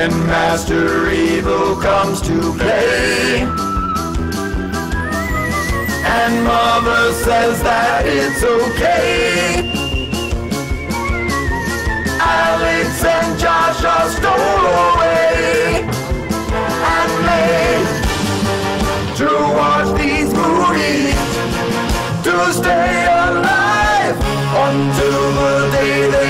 when Master Evil comes to play. And Mother says that it's okay. Alex and Josh are stole away and made to watch these movies to stay alive until the day they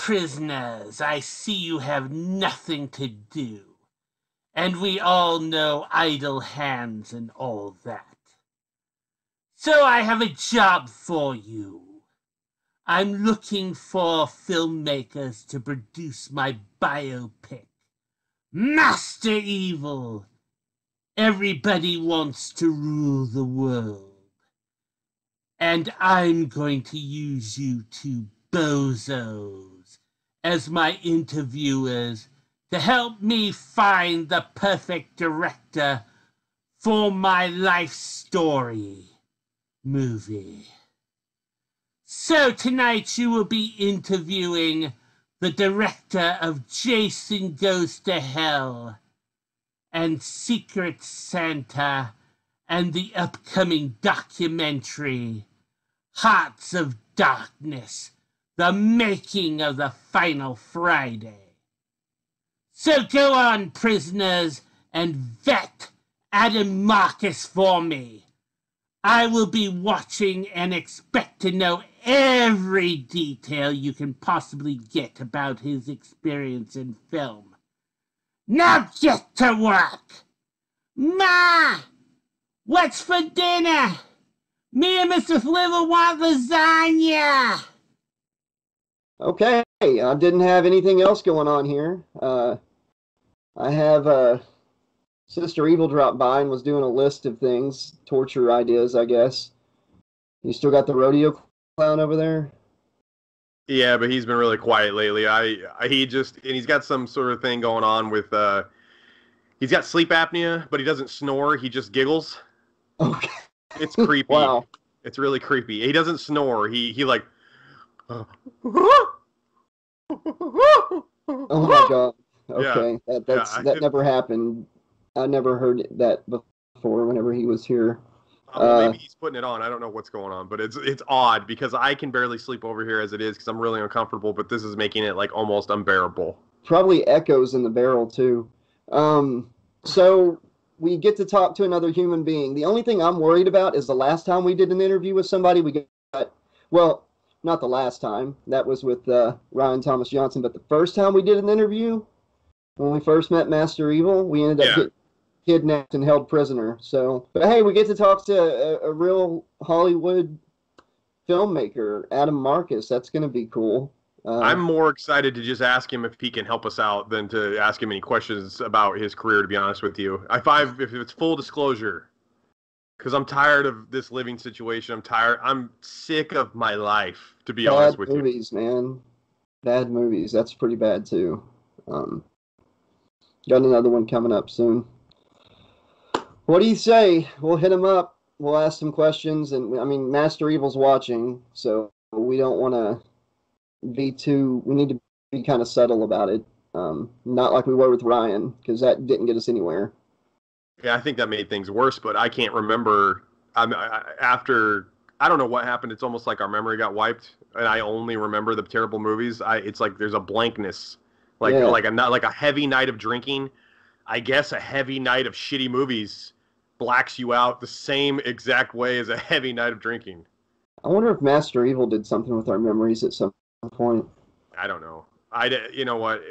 prisoners, I see you have nothing to do. And we all know idle hands and all that. So I have a job for you. I'm looking for filmmakers to produce my biopic. Master Evil. Everybody wants to rule the world. And I'm going to use you two bozos as my interviewers to help me find the perfect director for my life story movie. So tonight you will be interviewing the director of Jason Goes to Hell and Secret Santa and the upcoming documentary Hearts of Darkness, the making of the final Friday. So go on, prisoners, and vet Adam Marcus for me. I will be watching and expect to know every detail you can possibly get about his experience in film. Now get to work! Ma! What's for dinner? Me and Mr. Flivver want lasagna! Okay, I didn't have anything else going on here. Uh, I have uh, Sister Evil dropped by and was doing a list of things, torture ideas, I guess. You still got the rodeo clown over there? Yeah, but he's been really quiet lately. I, I he just and he's got some sort of thing going on with uh he's got sleep apnea, but he doesn't snore, he just giggles. Okay. It's creepy. Wow. It's really creepy. He doesn't snore. He he like uh, Oh my god. Yeah. Okay, that that's I that could- never happened. I never heard that before. Whenever he was here. Uh, maybe he's putting it on. I don't know what's going on, but it's it's odd because I can barely sleep over here as it is because I'm really uncomfortable. But this is making it like almost unbearable. probably echoes in the barrel too. Um, so we get to talk to another human being. The only thing I'm worried about is the last time we did an interview with somebody, we got well, not the last time. That was with uh, Ryan Thomas Johnson, but the first time we did an interview, when we first met Master Evil, we ended up getting kidnapped and held prisoner. So, but hey, we get to talk to a, a real Hollywood filmmaker, Adam Marcus. That's going to be cool. Uh, I'm more excited to just ask him if he can help us out than to ask him any questions about his career. To be honest with you, if I if it's full disclosure, because I'm tired of this living situation. I'm tired. I'm sick of my life. To be bad honest with you. movies, man. Bad movies. That's pretty bad too. Um, got another one coming up soon. What do you say? We'll hit him up. We'll ask some questions, and I mean, Master Evil's watching, so we don't want to be too. We need to be kind of subtle about it. Um, not like we were with Ryan, because that didn't get us anywhere. Yeah, I think that made things worse, but I can't remember. I'm I, after. I don't know what happened. It's almost like our memory got wiped, and I only remember the terrible movies. I it's like there's a blankness, like Yeah. like a not like a heavy night of drinking. I guess a heavy night of shitty movies blacks you out the same exact way as a heavy night of drinking. I wonder if Master Evil did something with our memories at some point. I don't know. I you know what?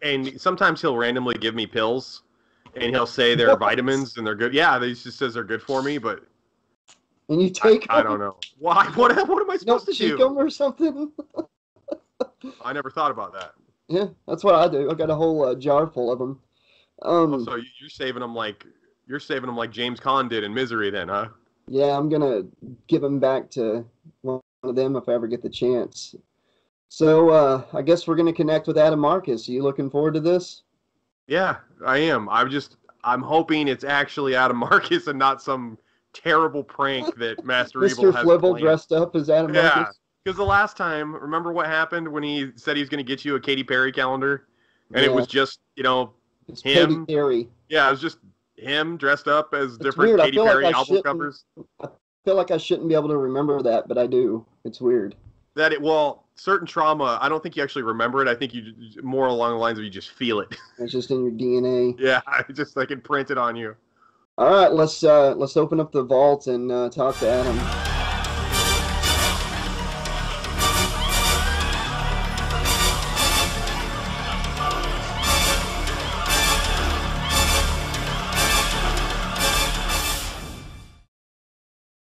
And sometimes he'll randomly give me pills, and he'll say they're vitamins and they're good. Yeah, he just says they're good for me, but And you take I them? don't know. Why? What? What am I supposed to do? them or something? I never thought about that. Yeah, that's what I do. I got a whole uh, jar full of them. Um, Oh, so you- you're saving them like you're saving them like James Caan did in Misery, then, huh? yeah, I'm gonna give them back to one of them if I ever get the chance. So uh, I guess we're going to connect with Adam Marcus. Are you looking forward to this? Yeah, I am. I'm just I'm hoping it's actually Adam Marcus and not some terrible prank that Master Evil Mr. has Flibble planned. dressed up as Adam Yeah, Marcus? because the last time, remember what happened when he said he was going to get you a Katy Perry calendar, and it was just you know, It's him. Katy Perry. yeah, it was just him dressed up as It's different weird. Katy feel like Perry album covers. I feel like I shouldn't be able to remember that, but I do. It's weird. That it well, certain trauma. I don't think you actually remember it. I think you more along the lines of you just feel it. It's just in your DNA. yeah, it's just like imprinted on you. All right, let's uh, let's open up the vault and uh, talk to Adam.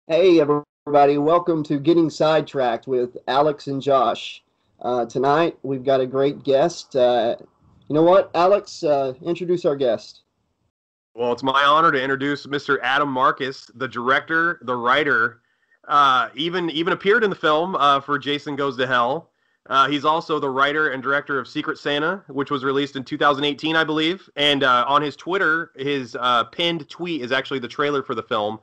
Hey, everybody! Welcome to Getting Sidetracked with Alex and Josh. Uh, tonight we've got a great guest. Uh, you know what, Alex? Uh, introduce our guest. Well, it's my honor to introduce Mr. Adam Marcus, the director, the writer, uh, even even appeared in the film uh, for Jason Goes to Hell. Uh, he's also the writer and director of Secret Santa, which was released in 2018, I believe. And on his Twitter, his pinned tweet is actually the trailer for the film,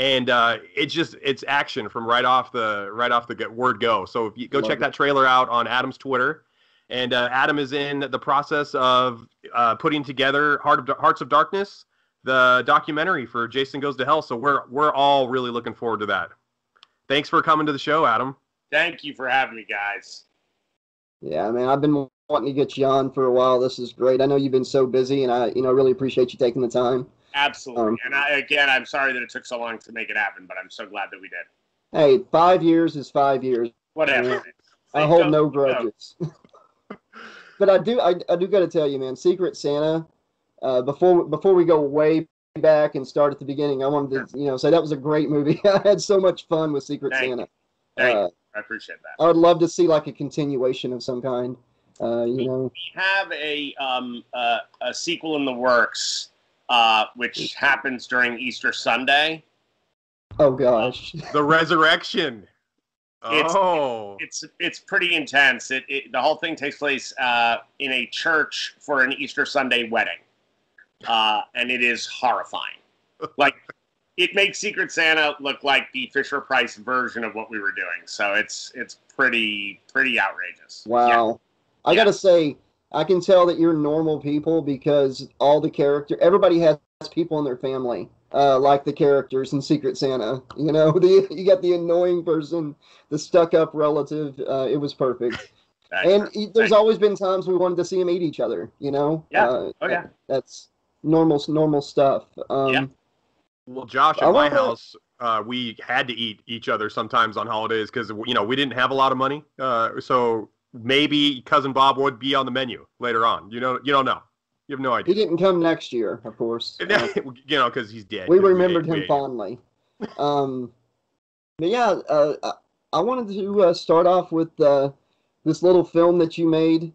and uh, it's just it's action from right off the right off the word go. So if you go Love check it. that trailer out on Adam's Twitter. And uh, Adam is in the process of uh, putting together Heart of, Hearts of Darkness, the documentary for Jason Goes to Hell. So we're we're all really looking forward to that. Thanks for coming to the show, Adam. Thank you for having me, guys. Yeah, man, I've been wanting to get you on for a while. This is great. I know you've been so busy, and I, you know, really appreciate you taking the time. Absolutely. Um, and I, again, I'm sorry that it took so long to make it happen, but I'm so glad that we did. Hey, five years is five years. Whatever. I hold no grudges. but I do, I, I do got to tell you, man, Secret Santa. Uh, before before we go way back and start at the beginning, I wanted to, you know, say that was a great movie. I had so much fun with Secret Thank Santa. Thank Uh, you. I appreciate that. I would love to see like a continuation of some kind. Uh, you know, We have a um, uh, a sequel in the works, uh, which happens during Easter Sunday. oh gosh, The resurrection. It's- oh, It's it's pretty intense. It, it the whole thing takes place uh, in a church for an Easter Sunday wedding, uh, and it is horrifying. Like it makes Secret Santa look like the Fisher Price version of what we were doing. So it's it's pretty pretty outrageous. Yeah. Wow. I Yeah. gotta say, I can tell that you're normal people because all the character, everybody has people in their family, uh, like the characters in Secret Santa. You know, the you got the annoying person, the stuck-up relative. Uh, it was perfect. And right. e- there's always been times we wanted to see them eat each other. You know. Yeah. Uh, Oh, yeah. That's normal normal stuff. Um, Yeah. well, Josh, at my wonder- house, uh, we had to eat each other sometimes on holidays because you know we didn't have a lot of money. Uh, so maybe cousin Bob would be on the menu later on. You know, you don't know. You have no idea. He didn't come next year, of course. Uh, you know, because he's dead. We remembered him fondly. Um, but yeah, uh, I- I wanted to uh, start off with uh, this little film that you made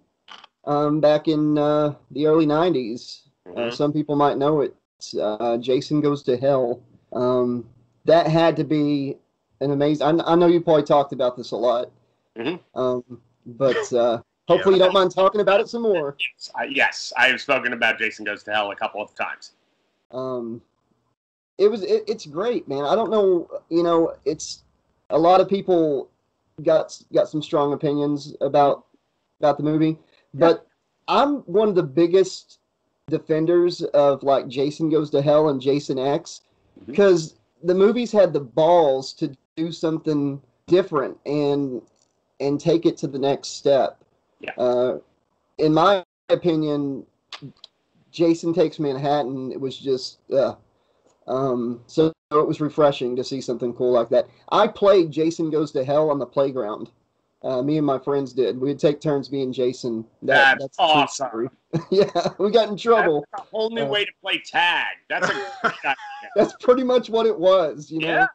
um, back in uh, the early '90s. Uh, Mhm. some people might know it. Uh, Jason Goes to Hell. Um, that had to be an amazing. I, I know you probably talked about this a lot, Mhm. um, but uh, hopefully you don't mind talking about it some more. Yes, I, yes, I have spoken about Jason Goes to Hell a couple of times. um it was it, it's great man. I don't know you know it's a lot of people got got some strong opinions about about the movie. But i'm one of the biggest defenders of like jason goes to hell and jason x because the movies had the balls to do something different. And and take it to the next step Yeah. uh in my opinion Jason Takes Manhattan, it was just, uh, um, so it was refreshing to see something cool like that. I played Jason Goes to Hell on the playground. Uh, me and my friends did. We'd take turns being Jason. That's the true awesome. yeah, we got in trouble. That's a whole new Uh, way to play tag. That's a. That's pretty much what it was. You know, Yeah.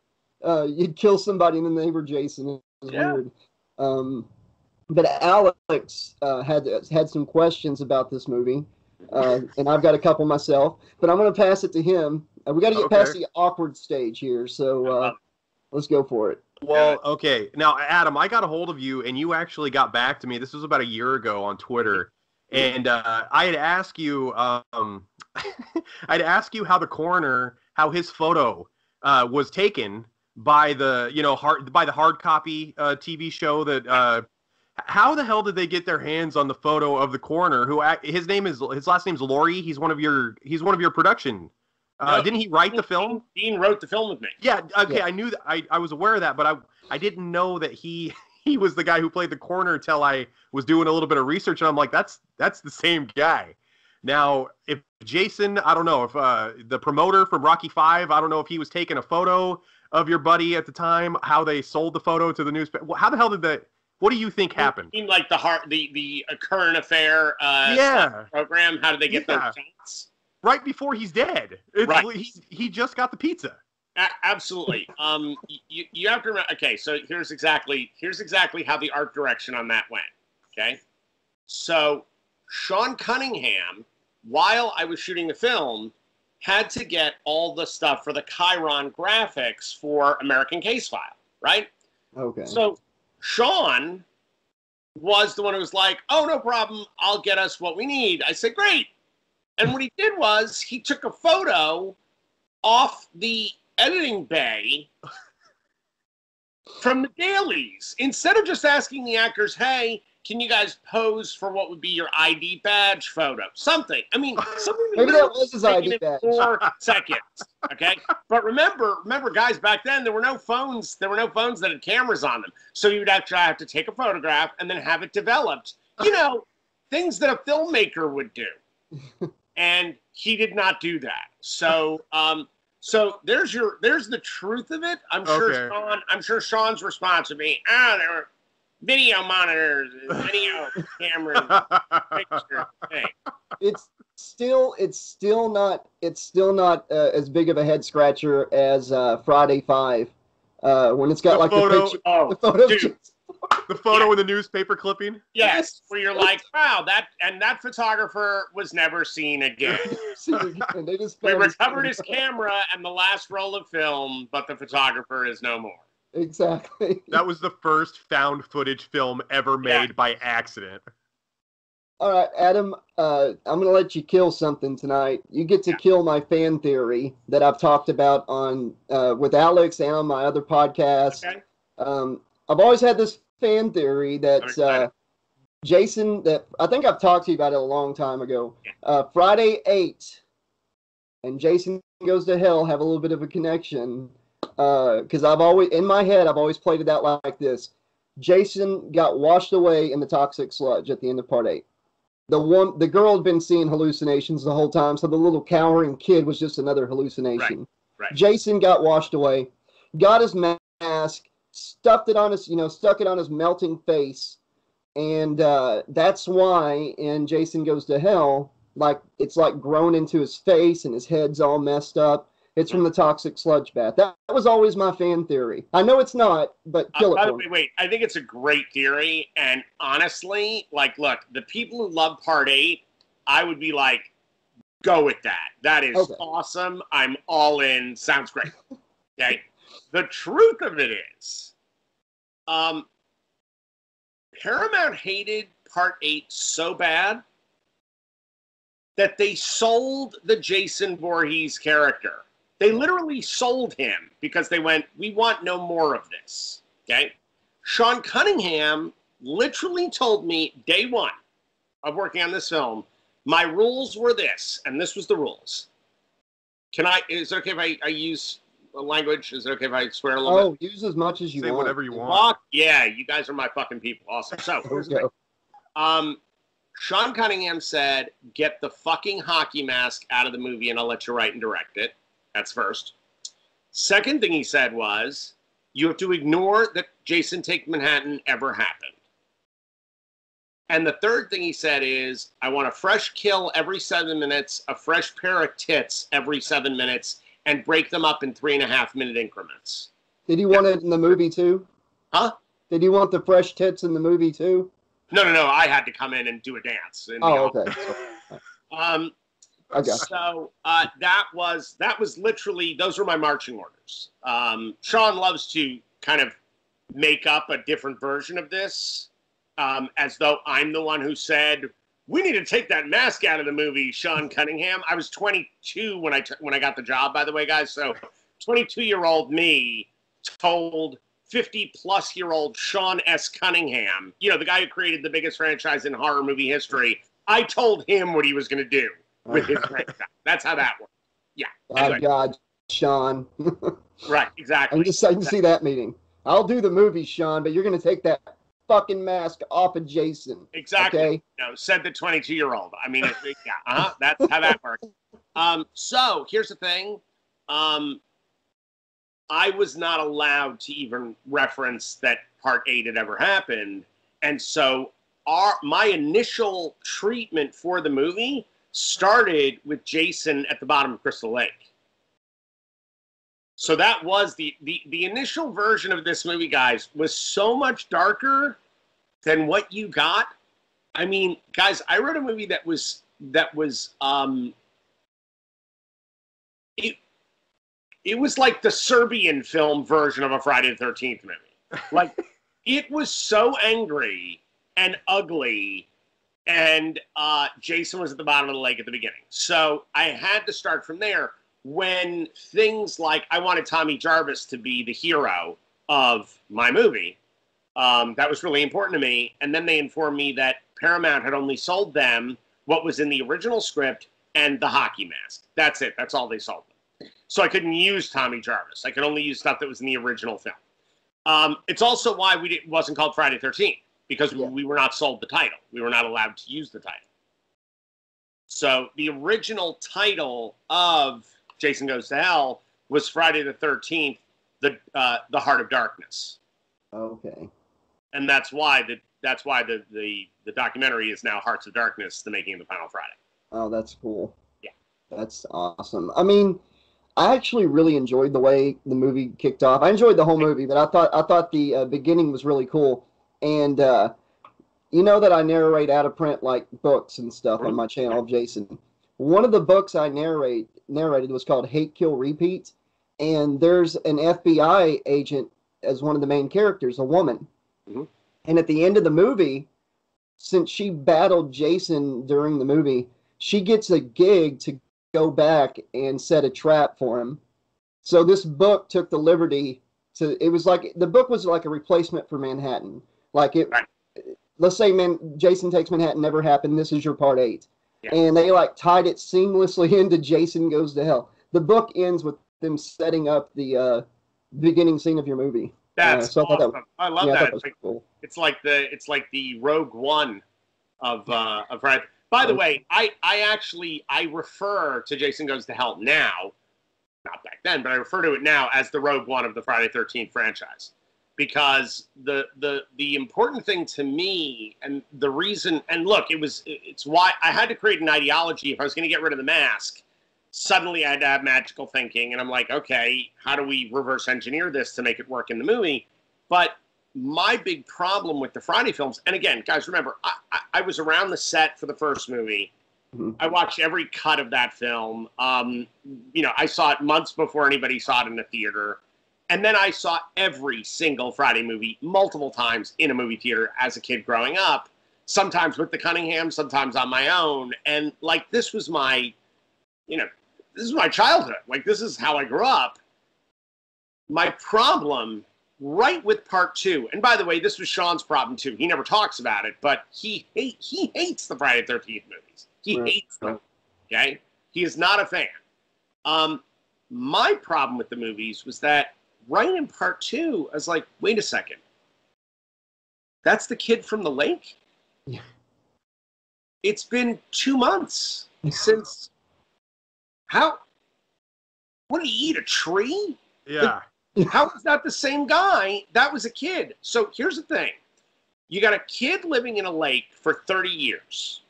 uh, you'd kill somebody and then they were Jason. It was Yeah. weird. Um, but Alex uh, had had some questions about this movie, uh, and I've got a couple myself. But I'm going to pass it to him. Uh, we got to get past the awkward stage here, so uh, let's go for it. Well, okay. Now, Adam, I got a hold of you, and you actually got back to me. This was about a year ago on Twitter, and uh, I had asked you, um, I'd ask you how the coroner, how his photo uh, was taken by the, you know, hard by the hard copy uh, TV show that. Uh, how the hell did they get their hands on the photo of the coroner? Who his name is his last name's Lorey. He's one of your he's one of your production. Uh, No, didn't he write the film? Dean wrote the film with me. Yeah, okay, Yeah. I knew that. I, I was aware of that, but I I didn't know that he he was the guy who played the coroner until I was doing a little bit of research, and I'm like, that's that's the same guy. Now, if Jason, I don't know if uh, the promoter from Rocky Five, I don't know if he was taking a photo of your buddy at the time, how they sold the photo to the newspaper. How the hell did that? What do you think happened? You mean like the heart, the the uh, current affair uh, Yeah, program? How did they get Yeah. those shots? right before he's dead. It's, Right. He, he just got the pizza. A- absolutely. Um, you, you have to remember. Okay, so here's exactly here's exactly how the art direction on that went. Okay, so Sean Cunningham, while I was shooting the film, had to get all the stuff for the Chiron graphics for American Case File, right? Okay. So Sean was the one who was like, "Oh, no problem. I'll get us what we need." I said, "Great." And what he did was he took a photo off the editing bay from the dailies instead of just asking the actors, "Hey, can you guys pose for what would be your ID badge photo?" Something. I mean, something. Maybe that was his ID badge. Four seconds. Okay. But remember, remember, guys, back then there were no phones. There were no phones that had cameras on them. So you'd actually have to take a photograph and then have it developed. You know, things that a filmmaker would do. And he did not do that. So, um, so there's your there's the truth of it. I'm sure Okay. Sean. I'm sure Sean's response would be, ah, there were video monitors, video cameras, picture thing. it's still it's still not it's still not uh, as big of a head scratcher as uh, Friday Five, uh, when it's got The like photo- the picture, Oh, the photo. dude. the photo in the newspaper clipping. Yes, where you're like, wow, that and that photographer was never seen again. they just We recovered his camera and the last roll of film, but the photographer is no more. Exactly. That was the first found footage film ever made Yeah. by accident. All right, Adam. Uh, I'm gonna let you kill something tonight. You get to Yeah. kill my fan theory that I've talked about on uh, with Alex and on my other podcast. Okay. Um, I've always had this fan theory that uh, Jason. That I think I've talked to you about it a long time ago. Yeah. Uh, Friday eight, and Jason goes to hell. Have a little bit of a connection because I've always in my head I've always played it out like this. Jason got washed away in the toxic sludge at the end of part eight. The one, the girl had been seeing hallucinations the whole time, so the little cowering kid was just another hallucination. right. Jason got washed away, got his mask, stuffed it on his, you know, stuck it on his melting face, and uh, that's why in Jason Goes to Hell, like it's like grown into his face and his head's all messed up. It's from the toxic sludge bath. That, that was always my fan theory. I know it's not, but kill Uh, it me. wait, I think it's a great theory. And honestly, like, look, the people who love part eight, I would be like, go with that. That is Okay. awesome. I'm all in. Sounds great. Okay. the truth of it is, um, Paramount hated part eight so bad that they sold the Jason Voorhees character. They literally sold him because they went, we want no more of this. Okay. Sean Cunningham literally told me day one of working on this film, my rules were this, and this was the rules. Can I, is it okay if I, I use a language? Is it okay if I swear a little bit? Oh, use as much as you Say want. whatever you want. Fuck yeah, you guys are my fucking people. Awesome. So, here's the thing. Um, Sean Cunningham said, "Get the fucking hockey mask out of the movie, and I'll let you write and direct it." That's first. Second thing he said was, "You have to ignore that Jason Take Manhattan ever happened." And the third thing he said is, "I want a fresh kill every seven minutes, a fresh pair of tits every seven minutes, and break them up in three and a half minute increments." Did he want it in the movie too? Huh? Did he want the fresh tits in the movie too? No, no, no. I had to come in and do a dance. Oh, okay. Um, Got So uh, that was that was literally those were my marching orders. Um, Sean loves to kind of make up a different version of this, um, as though I'm the one who said we need to take that mask out of the movie, Sean Cunningham. I was 22 when I t- when I got the job, by the way, guys. So, 22 year old me told 50 plus year old Sean S. Cunningham, you know, the guy who created the biggest franchise in horror movie history. I told him what he was going to do with his. That's how that works. Yeah. Oh God, Sean. right. Exactly. I Exactly. can just I can see that meeting. I'll do the movie, Sean, but you're gonna take that fucking mask off of Jason. Exactly. Okay. No, said the 22 year old. I mean, it- yeah, uh-huh, that's how that works. Um, so here's the thing. Um, I was not allowed to even reference that part eight had ever happened. And so our my initial treatment for the movie started with Jason at the bottom of Crystal Lake. So that was the the the initial version of this movie, guys, was so much darker than what you got. I mean, guys, I wrote a movie that was that was um it it was like the Serbian film version of a Friday the Thirteenth movie. Like it was so angry and ugly, and uh, Jason was at the bottom of the lake at the beginning. So I had to start from there. When things like I wanted Tommy Jarvis to be the hero of my movie, um, that was really important to me. And then they informed me that Paramount had only sold them what was in the original script and the hockey mask. That's it. That's all they sold them. So I couldn't use Tommy Jarvis. I could only use stuff that was in the original film. Um, it's also why we didn't, wasn't called Friday 13 because Yeah. we were not sold the title. We were not allowed to use the title. So the original title of Jason Goes to Hell was Friday the 13th, the uh, the Heart of Darkness Okay. and that's why the that's why the the the documentary is now Hearts of Darkness: The Making of the Final Friday. Oh, that's cool. Yeah. That's awesome. I mean, I actually really enjoyed the way the movie kicked off. I enjoyed the whole movie, but I thought I thought the uh, beginning was really cool. And uh, you know that I narrate out of print like books and stuff on my channel, Jason. One of the books I narrate narrated was called Hate Kill Repeat, and there's an FBI agent as one of the main characters, a woman. Mhm. And at the end of the movie, since she battled Jason during the movie, she gets a gig to go back and set a trap for him. So this book took the liberty to it was like the book was like a replacement for Manhattan. Like it Right. let's say man Jason takes Manhattan never happened, this is your part 8. Yeah. And they like tied it seamlessly into Jason goes to hell. The book ends with them setting up the uh beginning scene of your movie. That's so I that- awesome. I love yeah, that. that It's like, cool. it's like the it's like the Rogue One of uh, of Friday. By the way, I I actually I refer to Jason Goes to Hell now, not back then, but I refer to it now as the Rogue One of the Friday Thirteenth franchise because the the the important thing to me and the reason and look it was it's why I had to create an ideology. If I was going to get rid of the mask suddenly I had to have magical thinking. And I'm like okay how do we reverse engineer this to make it work in the movie? But my big problem with the Friday films and again guys remember I, I, I was around the set for the first movie. Mhm. I watched every cut of that film. Um, you know I saw it months before anybody saw it in the theater and then I saw every single Friday movie multiple times in a movie theater as a kid growing up, sometimes with the Cunningham, sometimes on my own. And like this was my, you know, this is my childhood. Like this is how I grew up. My problem right with part two, and by the way, this was Sean's problem too. He never talks about it, but he hate, he hates the Friday the 13th movies. He Right. hates them. Okay? He is not a fan. Um, my problem with the movies was that right in part two, I was like, wait a second. That's the kid from the lake? Yeah. It's been two months since. How? What did he eat? A tree? Yeah. How is that the same guy? That was a kid. So here's the thing you got a kid living in a lake for 30 years,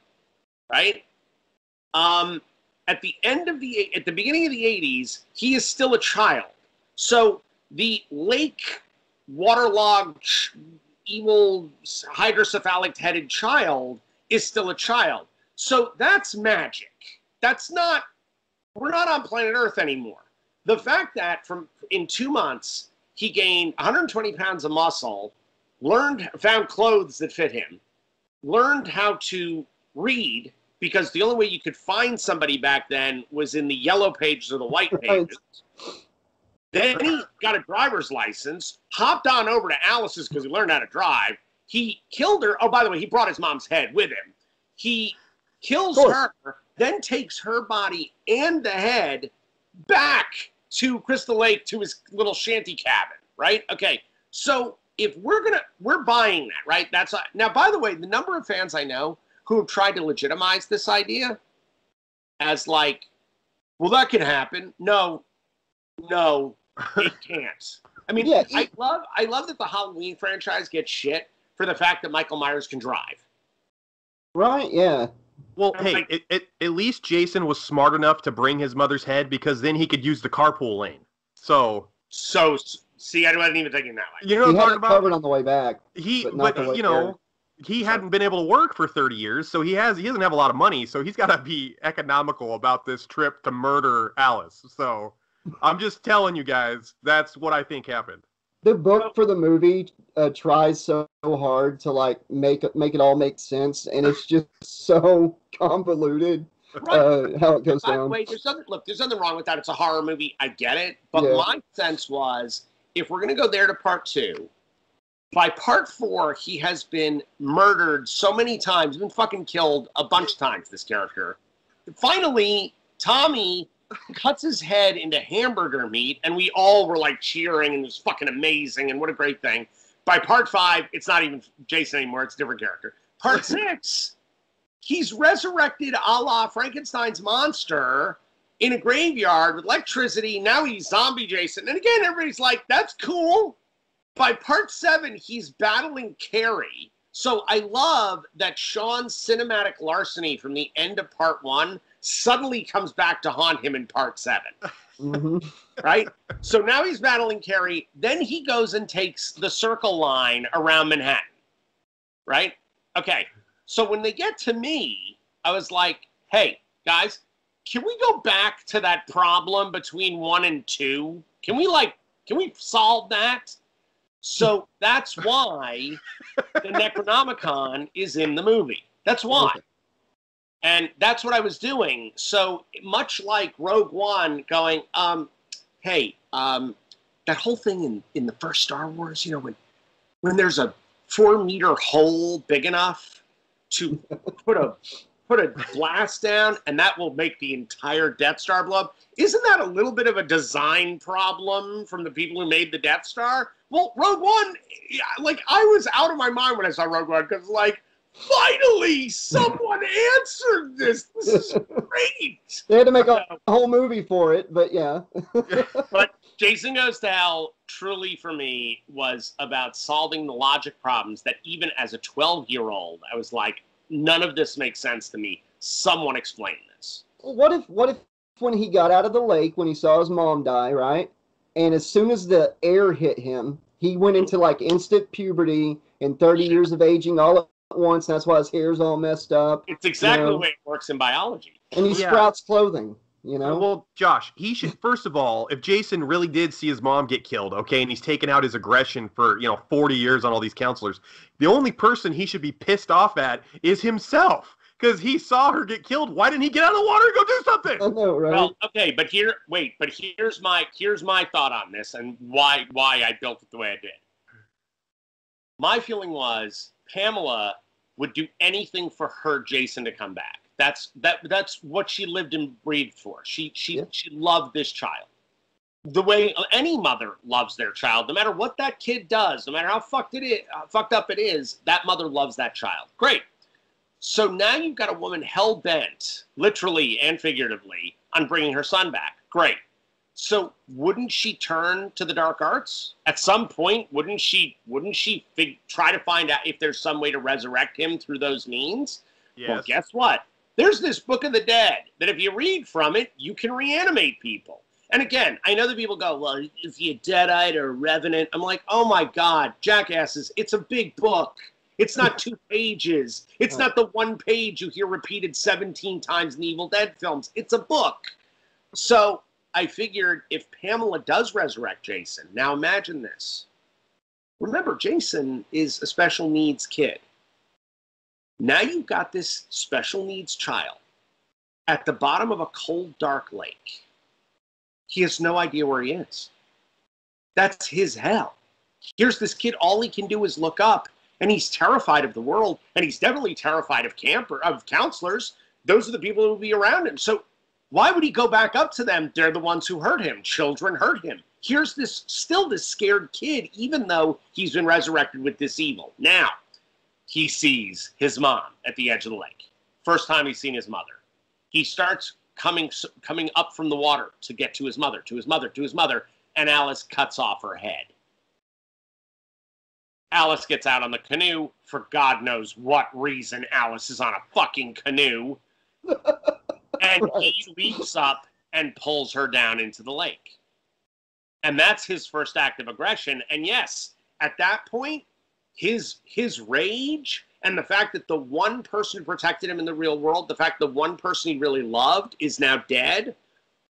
right? Um, at the end of the at the beginning of the 80s, he is still a child. So the lake waterlogged evil hydrocephalic headed child is still a child. So that's magic. That's not we're not on planet Earth anymore. The fact that from in 2 months he gained 120 pounds of muscle, learned, found clothes that fit him, learned how to read because the only way you could find somebody back then was in the yellow pages or the white pages. Then he got a driver's license, hopped on over to Alice's because he learned how to drive. He killed her. Oh, by the way, he brought his mom's head with him. He kills her, then takes her body and the head back to Crystal Lake to his little shanty cabin, right? Okay. So if we're gonna we're buying that, right? That's now by the way, the number of fans I know who have tried to legitimize this idea as like, well, that can happen. No, no, it can't. I mean, Yeah, I love I love that the Halloween franchise gets shit for the fact that Michael Myers can drive. Right? Yeah. Well, hey, like- it, it, at least Jason was smart enough to bring his mother's head because then he could use the carpool lane. So So see, I wasn't even thinking that way. you know He what I'm had talking it about? covered on the way back. He, but but, not the way you know, he hadn't been able to work for 30 years, so he has he doesn't have a lot of money, so he's got to be economical about this trip to murder Alice. So I'm just telling you guys, that's what I think happened. The book for the movie uh, tries so hard to like make it make it all make sense, and it's just so convoluted uh, how it goes By the down. way, there's nothing. Look, there's nothing wrong with that. It's a horror movie. I get it. But Yeah. my sense was, if we're gonna go there to part two, by part four, he has been murdered so many times, been fucking killed a bunch of times. This character. Finally, Tommy cuts his head into hamburger meat, and we all were like cheering, and it was fucking amazing, and what a great thing. By part five, it's not even Jason anymore; it's a different character. Part six, he's resurrected a la Frankenstein's monster in a graveyard with electricity. Now he's zombie Jason. And again, everybody's like, that's cool. By part seven, he's battling Carrie. So I love that Sean's cinematic larceny from the end of part one suddenly comes back to haunt him in part seven hmm right? so now he's battling Carrie. Then he goes and takes the circle line around Manhattan, right? Okay. So when they get to me, I was like, hey, guys, can we go back to that problem between one and two? Can we, like, can we solve that? So that's why the Necronomicon is in the movie. That's why. Okay. And that's what I was doing. So much like Rogue One going, um, hey, um, that whole thing in, in the first Star Wars, you know, when when there's a four meter hole big enough to put a put a blast down and that will make the entire Death Star blow up. Isn't that a little bit of a design problem from the people who made the Death Star? Well, Rogue One, like I was out of my mind when I saw Rogue One because like finally someone answered this. This is great. They had to make a whole movie for it, but yeah. But Jason Goes to Hell, truly for me, was about solving the logic problems that even as a 12 year old, I was like, none of this makes sense to me. Someone explain this. what if what if when he got out of the lake when he saw his mom die, right? And as soon as the air hit him, he went into like instant puberty and 30 years of aging all at once. That's why his hair's all messed up. It's exactly No. the way it works in biology. And he Yeah. sprouts clothing, you know? Well, Josh, he should first of all, if Jason really did see his mom get killed, okay, and he's taken out his aggression for you know 40 years on all these counselors, the only person he should be pissed off at is himself because he saw her get killed. Why didn't he get out of the water and go do something? I something? know, right? Well, okay, but here, wait, but here's my here's my thought on this and why why I built it the way I did. My feeling was Pamela would do anything for her Jason to come back. That's that that's what she lived and breathed for. She she Yeah. she loved this child. The way any mother loves their child, no matter what that kid does, no matter how fucked it is, fucked up it is, that mother loves that child. Great. So now you've got a woman hell bent, literally and figuratively, on bringing her son back. Great. So wouldn't she turn to the dark arts at some point? Wouldn't she? Wouldn't she fig- try to find out if there's some way to resurrect him through those means? Well, guess what? There's this Book of the Dead that if you read from it, you can reanimate people. And again, I know that people go, well, is he a deadite or a revenant? I'm like, oh my God, jackasses, it's a big book. It's not two pages. It's not the one page you hear repeated 17 times in the Evil Dead films. It's a book. So I figured if Pamela does resurrect Jason, now imagine this. Remember, Jason is a special needs kid. Now you've got this special needs child at the bottom of a cold, dark lake. He has no idea where he is. That's his hell. Here's this kid, all he can do is look up, and he's terrified of the world, and he's definitely terrified of camper of counselors. Those are the people who will be around him. So why would he go back up to them? They're the ones who hurt him. Children hurt him. Here's this still this scared kid, even though he's been resurrected with this evil. Now, he sees his mom at the edge of the lake. First time he's seen his mother. He starts coming coming up from the water to get to his mother, to his mother, to his mother, and Alice cuts off her head. Alice gets out on the canoe for God knows what reason. Alice is on a fucking canoe. and he leaps up and pulls her down into the lake. And that's his first act of aggression. And yes, at that point, his his rage and the fact that the one person who protected him in the real world, the fact the one person he really loved is now dead,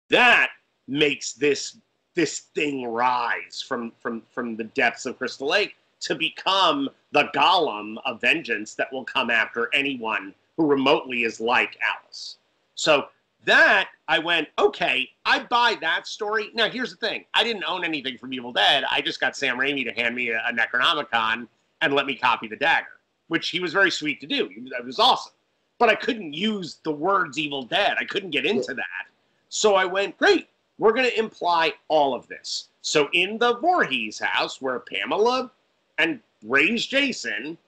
that makes this this thing rise from from from the depths of Crystal Lake to become the golem of vengeance that will come after anyone who remotely is like Alice. So that I went, okay, I buy that story. Now here's the thing: I didn't own anything from Evil Dead. I just got Sam Raimi to hand me a, a Necronomicon and let me copy the dagger, which he was very sweet to do. He was- It was awesome, but I couldn't use the words Evil Dead. I couldn't get into that. So I went, great. We're going to imply all of this. So in the Voorhees house, where Pamela and Ray's Jason,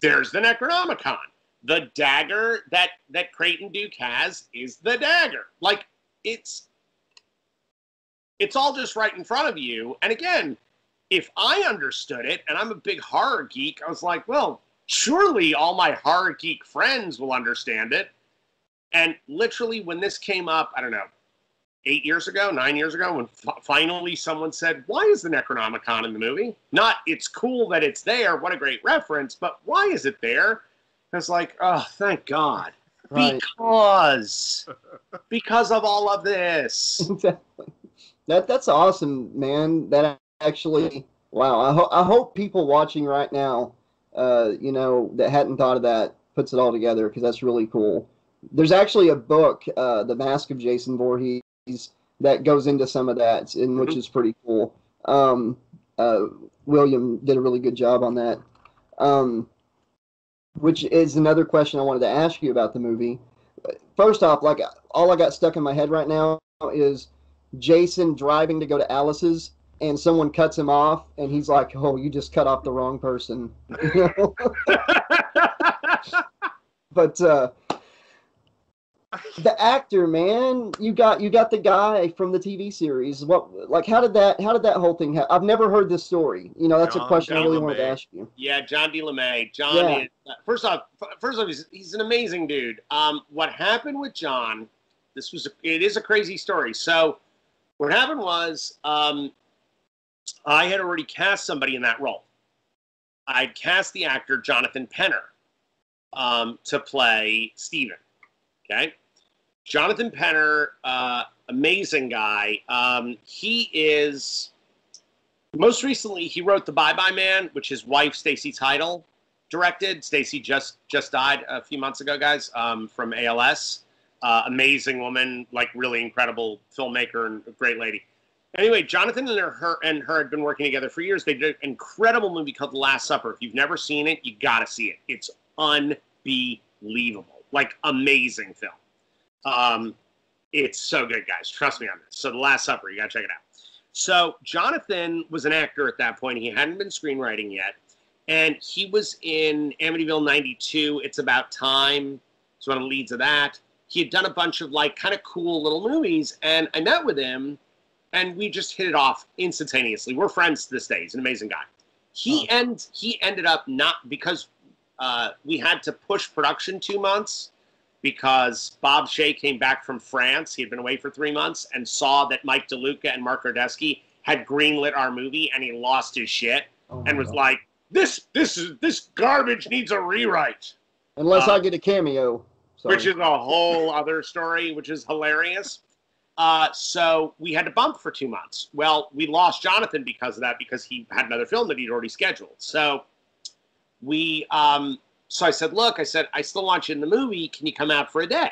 there's the Necronomicon. The dagger that that Creighton Duke has is the dagger. Like it's it's all just right in front of you. And again, if I understood it, and I'm a big horror geek, I was like, well, surely all my horror geek friends will understand it. And literally, when this came up, I don't know, eight years ago, nine years ago, when f- finally someone said, Why is the Necronomicon in the movie? Not, it's cool that it's there, what a great reference, but why is it there? I was like, Oh, thank God. Right. Because, because of all of this. Exactly. That that's awesome, man. That actually, wow. I hope I hope people watching right now, uh, you know, that hadn't thought of that, puts it all together because that's really cool. There's actually a book, uh, The Mask of Jason Voorhees, that goes into some of that, and which Mhm. is pretty cool. Um, uh, William did a really good job on that. Um, which is another question I wanted to ask you about the movie. First off, like all I got stuck in my head right now is Jason driving to go to Alice's and someone cuts him off and he's like, "Oh, you just cut off the wrong person." You know? but uh the actor, man, you got you got the guy from the TV series. What like how did that how did that whole thing happen? I've never heard this story. You know, that's a John question I really wanted to ask you. Yeah, John D. LeMay. John Yeah. is first off. First off, he's, he's an amazing dude. Um, what happened with John? This was a, it is a crazy story. So, what happened was, um, I had already cast somebody in that role. I'd cast the actor Jonathan Penner um, to play Stephen. Okay, Jonathan Penner, uh, amazing guy. Um, he is most recently he wrote the bye bye man which his wife stacy title directed. Stacy just just died a few months ago guys um, from als uh, amazing woman like really incredible filmmaker and a great lady. Anyway jonathan and her and her had been working together for years. They did an incredible movie called the last supper. If you've never seen it you gotta see it. It's unbelievable like amazing film um, it's so good guys trust me on this so the last supper you gotta check it out so Jonathan was an actor at that point. He hadn't been screenwriting yet, and he was in Amityville '92. It's about time. It's one of the leads of that. He had done a bunch of like kind of cool little movies, and I met with him, and we just hit it off instantaneously. We're friends to this day. He's an amazing guy. He end he ended up not because uh, we had to push production two months because Bob Shaye came back from France. He had been away for three months and saw that Mike DeLuca and Mark Ordesky had greenlit our movie, and he lost his shit Oh and was God. like, "This, this is this garbage needs a rewrite," Unless uh, I get a cameo. Sorry. which is a whole other story, which is hilarious. Uh, so we had to bump for two months. Well, we lost Jonathan because of that because he had another film that he'd already scheduled. So we, um, so I said, look, I said, I still want you in the movie. Can you come out for a day?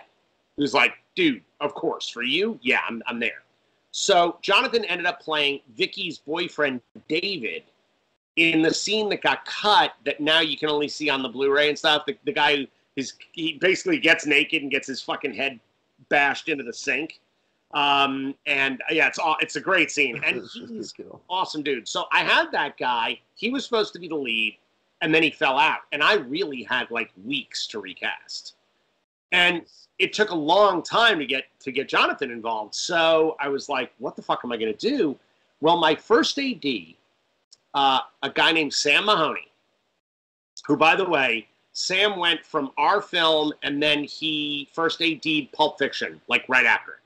He was like, dude, of course. For you, yeah, I'm, I'm there. So Jonathan ended up playing Vicky's boyfriend, David, in the scene that got cut that now you can only see on the Blu-ray and stuff. The, the guy who is he basically gets naked and gets his fucking head bashed into the sink. Um, and uh, yeah, it's all, it's a great scene. And he's awesome dude. So I had that guy. He was supposed to be the lead, and then he fell out. And I really had like weeks to recast. And it took a long time to get to get Jonathan involved. So I was like, what the fuck am I gonna do? Well, my first AD, uh, a guy named Sam Mahoney, who by the way, Sam went from our film and then he first AD'd Pulp Fiction, like right after it.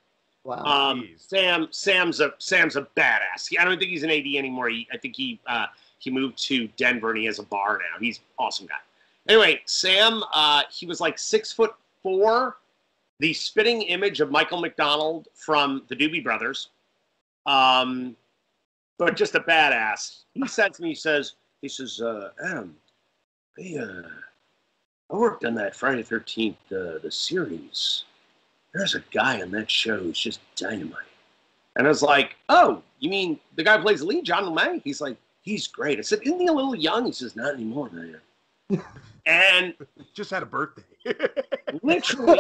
Wow. Um, Sam Sam's a Sam's a badass. He, I don't think he's an AD anymore. He, I think he uh, he moved to Denver and he has a bar now. He's awesome guy. Anyway, Sam uh, he was like six foot four, the spitting image of Michael McDonald from the Doobie Brothers, um, but just a badass. He said to me, he says, he says, uh, Adam, hey, uh, I worked on that Friday Thirteenth uh, the series there's a guy on that show who's just dynamite. And I was like, oh, you mean the guy plays Lee, John LeMay? He's like, he's great. I said, isn't he a little young? He says, not anymore, man. and Just had a birthday. literally,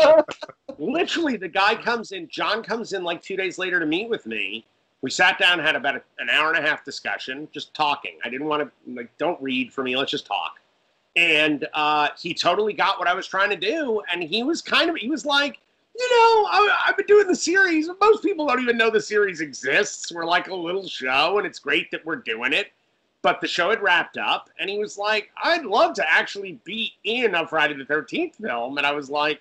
literally, the guy comes in, John comes in like two days later to meet with me. We sat down, had about a, an hour and a half discussion, just talking. I didn't want to, like, don't read for me, let's just talk. And uh, he totally got what I was trying to do. And he was kind of, he was like, you know, I, I've been doing the series. Most people don't even know the series exists. We're like a little show, and it's great that we're doing it. But the show had wrapped up, and he was like, I'd love to actually be in a Friday the 13th film. And I was like,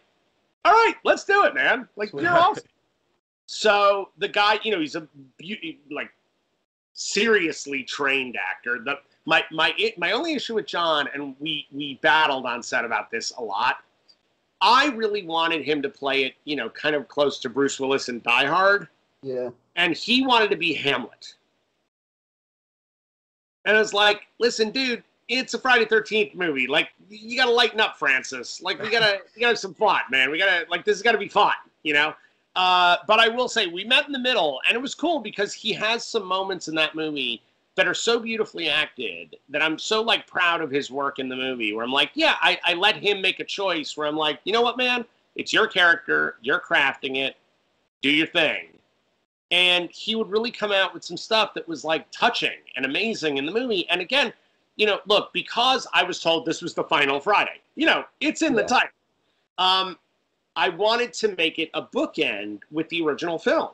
all right, let's do it, man. Like, you're awesome. So the guy, you know, he's a beauty, like seriously trained actor. The my my my only issue with John, and we we battled on set about this a lot. I really wanted him to play it, you know, kind of close to Bruce Willis in Die Hard, Yeah. and he wanted to be Hamlet. And I was like, listen, dude, it's a Friday Thirteenth movie. Like, you gotta lighten up, Francis. Like, we gotta, you gotta have some fun, man. We gotta, like, this has got to be fun, you know. Uh, but I will say, we met in the middle, and it was cool because he has some moments in that movie that are so beautifully acted that I'm so like proud of his work in the movie. Where I'm like, yeah, I, I let him make a choice. Where I'm like, you know what, man, it's your character, you're crafting it, do your thing. And he would really come out with some stuff that was like touching and amazing in the movie. And again, you know, look, because I was told this was the final Friday, you know, it's in the title. Um, I wanted to make it a bookend with the original film.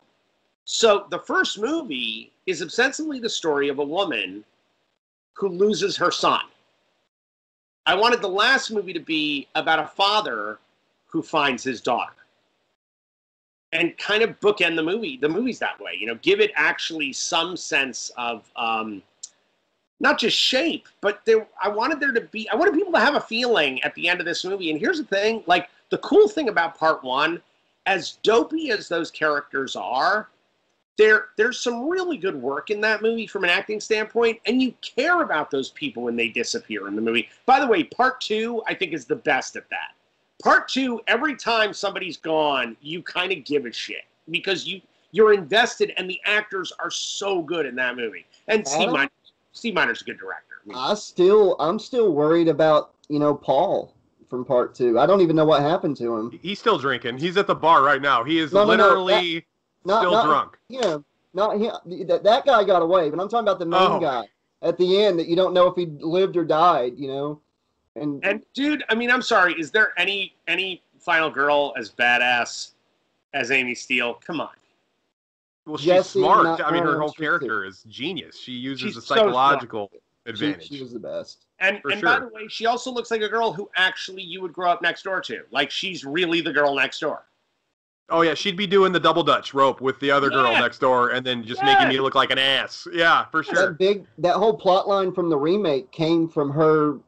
So the first movie is ostensibly the story of a woman who loses her son. I wanted the last movie to be about a father who finds his daughter. And kind of bookend the movie, the movies that way, you know, give it actually some sense of um, not just shape, but there. I wanted there to be. I wanted people to have a feeling at the end of this movie. And here's the thing: like the cool thing about part one, as dopey as those characters are, there there's some really good work in that movie from an acting standpoint, and you care about those people when they disappear in the movie. By the way, part two I think is the best at that. Part two, every time somebody's gone, you kind of give a shit because you you're invested, and the actors are so good in that movie. And Steve Adam? Miner, Steve Miner's a good director. I mean, I still, I'm still worried about you know Paul from part two. I don't even know what happened to him. He's still drinking. He's at the bar right now. He is No, no, no, literally Not, still not drunk. Yeah, Not him. That, that guy got away, but I'm talking about the main Oh. guy at the end that you don't know if he lived or died. You know, and, And dude, I mean, I'm sorry. Is there any any final girl as badass as Amy Steele? Come on. Well, she's Jesse, smart. not I mean, her whole character is genius. She uses She's the psychological she, advantage. she was the best. And For and by the way, she also looks like a girl who actually you would grow up next door to. Like she's really the girl next door. Oh yeah, she'd be doing the double dutch rope with the other girl next door, and then just Yeah. making me look like an ass. Yeah, for sure. That big, that whole plot line from the remake came from her per-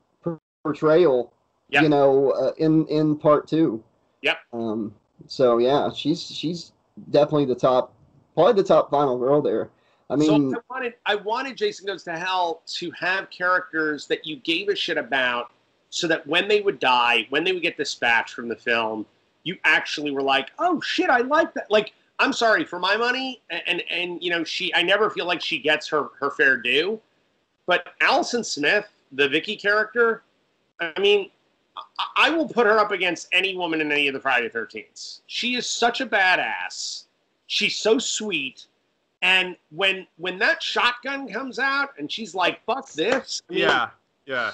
portrayal. Yep. You know, uh, in in part two. Yep. Um. So yeah, she's she's definitely the top probably the top final girl there. I mean, so I wanted I wanted Jason Goes to Hell to have characters that you gave a shit about, so that when they would die, when they would get dispatched from the film, you actually were like, "Oh shit, I like that." Like, I'm sorry for my money, and and, and you know, she I never feel like she gets her her fair due, but Allison Smith, the Vicky character, I mean, I, will put her up against any woman in any of the Friday Thirteens. She is such a badass. She's so sweet. And when when that shotgun comes out and she's like, "Fuck this," I mean, Yeah, yeah.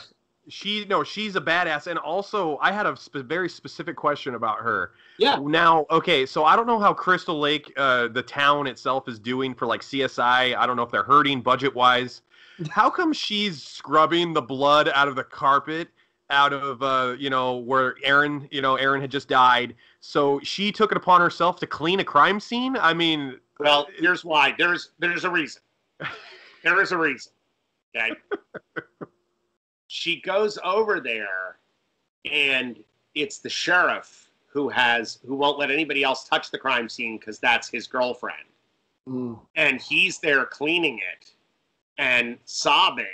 She no, she's a badass, and also I had a sp- very specific question about her. yeah, Now, okay, so I don't know how Crystal Lake, uh, the town itself, is doing for like CSI. I don't know if they're hurting budget wise. How come she's scrubbing the blood out of the carpet, out of uh, you know where Aaron, you know Aaron had just died? So she took it upon herself to clean a crime scene. I mean, Well, here's why. There's there's a reason. There is a reason. Okay. she goes over there, and it's the sheriff who has who won't let anybody else touch the crime scene because that's his girlfriend, mm, and he's there cleaning it and sobbing,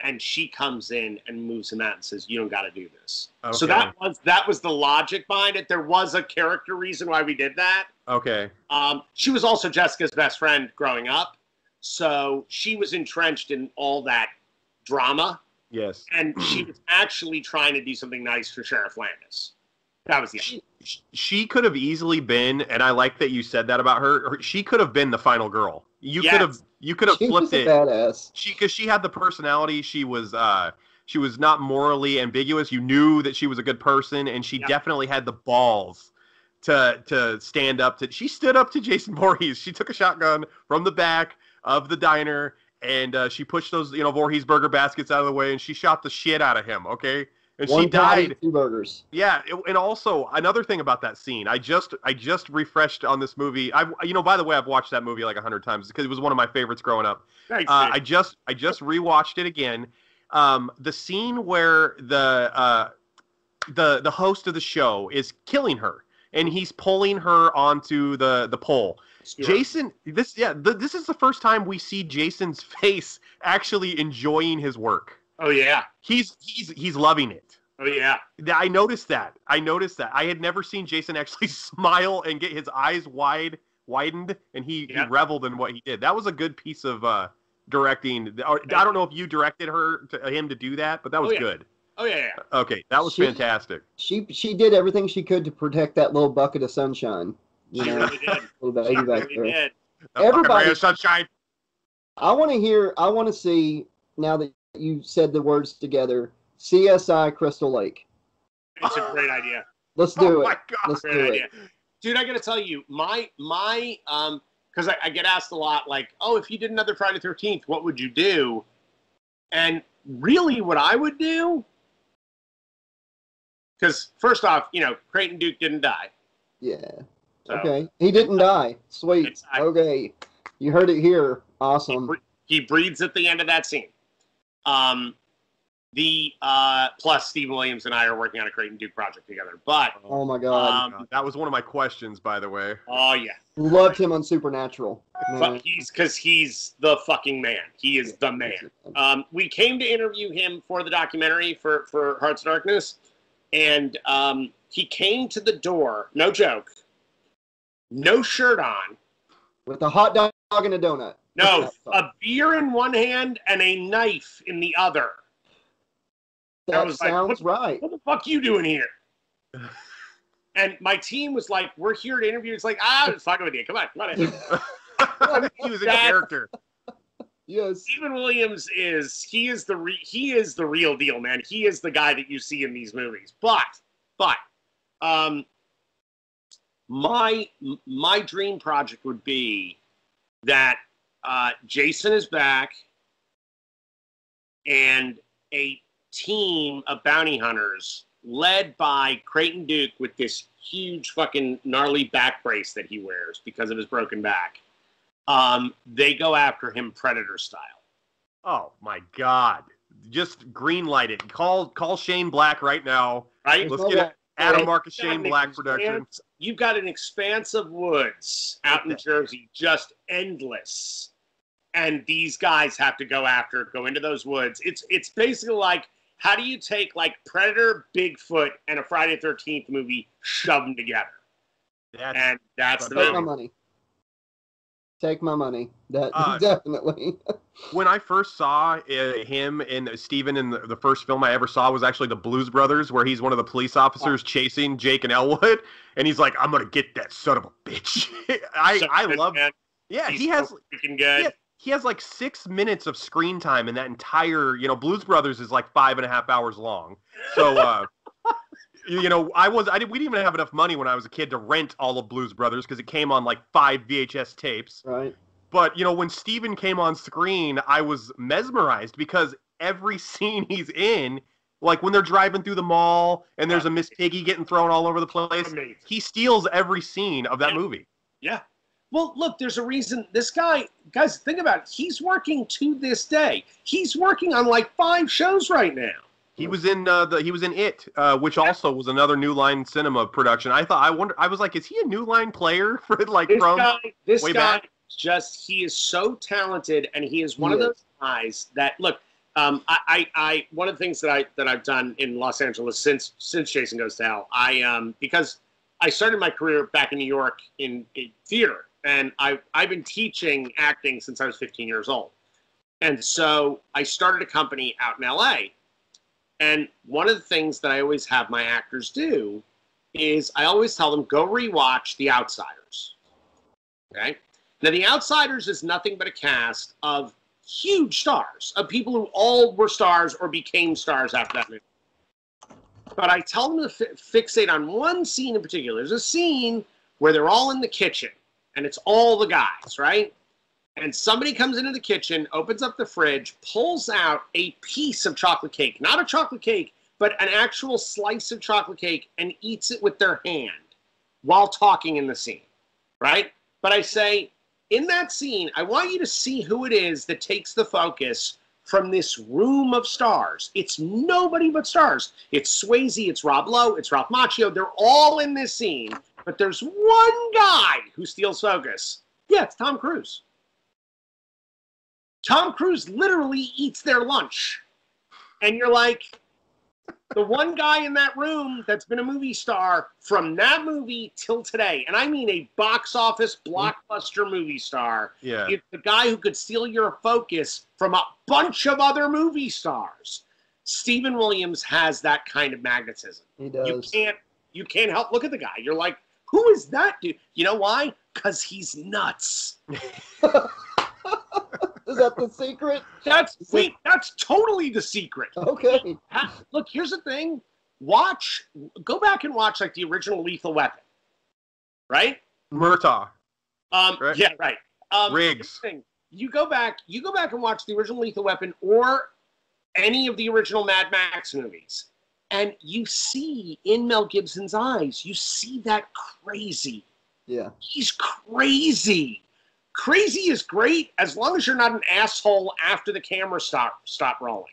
and she comes in and moves him out and says, "You don't got to do this." So that was that was the logic behind it. There was a character reason why we did that. okay, Um, she was also Jessica's best friend growing up, so she was entrenched in all that drama, yes. and she was actually trying to do something nice for Sheriff Landis. That was the idea. She- she could have easily been, and I like that you said that about her. her- She could have been the final girl. You Yes. could have, you could have she was flipped a it. badass. She, because she had the personality. She was, uh, she was not morally ambiguous. You knew that she was a good person, and she Yeah. definitely had the balls to to stand up to. She stood up to Jason Voorhees. She took a shotgun from the back of the diner, and uh, she pushed those, you know, Voorhees burger baskets out of the way, and she shot the shit out of him. Okay. And One she died. patty, two burgers. Yeah, it- and also another thing about that scene, I just I just refreshed on this movie. I you know by the way I've watched that movie like a hundred times because it was one of my favorites growing up. Thanks, Uh. I just I just rewatched it again. Um, the scene where the uh, the the host of the show is killing her and he's pulling her onto the the pole. Stuart. Jason, this yeah, th- this is the first time we see Jason's face actually enjoying his work. Oh yeah. He's he's he's loving it. Oh yeah. I noticed that. I noticed that. I had never seen Jason actually smile and get his eyes wide widened, and he, Yeah. he reveled in what he did. That was a good piece of uh, directing. I don't know if you directed her to him to do that, but that was Oh, yeah. good. Oh yeah. yeah. Okay, that was She- fantastic. She she did everything she could to protect that little bucket of sunshine. You She know, really did. little baby back really there. did. Everybody- ray sunshine. I want to hear. I want to see now that you said the words together. CSI Crystal Lake. It's a great idea. Let's do oh it. my god! Let's Great do idea. it. Dude, I gotta tell you, my my um because I, I get asked a lot like, oh, if you did another Friday thirteenth, what would you do? And really what I would do because first off, you know, Creighton Duke didn't die. Yeah. So Okay. He didn't die. Sweet. I- Okay. You heard it here. he, Awesome. he breathes at the end of that scene. Um the uh plus Steve Williams and I are working on a Creighton Duke project together. But Oh my God. um that was one of my questions, by the way. oh yeah. Loved him on Supernatural. But Man. he's because he's the fucking man. He is the man. Um, we came to interview him for the documentary for for Hearts Darkness, and um, he came to the door. No joke. No shirt on. With a hot dog and a donut. No, a beer in one hand and a knife in the other. That was like, sounds right. What the fuck you doing here? And my team was like, "We're here to interview." It's like, ah, it's fucking with you. Come on, come on. in." he was a That- character. Yes. Stephen Williams is he is the re, he is the real deal, man. He is the guy that you see in these movies. But but um my my dream project would be that uh, Jason is back and a team of bounty hunters led by Creighton Duke with this huge fucking gnarly back brace that he wears because of his broken back. Um, they go after him predator style. Oh my god! Just green light it. Call call Shane Black right now. Right? Let's get it. Adam Right. Marcus Shane Black sense. production. you've got an expanse of woods out in Jersey, just endless. And these guys have to go after it, go into those woods. It's it's basically like how do you take like Predator, Bigfoot, and a Friday Thirteenth movie, shove them together, That's, and that's the Take my money. Take my money. That Uh, definitely. when I first saw uh, him and Steven in the, the first film I ever saw was actually the Blues Brothers, where he's one of the police officers chasing Jake and Elwood, and he's like, "I'm gonna get that son of a bitch." I So I good, love. man. Yeah, He's he has so freaking good. Yeah. He has like six minutes of screen time in that entire. You know, Blues Brothers is like five and a half hours long. So. uh You know, I was I didn't we didn't even have enough money when I was a kid to rent all of Blues Brothers because it came on like five VHS tapes. right. But you know, when Steven came on screen, I was mesmerized because every scene he's in, like when they're driving through the mall and there's a Miss Piggy getting thrown all over the place, Amazing. he steals every scene of that Yeah. movie. Yeah. Well, look, there's a reason this guy, guys, think about it. He's working to this day. He's working on like five shows right now. He was in uh, the he was in It, uh, which also was another New Line Cinema production. I thought I wonder I was like, is he a New Line player for like This from? guy, this way guy, back? just he is so talented, and he is one He of is. those guys that look. Um, I, I, I, one of the things that I that I've done in Los Angeles since since Jason Goes to Hell, I um because I started my career back in New York in, in theater, and I've, I've been teaching acting since I was 15 years old, and so I started a company out in LA, and one of the things that I always have my actors do is I always tell them go rewatch The Outsiders. Okay. Now, The Outsiders is nothing but a cast of huge stars, of people who all were stars or became stars after that movie. But I tell them to fi- fixate on one scene in particular. There's a scene where they're all in the kitchen, and it's all the guys, right? And somebody comes into the kitchen, opens up the fridge, pulls out a piece of chocolate cake, not a chocolate cake, but an actual slice of chocolate cake, and eats it with their hand while talking in the scene, right? But I say, in that scene, I want you to see who it is that takes the focus from this room of stars. It's nobody but stars. It's Swayze, it's Rob Lowe, it's Ralph Macchio. They're all in this scene, but there's one guy who steals focus. Yeah, it's Tom Cruise. Tom Cruise literally eats their lunch. And you're like, the one guy in that room that's been a movie star from that movie till today, and I mean a box office blockbuster movie star, Yeah. it's the guy who could steal your focus from a bunch of other movie stars. Stephen Williams has that kind of magnetism. He does. You can't you can't help look at the guy. You're like, who is that dude? You know why? Because he's nuts. Is that the secret? That's wait, that's totally the secret. Okay. Look, here's the thing. Watch, go back and watch like the original Lethal Weapon, right? Murtaugh, Um, Right. yeah, right. Um, Riggs. thing. You go back, you go back and watch the original Lethal Weapon or any of the original Mad Max movies, and you see in Mel Gibson's eyes, you see that crazy. Yeah. He's crazy. Crazy is great as long as you're not an asshole after the camera stop stop rolling.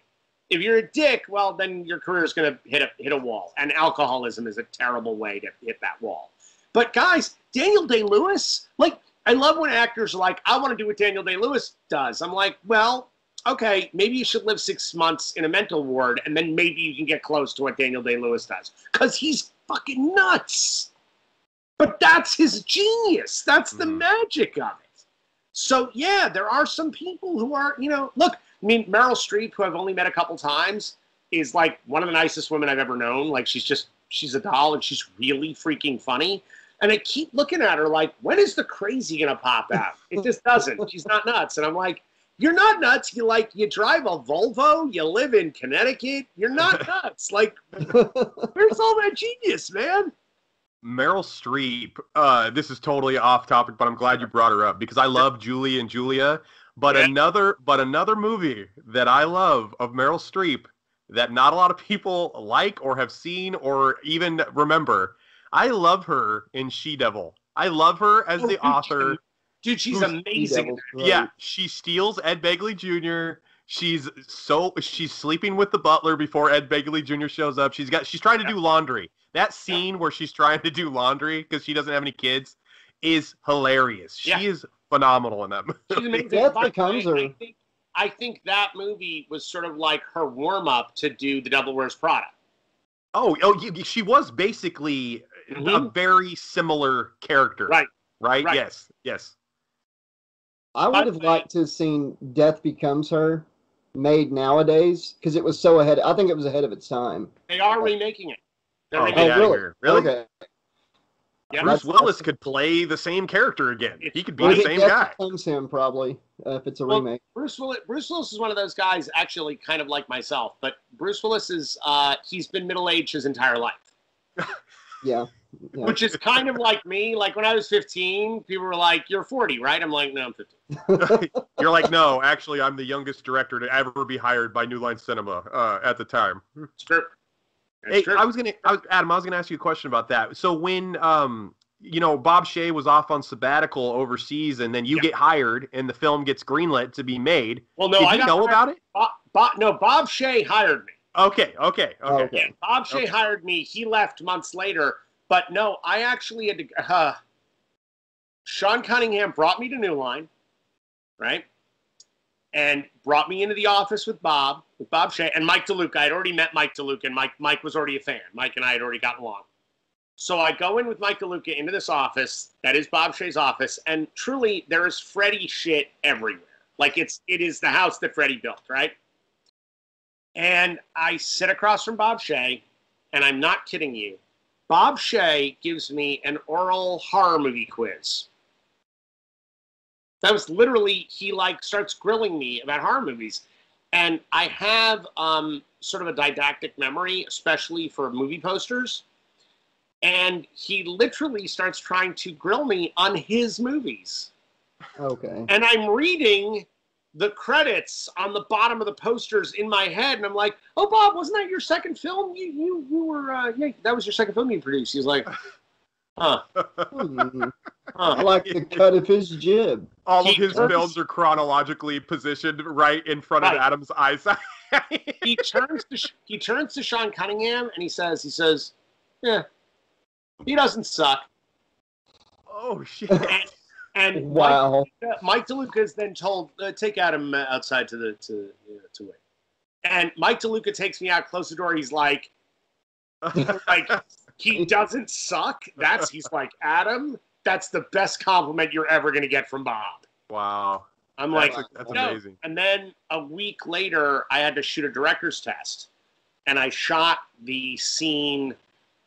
If you're a dick, well, then your career is going to hit a hit a wall, and alcoholism is a terrible way to hit that wall. But guys, Daniel Day Lewis, like I love when actors are like, I want to do what Daniel Day Lewis does. I'm like, well, okay, maybe you should live six months in a mental ward, and then maybe you can get close to what Daniel Day Lewis does, because he's fucking nuts. But that's his genius. That's the Mhm. magic of it. So yeah, there are some people who are, you know, look. I mean, Meryl Streep, who I've only met a couple times, is like one of the nicest women I've ever known. Like she's just she's a doll and she's really freaking funny. And I keep looking at her like, when is the crazy gonna pop out? It just doesn't. She's not nuts. And I'm like, you're not nuts. You like you drive a Volvo. You live in Connecticut. You're not nuts. Like, where's all that genius, man? Meryl Streep. Uh, this is totally off topic, but I'm glad you brought her up because I love Julie and Julia. But Yeah. another, but another movie that I love of Meryl Streep that not a lot of people like or have seen or even remember. I love her in She Devil. I love her as Oh, the author. Dude, she's Who's amazing. Yeah, she steals Ed Begley Jr. she's so she's sleeping with the butler before Ed Begley Jr. shows up. She's got she's trying to do laundry. That scene where she's trying to do laundry because she doesn't have any kids is hilarious. She Yeah. is phenomenal in that movie. She's amazing. Death By the becomes her. I think, I think that movie was sort of like her warm up to do The Devil Wears Prada. Oh, oh, she was basically a Mhm. very similar character. Right. Right. Right. Yes. Yes. I would have liked to have seen Death Becomes Her made nowadays because it was so ahead. I think it was ahead of its time. They are remaking it. They're Oh, remaking get it. outta here. Really? Okay. Yeah. Bruce That's- Willis could play the same character again. He could be I the same Death guy. Becomes him probably uh, if it's a Well, remake. Bruce Willis, Bruce Willis is one of those guys, actually, kind of like myself. But Bruce Willis is uh, he's been middle aged his entire life, Yeah. Yeah. which is kind of like me. Like when I was 15, people were like, "You're 40, right?" I'm like, "No, I'm 15." You're like, no, actually, I'm the youngest director to ever be hired by New Line Cinema uh, at the time. It's true. It's Hey, true. I was gonna, I was, Adam, I was gonna ask you a question about that. So when, um, you know, Bob Shaye was off on sabbatical overseas, and then you Yeah. get hired, and the film gets greenlit to be made. well, no, Did I you know hired- about it? Bob, Bob, no, Bob Shaye hired me. Okay, okay, Oh, okay. okay. Yeah, Bob Shaye Okay. hired me. He left months later. But no, I actually had to. Uh, Sean Cunningham brought me to New Line, right? And brought me into the office with Bob, with Bob Shaye, and Mike DeLuca. I'd already met Mike DeLuca, and Mike, Mike was already a fan. Mike and I had already gotten along. So I go in with Mike DeLuca into this office. That is Bob Shaye's office. And truly, there is Freddie shit everywhere. Like it's it is the house that Freddie built, right? And I sit across from Bob Shaye, and I'm not kidding you. Bob Shaye gives me an oral horror movie quiz. That was literally he like starts grilling me about horror movies, and I have um, sort of a didactic memory, especially for movie posters. And he literally starts trying to grill me on his movies Okay. and I'm reading the credits on the bottom of the posters in my head, and I'm like, "Oh, Bob, wasn't that your second film? You you, you were uh, yeah, that was your second film you produced." He's like, "Huh, Hmm. huh." I like the cut of his jib. All of his turns- films are chronologically positioned right in front Right. of Adam's eyes. he turns to he turns to Sean Cunningham and he says, "He says, yeah, he doesn't suck." oh shit! And, and Wow. Mike, uh, Mike DeLuca is then told, uh, "Take Adam uh, outside to the to you know, to wait." And Mike DeLuca takes me out, close the door. He's like, like he doesn't suck. That's he's like Adam. That's the best compliment you're ever gonna get from Bob. wow, I'm that's, like, that's no. amazing. And then a week later, I had to shoot a director's test, and I shot the scene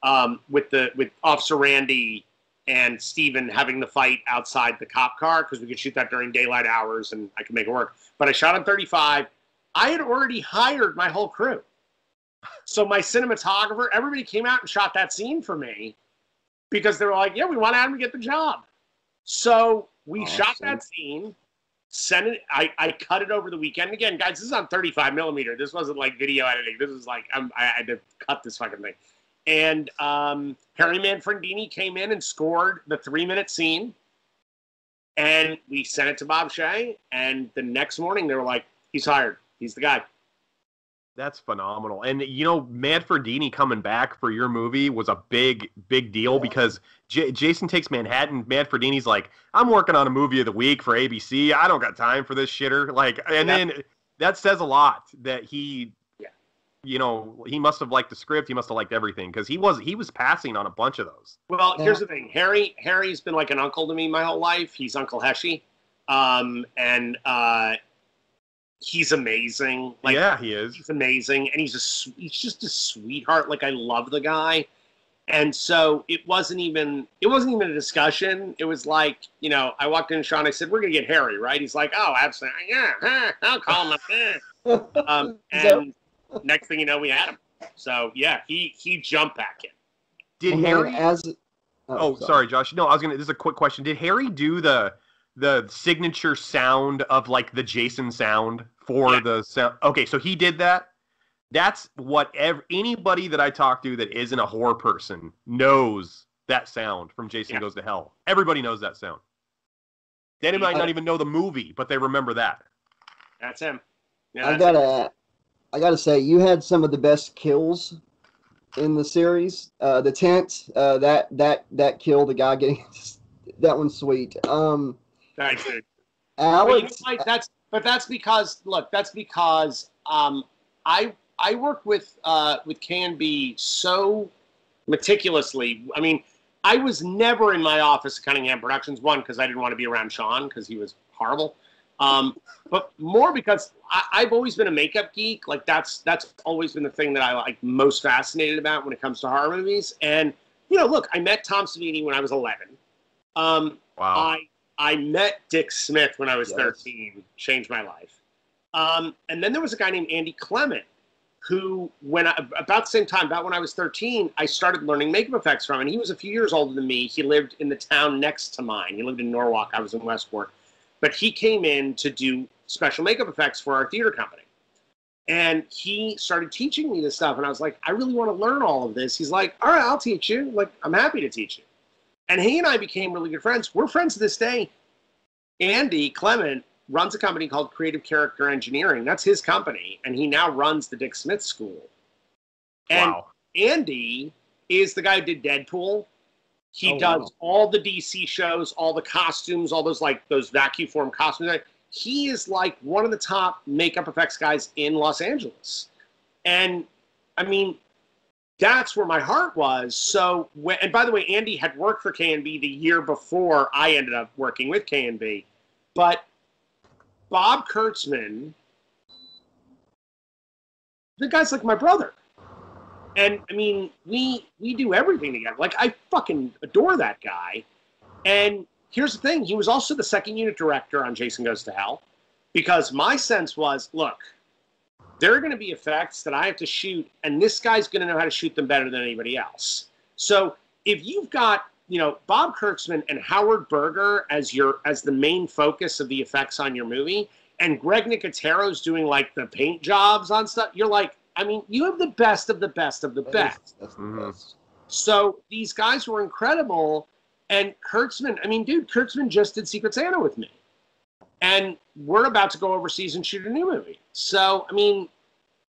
um, with the with Officer Randy and Steven having the fight outside the cop car because we could shoot that during daylight hours and I could make it work. But I shot on 35. I had already hired my whole crew. So my cinematographer, everybody came out and shot that scene for me because they were like, "Yeah, we want Adam to get the job." So we shot that scene, sent it. I, I cut it over the weekend. Again, guys, this is on 35 millimeter. This wasn't like video editing. This was like um, I'm, I had to cut this fucking thing. And um, Harry Manfredini came in and scored the three minute scene. And we sent it to Bob Shaye. And the next morning, they were like, "He's hired. He's the guy." That's phenomenal. And you know, Manfredini coming back for your movie was a big, big deal because J- Jason Takes Manhattan. Manfredini's like, I'm working on a movie of the week for ABC. I don't got time for this shitter. Like, and Yeah. then that says a lot that he. You know, he must have liked the script. He must have liked everything because he was he was passing on a bunch of those. Well, Yeah. here's the thing. Harry Harry's been like an uncle to me my whole life. He's Uncle Heshy. Um, and uh, he's amazing. Like yeah, he is. he's amazing and he's a s- he's just a sweetheart like i love the guy and so it wasn't even it wasn't even a discussion it was like you know i walked in to sean i said we're gonna get harry right he's like oh absolutely yeah huh, i'll call him up there." um, So- and next thing you know we had him so yeah he he jumped back in Did And Harry? as Oh, oh sorry, Josh. No, I was gonna. This is a quick question. Did Harry do the the signature sound of like the Jason sound for Yeah. the sound? Okay, so he did that. That's what ev- anybody that I talk to that isn't a horror person knows that sound from Jason Yeah. Goes to Hell. Everybody knows that sound. They might not even know the movie, but they remember that. that's him Yeah, I that's it. gotta, I gotta say, you had some of the best kills in the series. Uh, the tent, uh, that that that kill, the guy getting that one's sweet. Um, Thanks, dude. But you know Alex, what? that's but that's because look, that's because um, I I work with uh, with KNB so meticulously. I mean, I was never in my office at Cunningham Productions. One because I didn't want to be around Sean because he was horrible. Um, but more because I, I've always been a makeup geek. Like that's that's always been the thing that I like most fascinated about when it comes to horror movies. And you know, look, I met Tom Savini when I was 11. Um, Wow. I I met Dick Smith when I was Yes. 13. Changed my life. Um, and then there was a guy named Andy Clement who, when I, about the same time, about when I was 13, I started learning makeup effects from. And he was a few years older than me. He lived in the town next to mine. He lived in Norwalk. I was in Westport. But he came in to do special makeup effects for our theater company. And he started teaching me this stuff. And I was like, I really want to learn all of this. He's like, All right, I'll teach you. Like, I'm happy to teach you. And he and I became really good friends. We're friends to this day. Andy Clement runs a company called Creative Character Engineering. That's his company. And he now runs the Dick Smith School. And wow. Andy is the guy who did Deadpool. He Oh, does wow. all the DC shows, all the costumes, all those like those vacuum form costumes. He is like one of the top makeup effects guys in Los Angeles. And I mean, that's where my heart was. So, when, and by the way, Andy had worked for KNB the year before I ended up working with KNB. But Bob Kurtzman, the guy's like my brother. And I mean, we we do everything together. Like I fucking adore that guy. And here's the thing: he was also the second unit director on Jason Goes to Hell, because my sense was, look, there are going to be effects that I have to shoot, and this guy's going to know how to shoot them better than anybody else. So if you've got you know Bob Kurtzman and Howard Berger as your as the main focus of the effects on your movie, and Greg Nicotero's doing like the paint jobs on stuff, you're like, I mean, you have the best of the best of the that is- best. that's the Mhm. best. So these guys were incredible. And Kurtzman, I mean, dude, Kurtzman just did Secret Santa with me. And we're about to go overseas and shoot a new movie. So, I mean,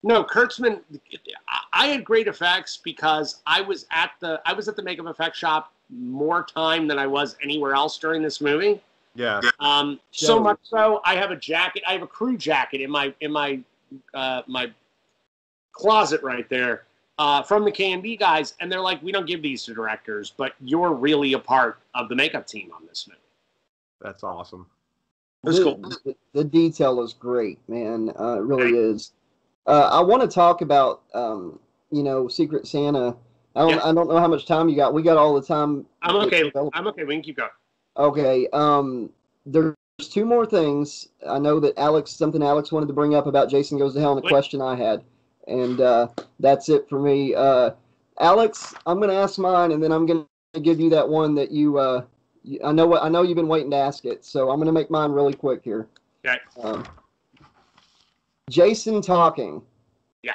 no, Kurtzman, I- I had great effects because I was at the I was at the makeup effects shop more time than I was anywhere else during this movie. Yeah. Um, so So- much so, I have a jacket. I have a crew jacket in my in my uh, my closet right there uh, from the KNB guys, and they're like, "We don't give these to directors, but you're really a part of the makeup team on this movie." That's awesome. That's the, cool. the, the detail is great, man. Uh, it really is. Uh, I want to talk about, um, you know, Secret Santa. I don't, Yeah. I don't know how much time you got. We got all the time. I'm okay. I'm okay. We can keep going. Okay. Um, there's two more things. I know that Alex, something Alex wanted to bring up about Jason Goes to Hell and a Wait. question I had. And uh, that's it for me. Uh, Alex, I'm going to ask mine, and then I'm going to give you that one that you. Uh, I know what I know you've been waiting to ask it, so I'm going to make mine really quick here. Okay. Um, Jason talking. Yeah.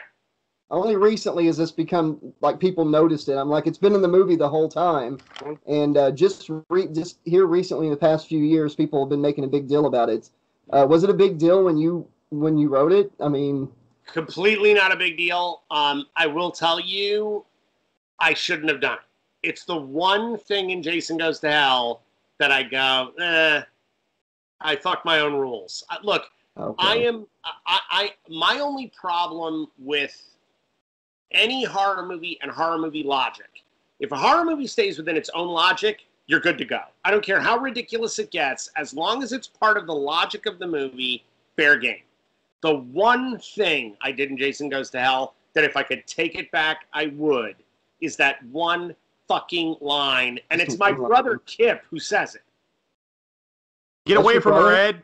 Only recently has this become like people noticed it. I'm like, it's been in the movie the whole time, and uh, just re- just here recently in the past few years, people have been making a big deal about it. Uh, was it a big deal when you when you wrote it? I mean, Completely not a big deal. Um, I will tell you, I shouldn't have done it. It's the one thing in Jason Goes to Hell that I go, eh, I fucked my own rules. Uh, Look, okay. I am I, I my only problem with any horror movie and horror movie logic. If a horror movie stays within its own logic, you're good to go. I don't care how ridiculous it gets, as long as it's part of the logic of the movie, fair game. The one thing I did in Jason Goes to Hell that if I could take it back, I would, is that one fucking line. And it's my brother Kip who says it. Get That's away your from her. Ed.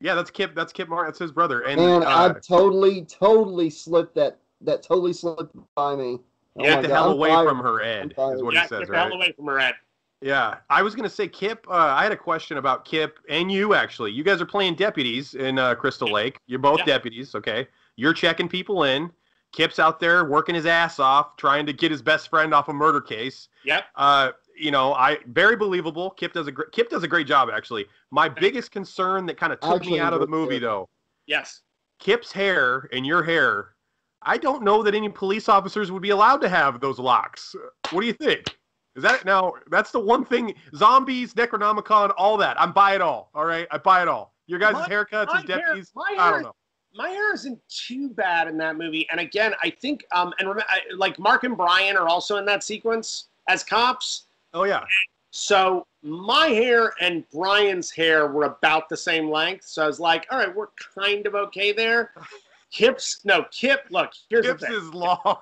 Yeah, that's Kip. That's Kip Martin. That's his brother. And Man, uh, I totally, totally slipped that. That totally slipped by me. Oh Get the God, hell away from her, Ed, I'm is what yeah, he says, get the right? hell away from her, Ed. Yeah, I was gonna say Kip. Uh, I had a question about Kip and you actually. You guys are playing deputies in uh, Crystal Lake. You're both Yeah. deputies, okay? You're checking people in. Kip's out there working his ass off, trying to get his best friend off a murder case. Yep. Uh, you know, I very believable. Kip does a gr- Kip does a great job actually. My biggest concern that kind of took actually me out of the movie it. though Yes. Kip's hair and your hair, I don't know that any police officers would be allowed to have those locks. What do you think? Is that now? That's the one thing. Zombies, Necronomicon, all that. I'm buy it all. All right, I buy it all. Your guys' My- haircuts my as hair- deputies. my I don't know. my hair isn't too bad in that movie. And again, I think um and rem- I, like Mark and Brian are also in that sequence as cops. Oh yeah. So my hair and Brian's hair were about the same length. So I was like, all right, we're kind of okay there. Kip's no Kip. Look, here's Kips the thing. is long.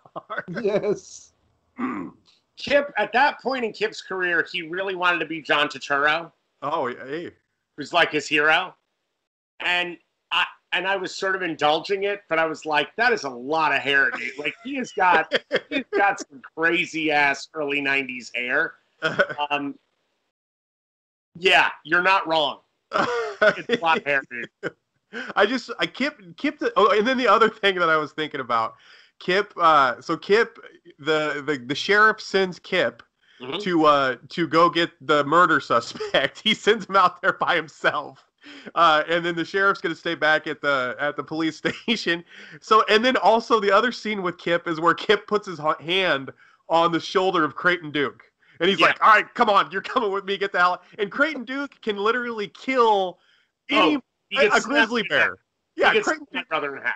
Yes. Kip at that point in Kip's career, he really wanted to be John Turturro, oh hey. who's like his hero, and I and I was sort of indulging it, but I was like, that is a lot of hair, dude. Like he has got he's got some crazy ass early '90s hair. Um, yeah, you're not wrong. It's a lot of hair, dude. I just I Kip Kip the, oh and then the other thing that I was thinking about Kip uh so Kip the the, the sheriff sends Kip Mhm. to uh to go get the murder suspect. He sends him out there by himself. Uh, and then the sheriff's gonna stay back at the at the police station. So and then also the other scene with Kip is where Kip puts his hand on the shoulder of Creighton Duke. And he's Yeah. like, "All right, come on, you're coming with me. Get the hell." And Creighton Duke can literally kill any Oh, a, a grizzly bear. Yeah, Creighton, my brother in half.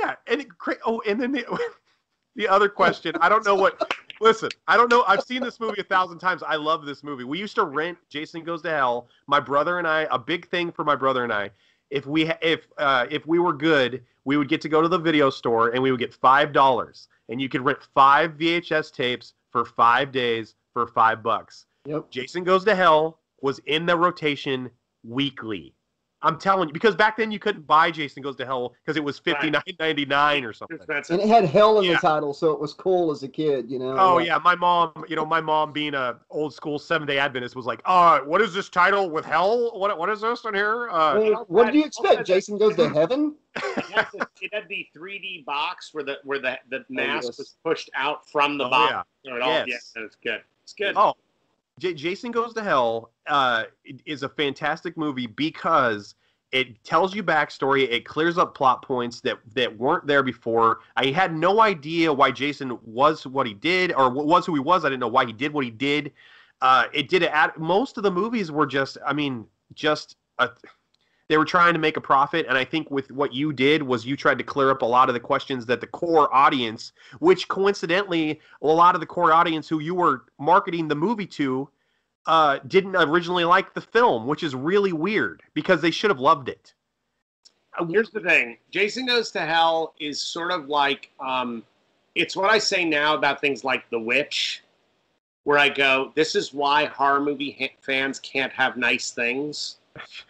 Yeah, and it, Cre- oh, and then the the other question. I don't know what. Listen, I don't know. I've seen this movie a thousand times. I love this movie. We used to rent Jason Goes to Hell. My brother and I. A big thing for my brother and I. If we if uh, if we were good, we would get to go to the video store and we would get five dollars, and you could rent five VHS tapes for five days for five bucks. Yep. Jason Goes to Hell was in the rotation weekly. I'm telling you, because back then you couldn't buy Jason Goes to Hell because it was fifty nine ninety nine or something. And it had hell in Yeah. the title, so it was cool as a kid, you know. Oh Like, yeah, my mom, you know, my mom being a old school seven day Adventist was like, uh, what is this title with hell? What what is this in here? Uh, Well, what did you expect? Jason goes to heaven? It had, the, it had the 3D box where the where the the mask yes. was pushed out from the Oh, box. yeah. So it all, Yes. yeah, it's good. It's good. Oh, J- Jason Goes to Hell uh, is a fantastic movie because it tells you backstory. It clears up plot points that that weren't there before. I had no idea why Jason was what he did, or was who he was. I didn't know why he did what he did. Uh, it did it. At, most of the movies were just, I mean, just a. They were trying to make a profit, and I think with what you did was you tried to clear up a lot of the questions that the core audience, which coincidentally, a lot of the core audience who you were marketing the movie to, uh, didn't originally like the film, which is really weird because they should have loved it. Here's the thing: Jason Goes to Hell is sort of like um, it's what I say now about things like The Witch, where I go, "This is why horror movie ha- fans can't have nice things,"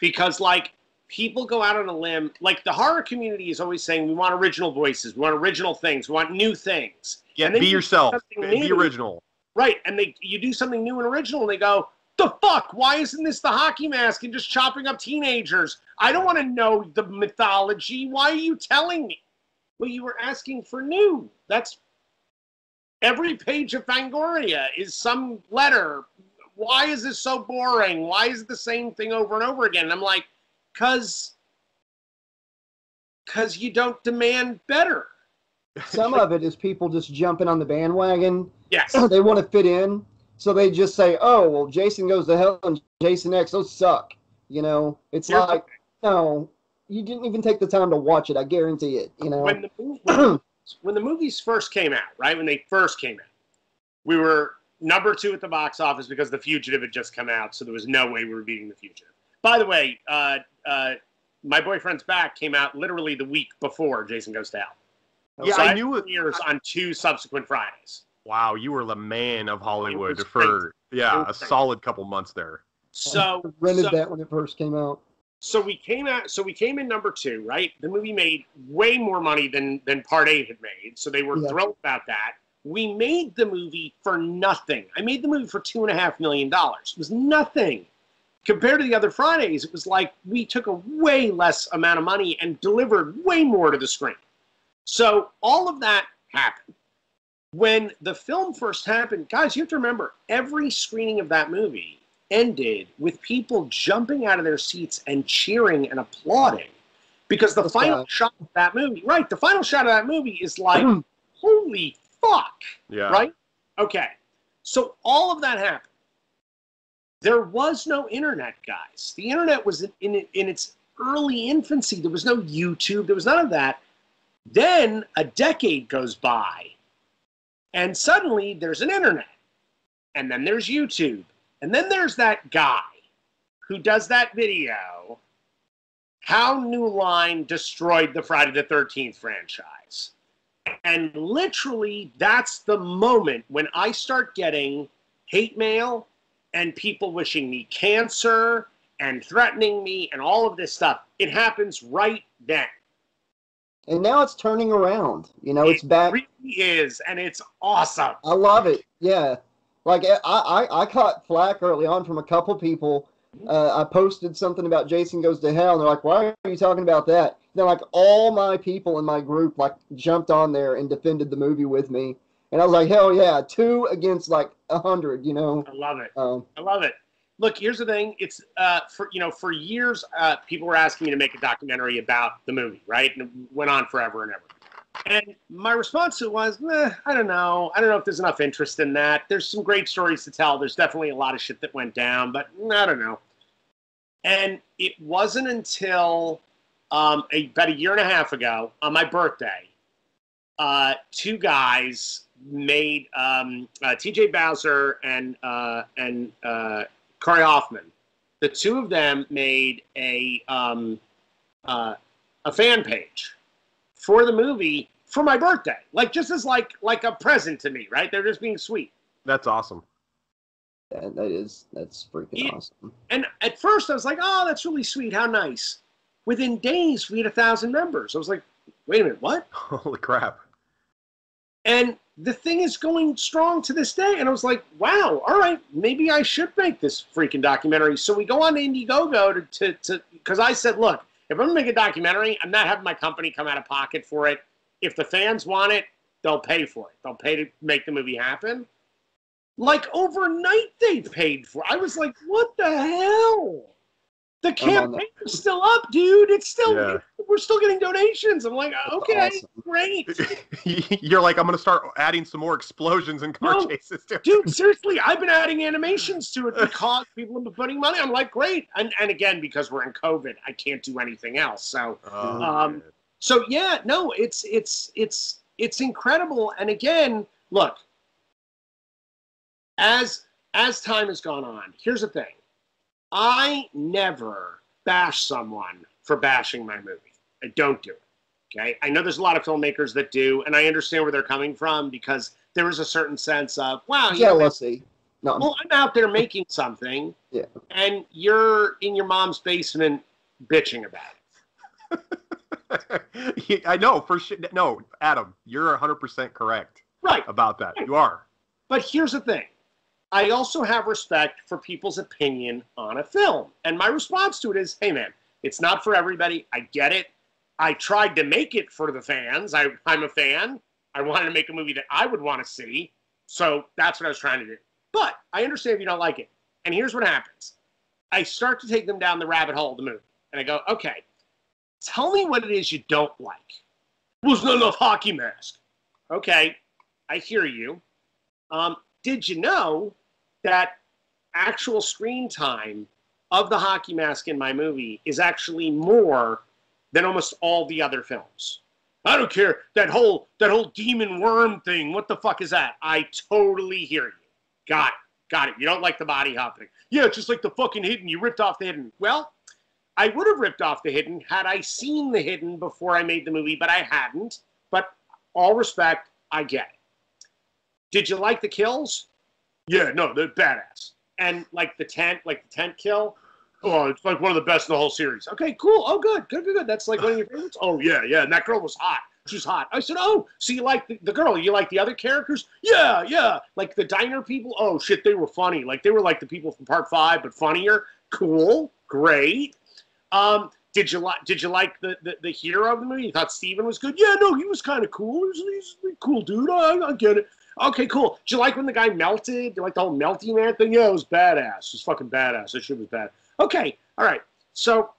because like people go out on a limb. Like the horror community is always saying, "We want original voices, we want original things, we want new things." Yeah, be you yourself. something Be original. Right, and they you do something new and original, and they go, "The fuck? Why isn't this the hockey mask and just chopping up teenagers? I don't want to know the mythology. Why are you telling me?" Well, you were asking for new. That's every page of Fangoria is some letter. Why is this so boring? Why is it the same thing over and over again? And I'm like, cause, cause you don't demand better. Some of it is people just jumping on the bandwagon. Yes. they want to fit in, so they just say, "Oh, well, Jason goes to hell and Jason X, those suck." You know, it's like, no, you didn't even take the time to watch it. I guarantee it. You know, when the when the movies first came out, right when they first came out, we were number two at the box office because The Fugitive had just come out, so there was no way we were beating The Fugitive. By the way, uh, uh, my boyfriend's back came out literally the week before Jason Goes to Hell. Yeah, So I had knew it. Years on two subsequent Fridays. Wow, you were the man of Hollywood was for yeah a was great. solid couple months there. So I rented so- that when it first came out. so we came out so we came in number two right the movie made way more money than than part eight had made so they were Yeah. thrilled about that we made the movie for nothing i made the movie for two and a half million dollars it was nothing compared to the other fridays it was like we took a way less amount of money and delivered way more to the screen so all of that happened when the film first happened guys you have to remember every screening of that movie ended with people jumping out of their seats and cheering and applauding because the That's final fine. shot of that movie, right? The final shot of that movie is like, holy fuck, Yeah. right? Okay, so all of that happened. There was no internet, guys. The internet was in, in, in its early infancy. There was no YouTube. There was none of that. Then a decade goes by, and suddenly there's an internet, and then there's YouTube, and then there's that guy who does that video. How New Line destroyed the Friday the 13th franchise. And literally, that's the moment when I start getting hate mail and people wishing me cancer and threatening me and all of this stuff. It happens right then. And now it's turning around. You know, it's back. It really is, and it's awesome. I love it. Yeah, like I, I, I caught flack early on from a couple people. Uh, I posted something about Jason Goes to Hell, and they're like, "Why are you talking about that?" Then like all my people in my group like jumped on there and defended the movie with me, and I was like, "Hell yeah!" Two against like a hundred, you know. I love it. Um, I love it. Look, here's the thing. It's uh, for you know, for years, uh, people were asking me to make a documentary about the movie, right? And it went on forever and ever. And my response to it was, eh, I don't know. I don't know if there's enough interest in that. There's some great stories to tell. There's definitely a lot of shit that went down, but I don't know. And it wasn't until um, a, about a year and a half ago, on my birthday, uh, two guys made um, uh, T.J. Bowser and uh, and uh, Corey Hoffman. The two of them made a um, uh, a fan page for the movie for my birthday, like just as like like a present to me, right? They're just being sweet. That's awesome. that, that is that's freaking Yeah. awesome. And at first, I was like, "Oh, that's really sweet. How nice." Within days, we had a thousand members. I was like, "Wait a minute, what?" Holy crap. And the thing is going strong to this day. And I was like, wow, all right, maybe I should make this freaking documentary. So we go on to Indiegogo to, to, to, because I said, look, if I'm gonna make a documentary, I'm not having my company come out of pocket for it. If the fans want it, they'll pay for it. They'll pay to make the movie happen. Like overnight, they paid for. it. I was like, what the hell? The campaign is still up, dude. It's still Yeah. we're still getting donations. I'm like, That's okay, awesome. great. You're like, I'm gonna start adding some more explosions and car No, chases. To dude seriously i've been adding animations to it because people have been putting money i'm like great and, and again because we're in covid i can't do anything else so Oh, Um, man. so yeah no it's it's it's it's incredible and again look as as time has gone on here's the thing i never bash someone for bashing my movie i don't do it okay i know there's a lot of filmmakers that do and i understand where they're coming from because there is a certain sense of wow you know, Jealousy. No, I'm- well, I'm out there making something, Yeah. and you're in your mom's basement bitching about it. I know for sure. No, Adam, you're 100 percent correct Right. about that. You are. But here's the thing I also have respect for people's opinion on a film. And my response to it is hey, man, it's not for everybody. I get it. I tried to make it for the fans. I, I'm a fan. I wanted to make a movie that I would want to see. So that's what I was trying to do. But I understand if you don't like it. And here's what happens I start to take them down the rabbit hole of the movie. And I go, okay, tell me what it is you don't like. Was not enough hockey mask. Okay, I hear you. Um, did you know that actual screen time of the hockey mask in my movie is actually more than almost all the other films? I don't care that whole that whole demon worm thing. What the fuck is that? I totally hear you. Got it. Got it. You don't like the body hopping. Yeah, it's just like the fucking hidden. You ripped off the hidden. Well, I would have ripped off the hidden had I seen the hidden before I made the movie, but I hadn't. But all respect, I get it. Did you like the kills? Yeah, no, they're badass. And like the tent, like the tent kill. Oh, it's like one of the best in the whole series. Okay, cool. Oh, good, good, good, good. That's like one of your favorites. Oh yeah, yeah. And that girl was hot. She's hot. I said, oh, so you like the, the girl? You like the other characters? Yeah, yeah. Like the diner people. Oh shit, they were funny. Like they were like the people from Part Five, but funnier. Cool, great. Um, did you like? Did you like the, the the hero of the movie? You thought Steven was good? Yeah, no, he was kind of cool. He's, he's a cool dude. I, I get it. Okay, cool. Did you like when the guy melted? Did you like the whole melting man thing? Yeah, it was badass. It was fucking badass. That shit was bad. Okay, all right. So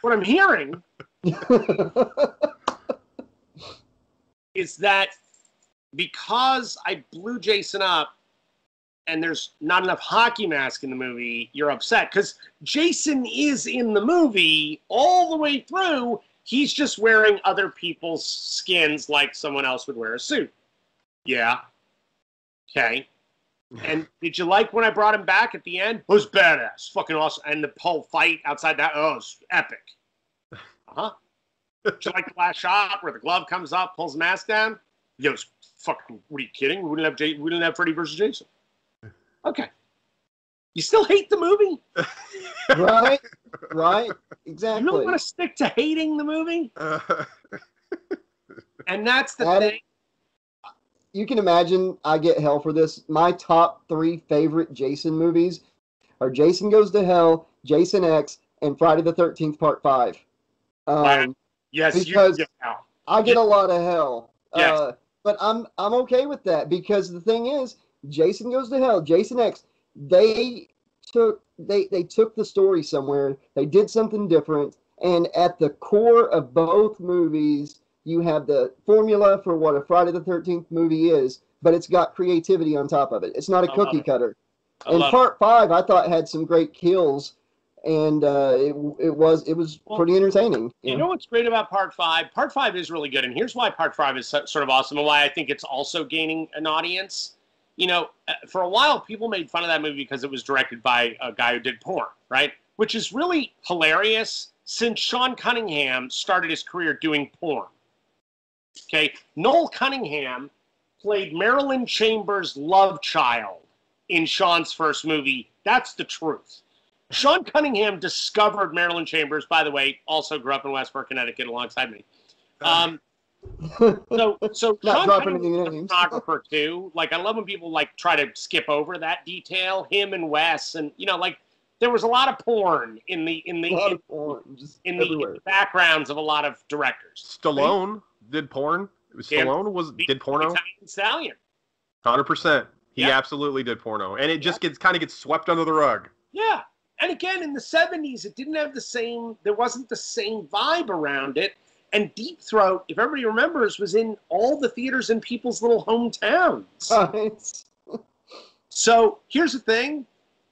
what I'm hearing is that because I blew Jason up and there's not enough hockey mask in the movie, you're upset. Because Jason is in the movie all the way through. He's just wearing other people's skins like someone else would wear a suit. Yeah. Okay. And did you like when I brought him back at the end? It was badass. Fucking awesome. And the whole fight outside that, oh, it was epic. Uh huh. Did you like the last shot where the glove comes up, pulls the mask down? He goes, fucking, what are you kidding? We wouldn't have, J- we didn't have Freddy versus Jason. Okay. You still hate the movie? right? Right? Exactly. You really want to stick to hating the movie? Uh, And that's the thing. You can imagine I get hell for this. My top three favorite Jason movies are Jason Goes to Hell, Jason X, and Friday the Thirteenth Part Five. Um, Wow. Yes, because- you yeah. I get a lot of hell, Yes. uh, but I'm I'm okay with that because the thing is, Jason Goes to Hell, Jason X, they took they they took the story somewhere. They did something different, and at the core of both movies, you have the formula for what a Friday the Thirteenth movie is, but it's got creativity on top of it. It's not a I cookie cutter. And love it. part five, I thought had some great kills, and uh, it it was it was Well, pretty entertaining. You know what's great about part five? Part five is really good, and here's why part five is so, sort of awesome, and why I think it's also gaining an audience. You know, uh, for a while, people made fun of that movie because it was directed by a guy who did porn, right? Which is really hilarious since Sean Cunningham started his career doing porn. Okay, Noel Cunningham played Marilyn Chambers' love child in Sean's first movie. That's the truth. Sean Cunningham discovered Marilyn Chambers, by the way, also grew up in Westport, Connecticut alongside me. Um, so, so Not Sean dropping Cunningham any was a names. photographer too. Like, I love when people like try to skip over that detail. Him and Wes, and you know, like there was a lot of porn in the in the a lot in, of porn just in the, backgrounds of a lot of directors. Stallone did porn. Yeah. Stallone was did porno. Italian Stallion. Hundred percent. He Yeah. absolutely did porno, and it just gets kind of gets swept under the rug. Yeah. And again, in the 70s, it didn't have the same, there wasn't the same vibe around it. And Deep Throat, if everybody remembers, was in all the theaters in people's little hometowns. Right. So here's the thing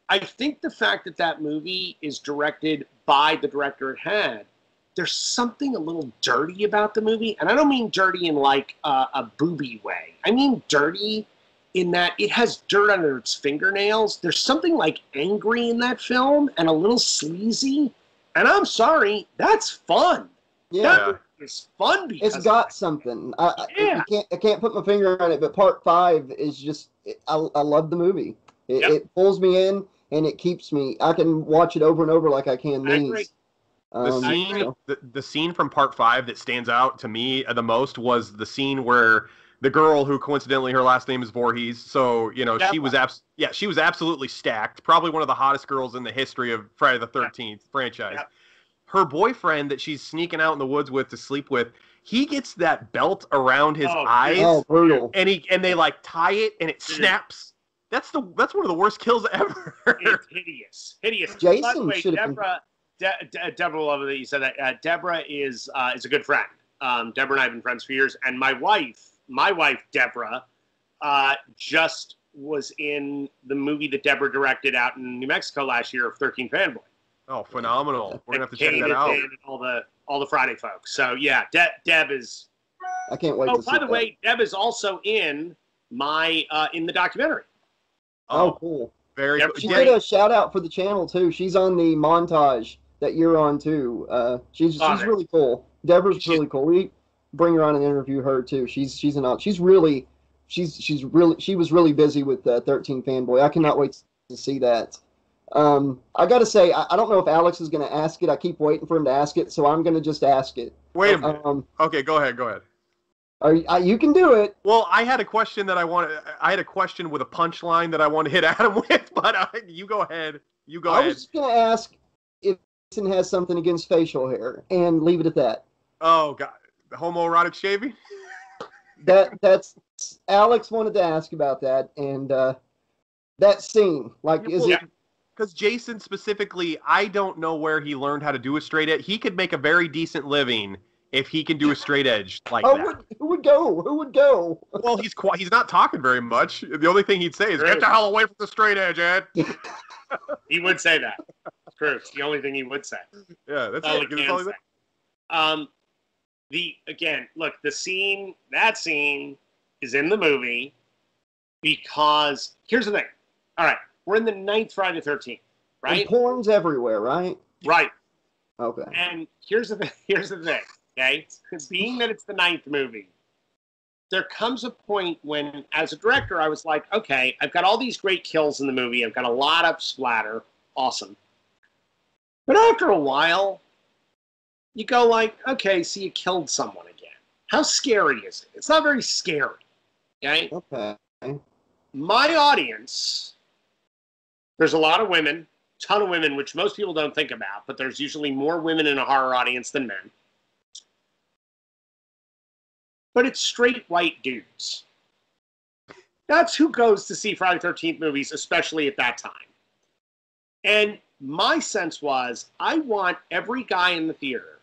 I think the fact that that movie is directed by the director it had, there's something a little dirty about the movie. And I don't mean dirty in like uh, a booby way, I mean dirty in that it has dirt under its fingernails. There's something like angry in that film and a little sleazy. And I'm sorry, that's fun. Yeah. That movie fun because It's got something. I, I- Yeah. I can't I can't put my finger on it, but part five is just I, I love the movie. It, Yep. it pulls me in and it keeps me. I can watch it over and over like I can I these. Agree. The Um, scene, so- the, the scene from part five that stands out to me the most was the scene where the girl, who coincidentally her last name is Voorhees, so you know she was abs- yeah she was absolutely stacked, probably one of the hottest girls in the history of Friday the Thirteenth franchise. Yep. Her boyfriend that she's sneaking out in the woods with to sleep with, he gets that belt around his Oh, eyes, oh, brutal. and he and they like tie it and it Dude. snaps. That's the that's one of the worst kills ever. it's hideous, hideous. Jason By should have been- Deborah, De- De- Deborah, love that you said that. Uh, Deborah is uh, is a good friend. Um, Deborah and I have been friends for years, and my wife, my wife Deborah, uh, just was in the movie that Deborah directed out in New Mexico last year of Thirteen Fanboy. oh, phenomenal! We're gonna have to And check that that is out. in and all the all the Friday folks. So yeah, De- Deb is. I can't wait Oh, to see by the that. way, Deb is also in my uh, in the documentary. Oh, cool. very Yep, cool. She did a shout out for the channel too. She's on the montage that you're on too. Uh, she's Love she's it. really cool. Deborah's really cool. We bring her on and interview her too. She's she's an she's really she's she's really she was really busy with uh, 13 fanboy. I cannot wait to see that. Um, I gotta say I, I don't know if Alex is gonna ask it. I keep waiting for him to ask it, so I'm gonna just ask it. Wait a minute. Um, Okay, go ahead. Go ahead. are you, you can do it. Well, I had a question that I wanted. I had a question with a punchline that I want to hit Adam with, but uh, you go ahead. You go I ahead. was just gonna ask has something against facial hair, and leave it at that. Oh God, the homoerotic shaving. that that's Alex wanted to ask about that and uh that scene like is Yeah. it because Jason specifically, I don't know where he learned how to do a straight edge. He could make a very decent living if he can do a straight edge like Oh, that. would, who would go? Who would go? Well, he's qui- he's not talking very much. The only thing he'd say is, True. "Get the hell away from the straight edge, Ed." He would say that. It's true. The only thing he would say. Yeah, that's That's all it. he can all say. Um, the again, look, the scene, that scene is in the movie because here's the thing. All right, we're in the ninth Friday the Thirteenth, right? And porn's everywhere, right? Right. Okay. And here's the here's the thing, okay? Being that it's the ninth movie, there comes a point when, as a director, I was like, okay, I've got all these great kills in the movie. I've got a lot of splatter, awesome. But after a while, you go like, okay, so you killed someone again. How scary is it? It's not very scary. Okay Okay. my audience, there's a lot of women, ton of women, which most people don't think about, but there's usually more women in a horror audience than men. But it's straight white dudes. That's who goes to see Friday 13th movies, especially at that time. And my sense was I want every guy in the theater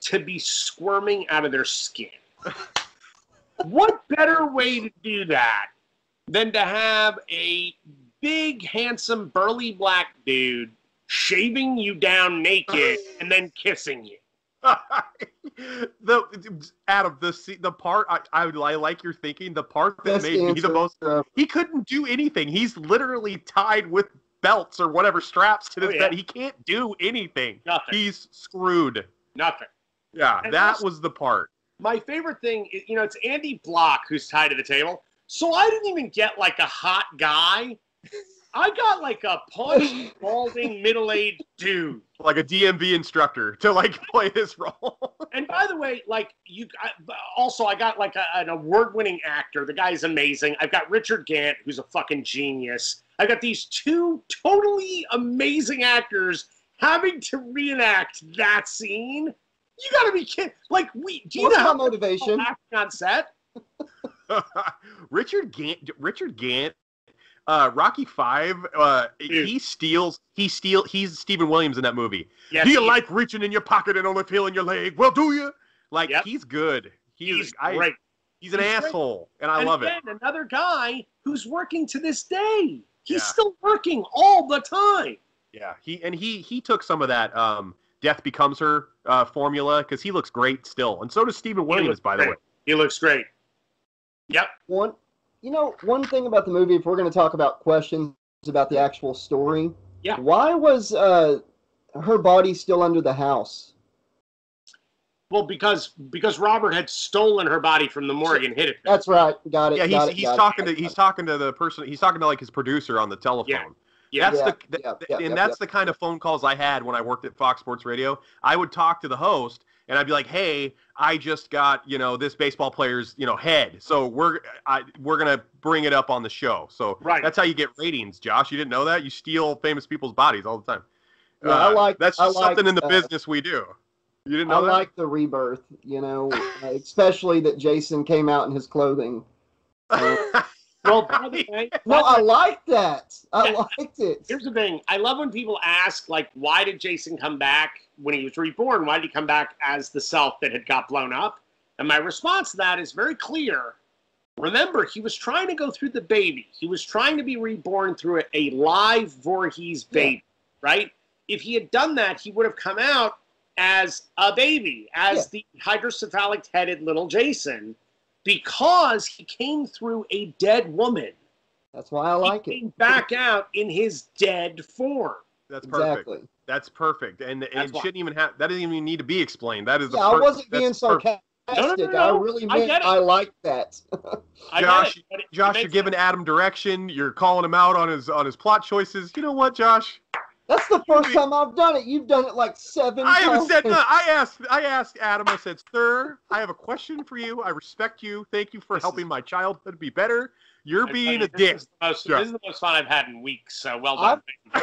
to be squirming out of their skin. what better way to do that than to have a big, handsome, burly black dude shaving you down naked and then kissing you? the Adam, the se- the part I, I I like your thinking. The part that Best made me the most. He couldn't do anything. He's literally tied with belts or whatever straps to Oh, this yeah. bed. He can't do anything. Nothing. He's screwed. Nothing. Yeah, And that was the part. My favorite thing, is, you know, it's Andy Bloch who's tied to the table. So I didn't even get like a hot guy. I got like a paunchy, balding, middle-aged dude. Like a DMV instructor to like play this role. And by the way, like you, I, also I got like a, an award-winning actor. The guy's amazing. I've got Richard Gant, who's a fucking genius. I've got these two totally amazing actors having to reenact that scene. You gotta be kidding! Like we, do you What's know how motivation? acting on set? Richard Gant, Richard Gant, uh, Rocky Five. Uh, Dude. he steals. He steal. He's Steven Williams in that movie. Yes, do you he- like reaching in your pocket and only feeling your leg? Well, do you? Like Yep. he's good. He's He's I, great. he's an He's great. asshole, and I and love it. another guy who's working to this day. He's Yeah. still working all the time. Yeah, he and he he took some of that um, death becomes her uh, formula because he looks great still, and so does Steven Williams, by the way. He looks great. Yep. One, you know, one thing about the movie, if we're going to talk about questions about the actual story, Yeah. why was uh, her body still under the house? Well, because because Robert had stolen her body from the morgue and hid it. That's right. Got it. Yeah, got he's it, he's it. talking to he's talking to the person he's talking to like his producer on the telephone. Yeah. That's Yeah, the, the- yeah, yeah, and yeah, that's yeah. the kind of phone calls I had when I worked at Fox Sports Radio. I would talk to the host and I'd be like, "Hey, I just got you know this baseball player's you know head, so we're I, we're gonna bring it up on the show." So Right. that's how you get ratings, Josh. You didn't know that? You steal famous people's bodies all the time. Uh, I like- that's I just something in the uh, business we do. You didn't I know that? like the rebirth, you know, uh, especially that Jason came out in his clothing. Well, by the way, No, I like that. I Yeah. liked it. here's the thing. I love when people ask, like, why did Jason come back when he was reborn? Why did he come back as the self that had got blown up? And my response to that is very clear. Remember, he was trying to go through the baby. He was trying to be reborn through a, live Voorhees baby, right? If he had done that, he would have come out as a baby, as the hydrocephalic headed little Jason, because he came through a dead woman. That's why I like he it. came back out in his dead form. That's perfect. Exactly. That's perfect, and, and That's it why. shouldn't even have. That doesn't even need to be explained. That is the. Yeah, I wasn't being sarcastic. No, no, no, no. I really I meant get it. I, like that. I Josh, get it, it- it Josh, you're giving sense. Adam direction. You're calling him out on his on his plot choices. You know what, Josh? That's the first time I've done it. You've done it like seven I haven't times. said no. I asked. I asked Adam. I said, "Sir, I have a question for you. I respect you. Thank you for This helping is- my childhood be better. You're I being you, a this dick." Is most, Yeah. This is the most fun I've had in weeks. So well done.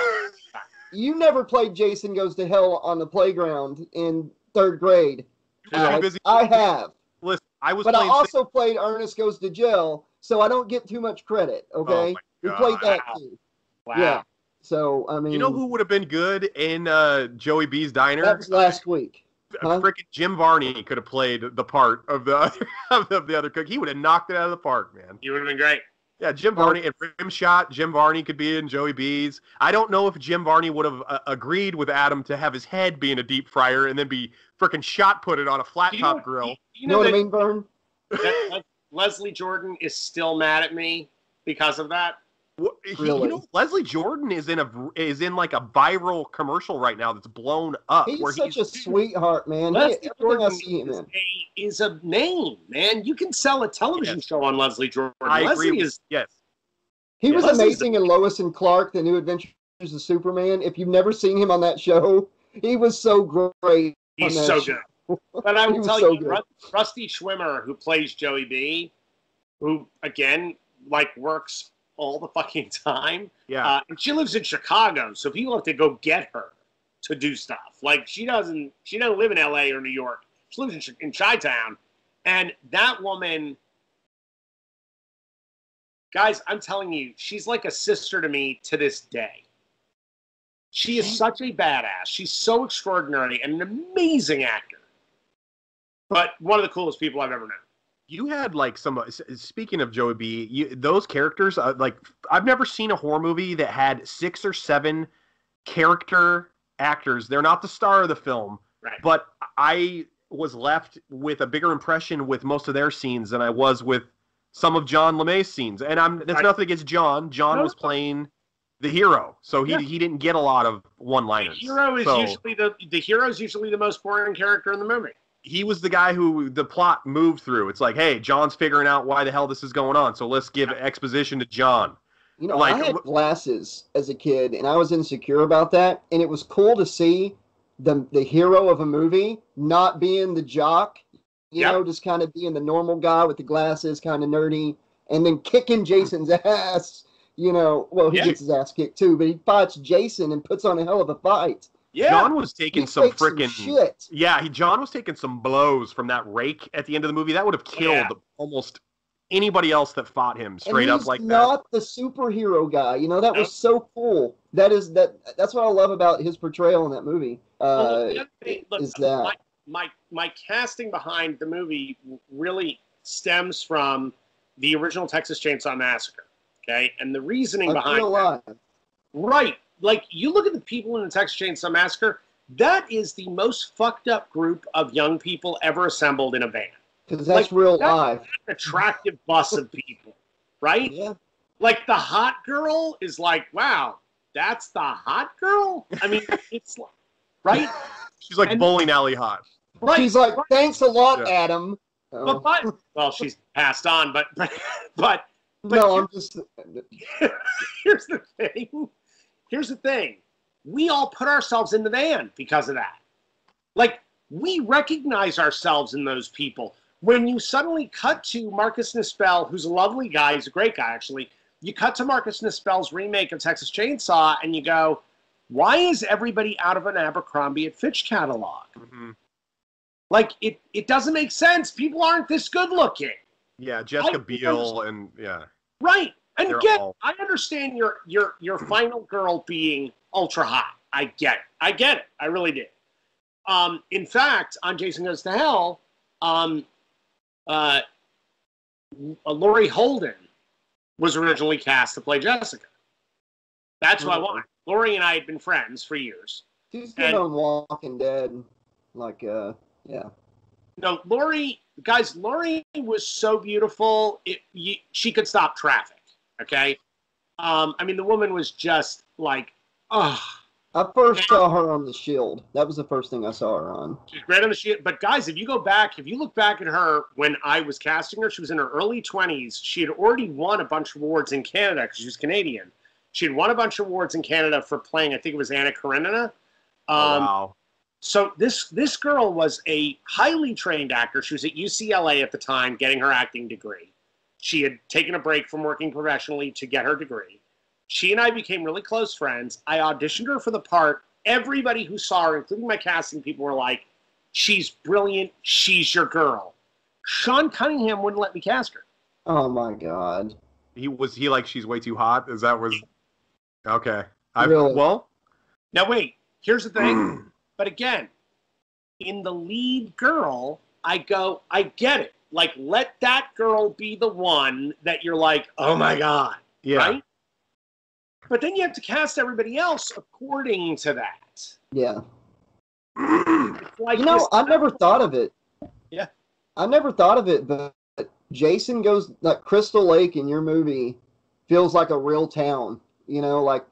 You never played Jason Goes to Hell on the playground in third grade. You're busy. I have. Listen, I was But I playing. also played Ernest Goes to Jail, so I don't get too much credit, okay? Oh we played that Wow. too. wow. Yeah. So I mean, You know who would have been good in uh, Joey B's diner? that was last week. huh? Frickin' Jim Varney could have played the part of the other of the, other cook. He would have knocked it out of the park, man. He would have been great. Yeah, Jim Varney and Rim Shot. Jim Varney could be in Joey B's. I don't know if Jim Varney would have uh, agreed with Adam to have his head be in a deep fryer and then be frickin' shot put it on a flat You top know, grill. You You know know what I that, mean, Vern? that- that Leslie Jordan is still mad at me because of that. Wha- he- You know, Leslie Jordan is in a is in like a viral commercial right now that's blown up. He's where such he's, a sweetheart, man. He, Leslie everything I Jordan see him is a, is a name, man. You can sell a television Yes. show on Leslie Jordan. I Leslie agree. With, is yes, He was Leslie's amazing in Lois and Clark, The New Adventures of Superman. If you've never seen him on that show, he was so great. he's so show. good. But I He will was tell so you, good. Ru- Rusty Schwimmer, who plays Joey B, who again like works all the fucking time, yeah. uh, and she lives in Chicago, so people have to go get her to do stuff. Like she doesn't, she doesn't live in L.A. or New York. She lives in, Chi- in Chi-Town, and that woman, guys, I'm telling you, she's like a sister to me to this day. She is such a badass. She's so extraordinary and an amazing actor. But one of the coolest people I've ever known. You had like some uh, speaking of joey b you, those characters uh, like i've never seen a horror movie that had six or seven character actors they're not the star of the film Right. but i was left with a bigger impression with most of their scenes than i was with some of john lemay's scenes and i'm that's Right. nothing against john john No, was playing the hero so he, Yeah. he didn't get a lot of one The liners hero is so usually the the hero is usually the most boring character in the movie. He was the guy who the plot moved through it's like hey john's figuring out why the hell this is going on so let's give exposition to john You know, Like, I had glasses as a kid, and I was insecure about that. And it was cool to see the the hero of a movie not being the jock, you Yep. know, just kind of being the normal guy with the glasses, kind of nerdy, and then kicking Jason's ass. You know, well, he Yeah. gets his ass kicked too, but he fights Jason and puts on a hell of a fight. Yeah. John was taking He some takes freaking shit. yeah. He John was taking some blows from that rake at the end of the movie. That would have killed Yeah. almost anybody else that fought him straight and up he's like that. not the superhero guy. You know, that No. was so cool. That is that. That's what I love about his portrayal in that movie. Uh, the other look, is that- my, my my casting behind the movie really stems from the original Texas Chainsaw Massacre. Okay, and the reasoning I behind feel alive. right, like you look at the people in the Texas Chainsaw Massacre. That is the most fucked up group of young people ever assembled in a van. Because that's Like, real that- life. An attractive bus of people, right? Yeah. Like the hot girl is like, wow, that's the hot girl. I mean, it's like, right, She's like and- bowling alley hot. right. She's like, thanks a lot, Yeah. Adam. Oh, But, but well, she's passed on, but but but but no, I'm just. here's the thing. Here's the thing. We all put ourselves in the van because of that. Like we recognize ourselves in those people. When you suddenly cut to Marcus Nispel, who's a lovely guy, he's a great guy actually. You cut to Marcus Nispel's remake of Texas Chainsaw, and you go, "Why is everybody out of an Abercrombie at Fitch catalog? Mhm. Like it, it doesn't make sense. People aren't this good looking." Yeah, Jessica I- Biel and yeah. Right. And They're get all- I understand your your your final girl being ultra hot. I get it. I get it. I really did. Um, in fact, on Jason Goes to Hell, um, uh, Laurie Holden was originally cast to play Jessica. That's who I want. Laurie and I had been friends for years. She's good And- on Walking Dead. Like, uh, yeah. No, Lori, guys, Lori was so beautiful. It, you, she could stop traffic. Okay. Um, I mean, the woman was just like, oh, I first saw her on The Shield. That was the first thing I saw her on. she's great on the shit. But guys, if you go back, if you look back at her when I was casting her, she was in her early 20s. She had already won a bunch of awards in Canada because she was Canadian. She had won a bunch of awards in Canada for playing, I think it was Anna Karenina. Oh, Um, wow. So this this girl was a highly trained actor. She was at UCLA at the time, getting her acting degree. She had taken a break from working professionally to get her degree. She and I became really close friends. I auditioned her for the part. Everybody who saw her, including my casting people, were like, "She's brilliant. She's your girl." Sean Cunningham wouldn't let me cast her. Oh my god. He was he like she's way too hot. Is that was okay? I Really? well, Now wait, here's the thing. But again, in the lead girl, I go, I get it. Like, let that girl be the one that you're like, oh my god, yeah. right? But then you have to cast everybody else according to that. Yeah. Like You know, this- I never thought of it. Yeah. I never thought of it, but Jason goes like Crystal Lake in your movie feels like a real town. You know, like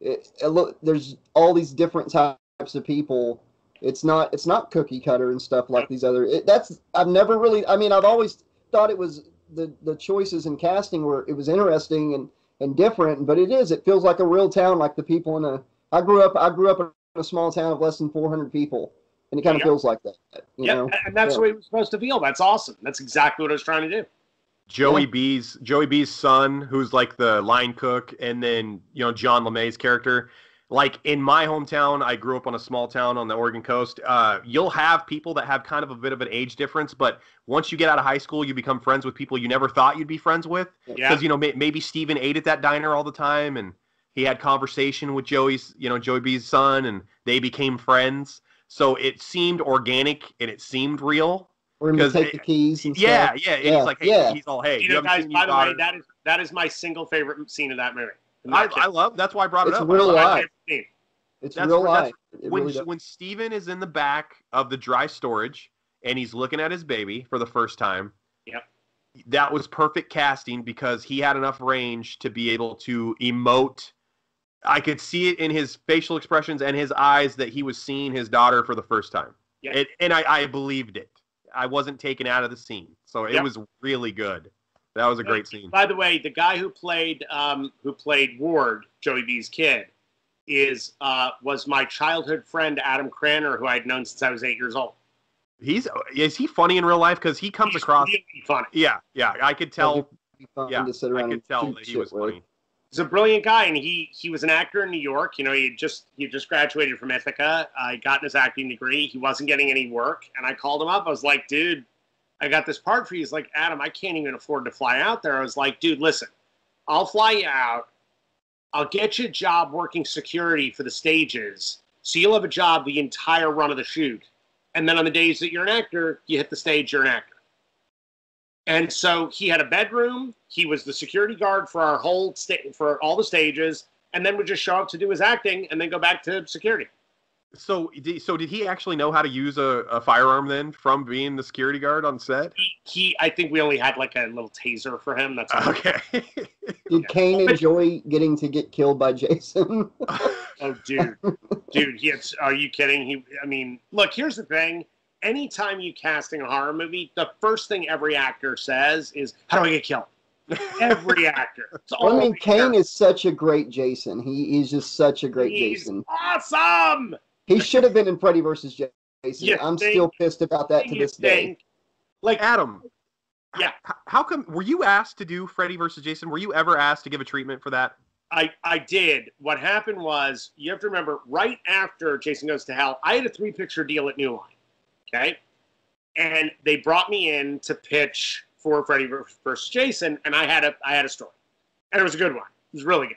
it, it look there's all these different types of people. It's not it's not cookie cutter and stuff like these other. It, that's I've never really. I mean, I've always thought it was the the choices in casting were it was interesting and and different, but it is. It feels like a real town, like the people in a. I grew up. I grew up in a small town of less than 400 people, and it kind of Yep. feels like that. You Yep, know, and that's Yeah. the way it was supposed to feel. That's awesome. That's exactly what I was trying to do. Joey Yeah. B's Joey B's son, who's like the line cook, and then you know John LeMay's character. Like in my hometown, I grew up on a small town on the Oregon coast. Uh, you'll have people that have kind of a bit of an age difference, but once you get out of high school, you become friends with people you never thought you'd be friends with. Yeah. Because you know may- maybe Steven ate at that diner all the time, and he had conversation with Joey's, you know, Joey B's son, and they became friends. So it seemed organic and it seemed real. or him to 'cause take it- the keys and Yeah, stuff. yeah. Yeah, he's like, hey, yeah. he's all, hey, You you, know, guys, by these the way, that is that is my single favorite scene of that movie. I, I love. That's why I brought it It's up. real love- my life. favorite scene. It's That's real where- life. It when really when Steven is in the back of the dry storage and he's looking at his baby for the first time. Yep. That was perfect casting because he had enough range to be able to emote. I could see it in his facial expressions and his eyes that he was seeing his daughter for the first time. Yeah. It, and I, I believed it. I wasn't taken out of the scene. So it Yep. was really good. That was a great scene. By the way, the guy who played um, who played Ward, Joey B's kid, is uh, was my childhood friend Adam Cranner, who I'd known since I was eight years old. He's is he funny in real life? Because he comes He's across. really funny. Yeah, yeah. I could tell. Be Yeah, to sit I could tell that he was with. funny. He's a brilliant guy, and he he was an actor in New York. You know, he had just he had just graduated from Ithaca. Uh, got his acting degree. He wasn't getting any work, and I called him up. I was like, dude, I got this part for you. He's like, Adam, I can't even afford to fly out there. I was like, dude, listen, I'll fly you out. I'll get you a job working security for the stages, so you'll have a job the entire run of the shoot. And then on the days that you're an actor, you hit the stage, you're an actor. And so he had a bedroom. He was the security guard for our whole sta- for all the stages, and then would just show up to do his acting, and then go back to security. So, did- so did he actually know how to use a, a firearm then from being the security guard on set? He, he, I think we only had like a little taser for him. That's all. Okay. Did Kane enjoy getting to get killed by Jason? Oh, dude, dude, he had, are you kidding? He, I mean, look, here's the thing. Anytime you casting a horror movie, the first thing every actor says is, "How do I get killed?" Every actor. It's Well, I mean, Kane hear. is such a great Jason. He is just such a great He's Jason. Awesome. He should have been in Freddy versus Jason. You I'm think? still pissed about that to this day. Like, Adam. Yeah. h- How come were you asked to do Freddy versus Jason? Were you ever asked to give a treatment for that? I, I did. What happened was, you have to remember, right after Jason Goes to Hell, I had a three picture deal at New Line. Okay. And they brought me in to pitch for Freddy versus Jason, and I had a I had a story. And it was a good one. It was really good.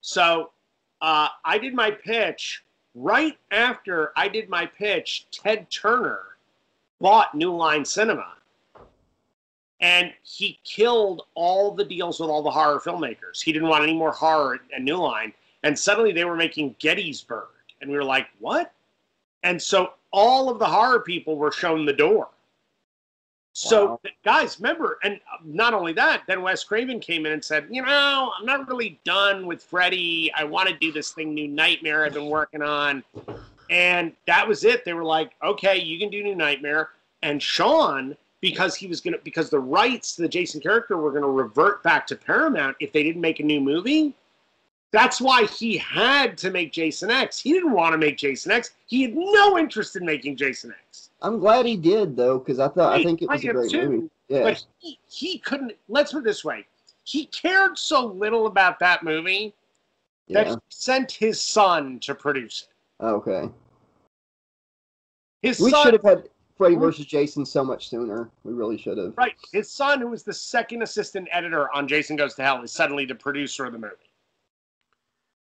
So uh, I did my pitch. Right after I did my pitch, Ted Turner bought New Line Cinema and he killed all the deals with all the horror filmmakers. He didn't want any more horror at New Line, and suddenly they were making Gettysburg, and we were like, "What?" And so all of the horror people were shown the door. So Wow. guys, remember, and not only that, then Wes Craven came in and said, "You know, I'm not really done with Freddy. I want to do this thing, New Nightmare, I've been working on." And that was it. They were like, "Okay, you can do New Nightmare." And Sean because he was gonna because the rights to the Jason character were gonna revert back to Paramount if they didn't make a new movie. That's why he had to make Jason X. He didn't want to make Jason X. He had no interest in making Jason X. I'm glad he did though, because I thought I think it was I a great too. movie. Yeah. But he, he couldn't. Let's put it this way: he cared so little about that movie that yeah. he sent his son to produce it. Okay. His We son, should have had Freddy Hmm? versus Jason so much sooner. We really should have. right? His son, who was the second assistant editor on Jason Goes to Hell, is suddenly the producer of the movie.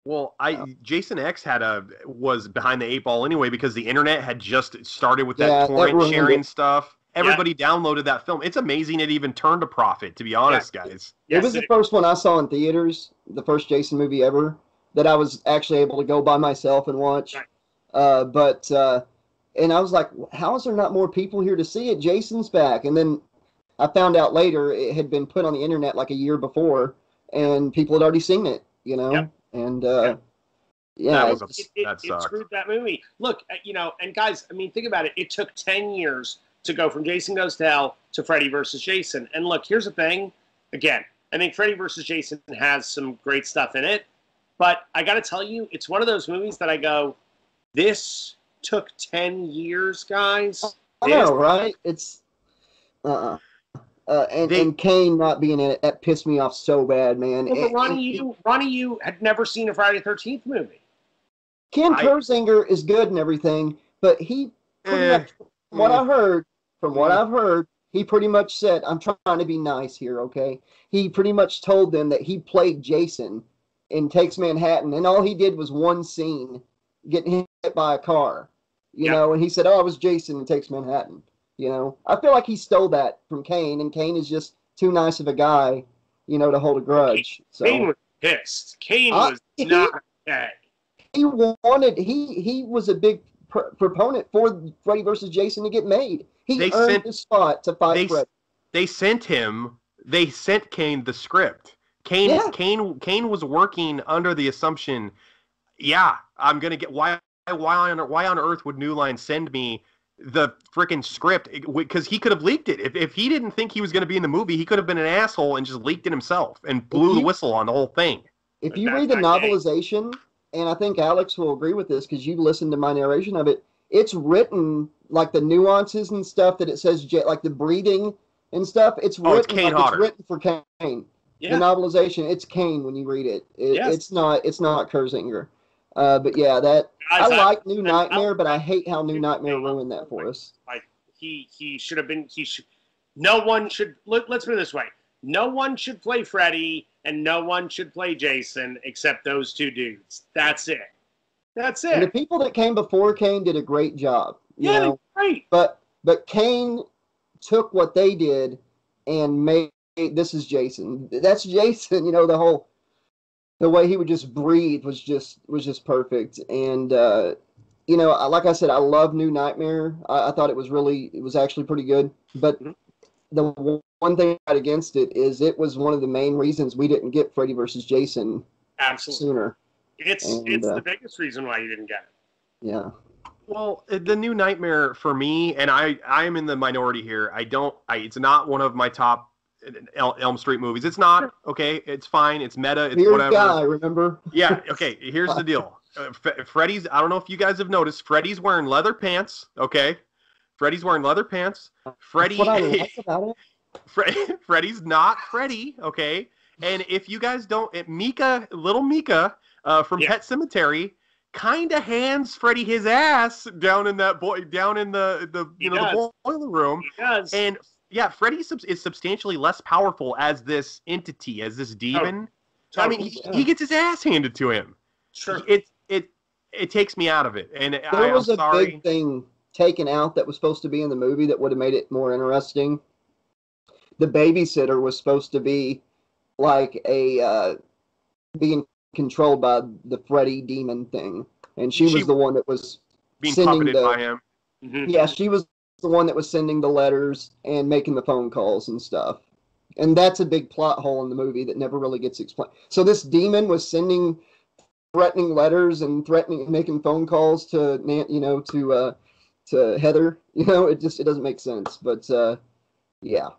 Well, I Jason X had a was behind the eight ball anyway because the internet had just started with that Yeah, torrent ruined sharing it. stuff. Everybody downloaded that film. It's amazing it even turned a profit. To be honest, guys. it was the first one I saw in theaters, the first Jason movie ever that I was actually able to go by myself and watch. Right. Uh, but uh, and I was like, how is there not more people here to see it? Jason's back, and then I found out later it had been put on the internet like a year before, and people had already seen it. You know, Yep. And uh, Yep. yeah, That was a- it, it, That it sucked. screwed that movie. Look, uh, you know, and guys, I mean, think about it. It took 10 years to go from Jason Goes to Hell to Freddy versus Jason. And look, here's the thing. Again, I think Freddy versus Jason has some great stuff in it. But I got to tell you, it's one of those movies that I go, this took 10 years, guys. I know, right? It's uh, uh and They- and Kane not being in it that pissed me off so bad, man. Well, but And- Ronnie, you, Ronnie, you had never seen a Friday the 13th movie. Ken I- Kirzinger is good and everything, but he pretty Eh, much, from what mm. I heard, from what Mm. I've heard, he pretty much said, "I'm trying to be nice here, okay?" He pretty much told them that he played Jason in Takes Manhattan, and all he did was one scene, getting hit by a car, you Yeah. know. And he said, "Oh, I was Jason in Takes Manhattan." You know, I feel like he stole that from Kane, and Kane is just too nice of a guy, you know, to hold a grudge. So Kane was pissed. Kane Uh, was he- not okay. he wanted he he was a big pr- proponent for Freddy versus Jason to get made. He They earned sent- his spot to fight they Freddy. they sent him they sent Kane the script. Kane Yeah. Kane Kane was working under the assumption, yeah, I'm gonna get why why on why on earth would New Line send me the freaking script because he could have leaked it if, if he didn't think he was going to be in the movie he could have been an asshole and just leaked it himself and blew the whistle on the whole thing If you read the novelization, and I think Alex will agree with this because you listened to my narration of it, it's written like the nuances and stuff that it says, like the breathing and stuff. It's written, Oh, it's written Kane like Hodder. it's written for Kane. Yeah. The novelization, it's Kane when you read it. it Yes. It's not. It's not Kirzinger. Uh, but yeah, that Guys, I like New I- Nightmare, but I hate how New Nightmare ruined that for us. he he should have been he should no one should let, let's put it this way no one should play freddy and no one should play jason except those two dudes that's it that's And the people that came before Kane did a great job. You yeah know? great But but Kane took what they did and made this is Jason. That's Jason. You know the whole the way he would just breathe was just was just perfect. And uh, you know, I- like I said, I love New Nightmare. I, I thought it was really it was actually pretty good. But Mhm. the one- one thing I had against it is it was one of the main reasons we didn't get Freddy versus Jason absolutely sooner. it's And, it's uh, the biggest reason why you didn't get it Yeah. Well, uh, the new nightmare for me, and I, I am in the minority here. I don't. I, it's not one of my top El, Elm Street movies. It's not. Okay, it's fine. It's meta. It's Weird whatever. guy, remember? Yeah. Okay. Here's the deal. Uh, F- Freddy's. I don't know if you guys have noticed. Freddy's wearing leather pants. Okay. Freddy's wearing leather pants. Freddy. That's what I like about it. Fre- Freddy's not Freddy, okay? And if you guys don't, it, Miko, little Miko uh, from Yeah. Pet Sematary, kind of hands Freddy his ass down in that boy, down in the the He you know the boiler room. he does And yeah, Freddy sub- is substantially less powerful as this entity, as this demon. I mean, he, totally. he gets his ass handed to him. sure It it it takes me out of it, and I, There was I'm a sorry. big thing taken out that was supposed to be in the movie that would have made it more interesting. The babysitter was supposed to be like a uh, being controlled by the Freddy demon thing, and she, She- was the one that was being sending puppeted the- by him. Mhm. yeah she was the one that was sending the letters and making the phone calls and stuff. And that's a big plot hole in the movie that never really gets explained. So this demon was sending threatening letters and threatening making phone calls to Nan- you know to uh to Heather. You know, it just it doesn't make sense. But uh yeah.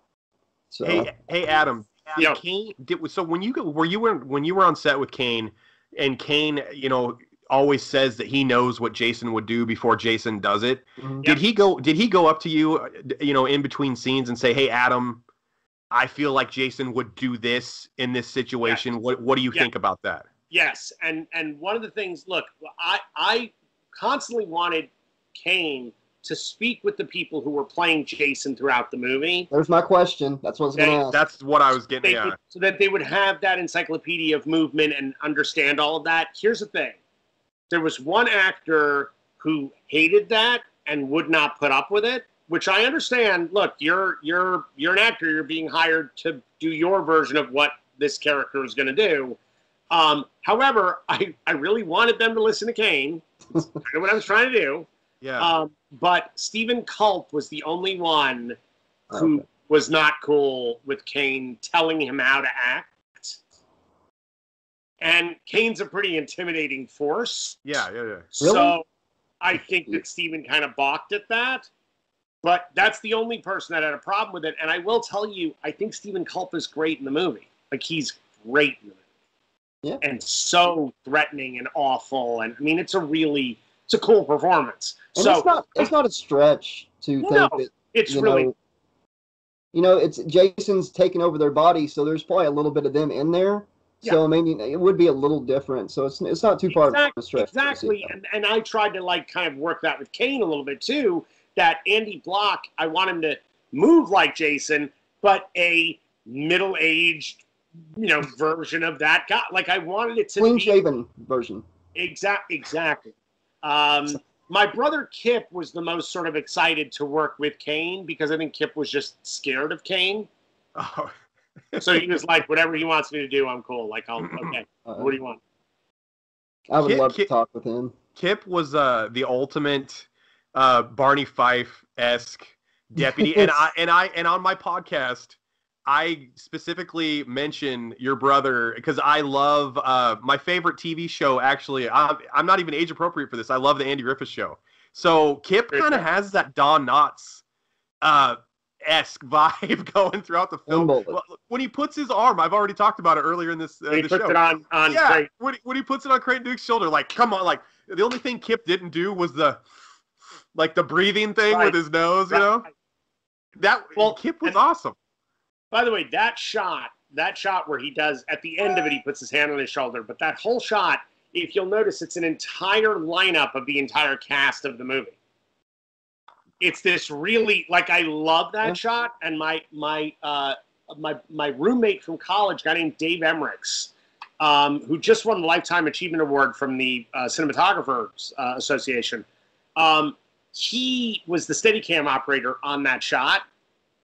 So Hey, hey, Adam. Yeah. Kane did so when you were you were when you were on set with Kane, and Kane, you know, always says that he knows what Jason would do before Jason does it. Mhm. Did he go? Did he go up to you, you know, in between scenes and say, "Hey, Adam, I feel like Jason would do this in this situation. What What do you Yeah. think about that?" Yes, and and one of the things, look, I I constantly wanted Kane to speak with the people who were playing Jason throughout the movie. There's my question. That's what I was going to ask. That's what I was getting They at. could- so that they would have that encyclopedia of movement and understand all of that. Here's the thing there was one actor who hated that and would not put up with it which i understand. Look you're you're you're an actor. You're being hired to do your version of what this character is going to do. Um, however I, I really wanted them to listen to kane. Kind of what i was trying to do. Yeah. um, but steven culp was the only one who Okay. was not cool with kane telling him how to act and kane's a pretty intimidating force yeah, yeah, yeah. Really? so I think that Steven kind of balked at that. But that's the only person that had a problem with it. And I will tell you, I think Steven Culp is great in the movie. Like he's great in the movie. Yeah. And so threatening and awful. And I mean it's a really it's a cool performance. And so it's not it's not a stretch to No, think that it's you really know, you know, it's Jason's taking over their body, so there's probably a little bit of them in there. So I mean, it would be a little different. So it's it's not too far of Exact- a stretch. Exactly. And, and I tried to like kind of work that with Kane a little bit too. That Andy Bloch, I want him to move like Jason, but a middle aged, you know, version of that guy. Like I wanted it to Clean be shaven version. exact exactly. Um, my brother Kip was the most sort of excited to work with Kane because I think Kip was just scared of Kane. Oh, So he was like, whatever he wants me to do, I'm cool. Like, I'll, okay, Uh, what do you want? I would Kid- love to kid- talk with him. Kip was uh, the ultimate uh, Barney Fife esque deputy, and I and I and on my podcast, I specifically mention your brother because I love uh, my favorite TV show. Actually, I'm, I'm not even age appropriate for this. I love the Andy Griffith Show. So Kip kind of has that Don Knotts uh, esque vibe going throughout the film. Well, When he puts his arm, I've already talked about it earlier in this uh, he the puts show it on on yeah, Craig. when he, when he puts it on Creighton Duke's shoulder, like, come on, like the only thing Kip didn't do was the like the breathing thing Right. with his nose, you know. That Well, Kip was and- awesome. By the way, that shot, that shot where he does at the end of it, he puts his hand on his shoulder. But that whole shot, if you'll notice, it's an entire lineup of the entire cast of the movie. It's this really like I love that Yeah. shot, and my my uh, my my roommate from college, a guy named Dave Emmerichs, um, who just won the Lifetime Achievement Award from the uh, Cinematographers uh, Association. Um, he was the Steadicam operator on that shot,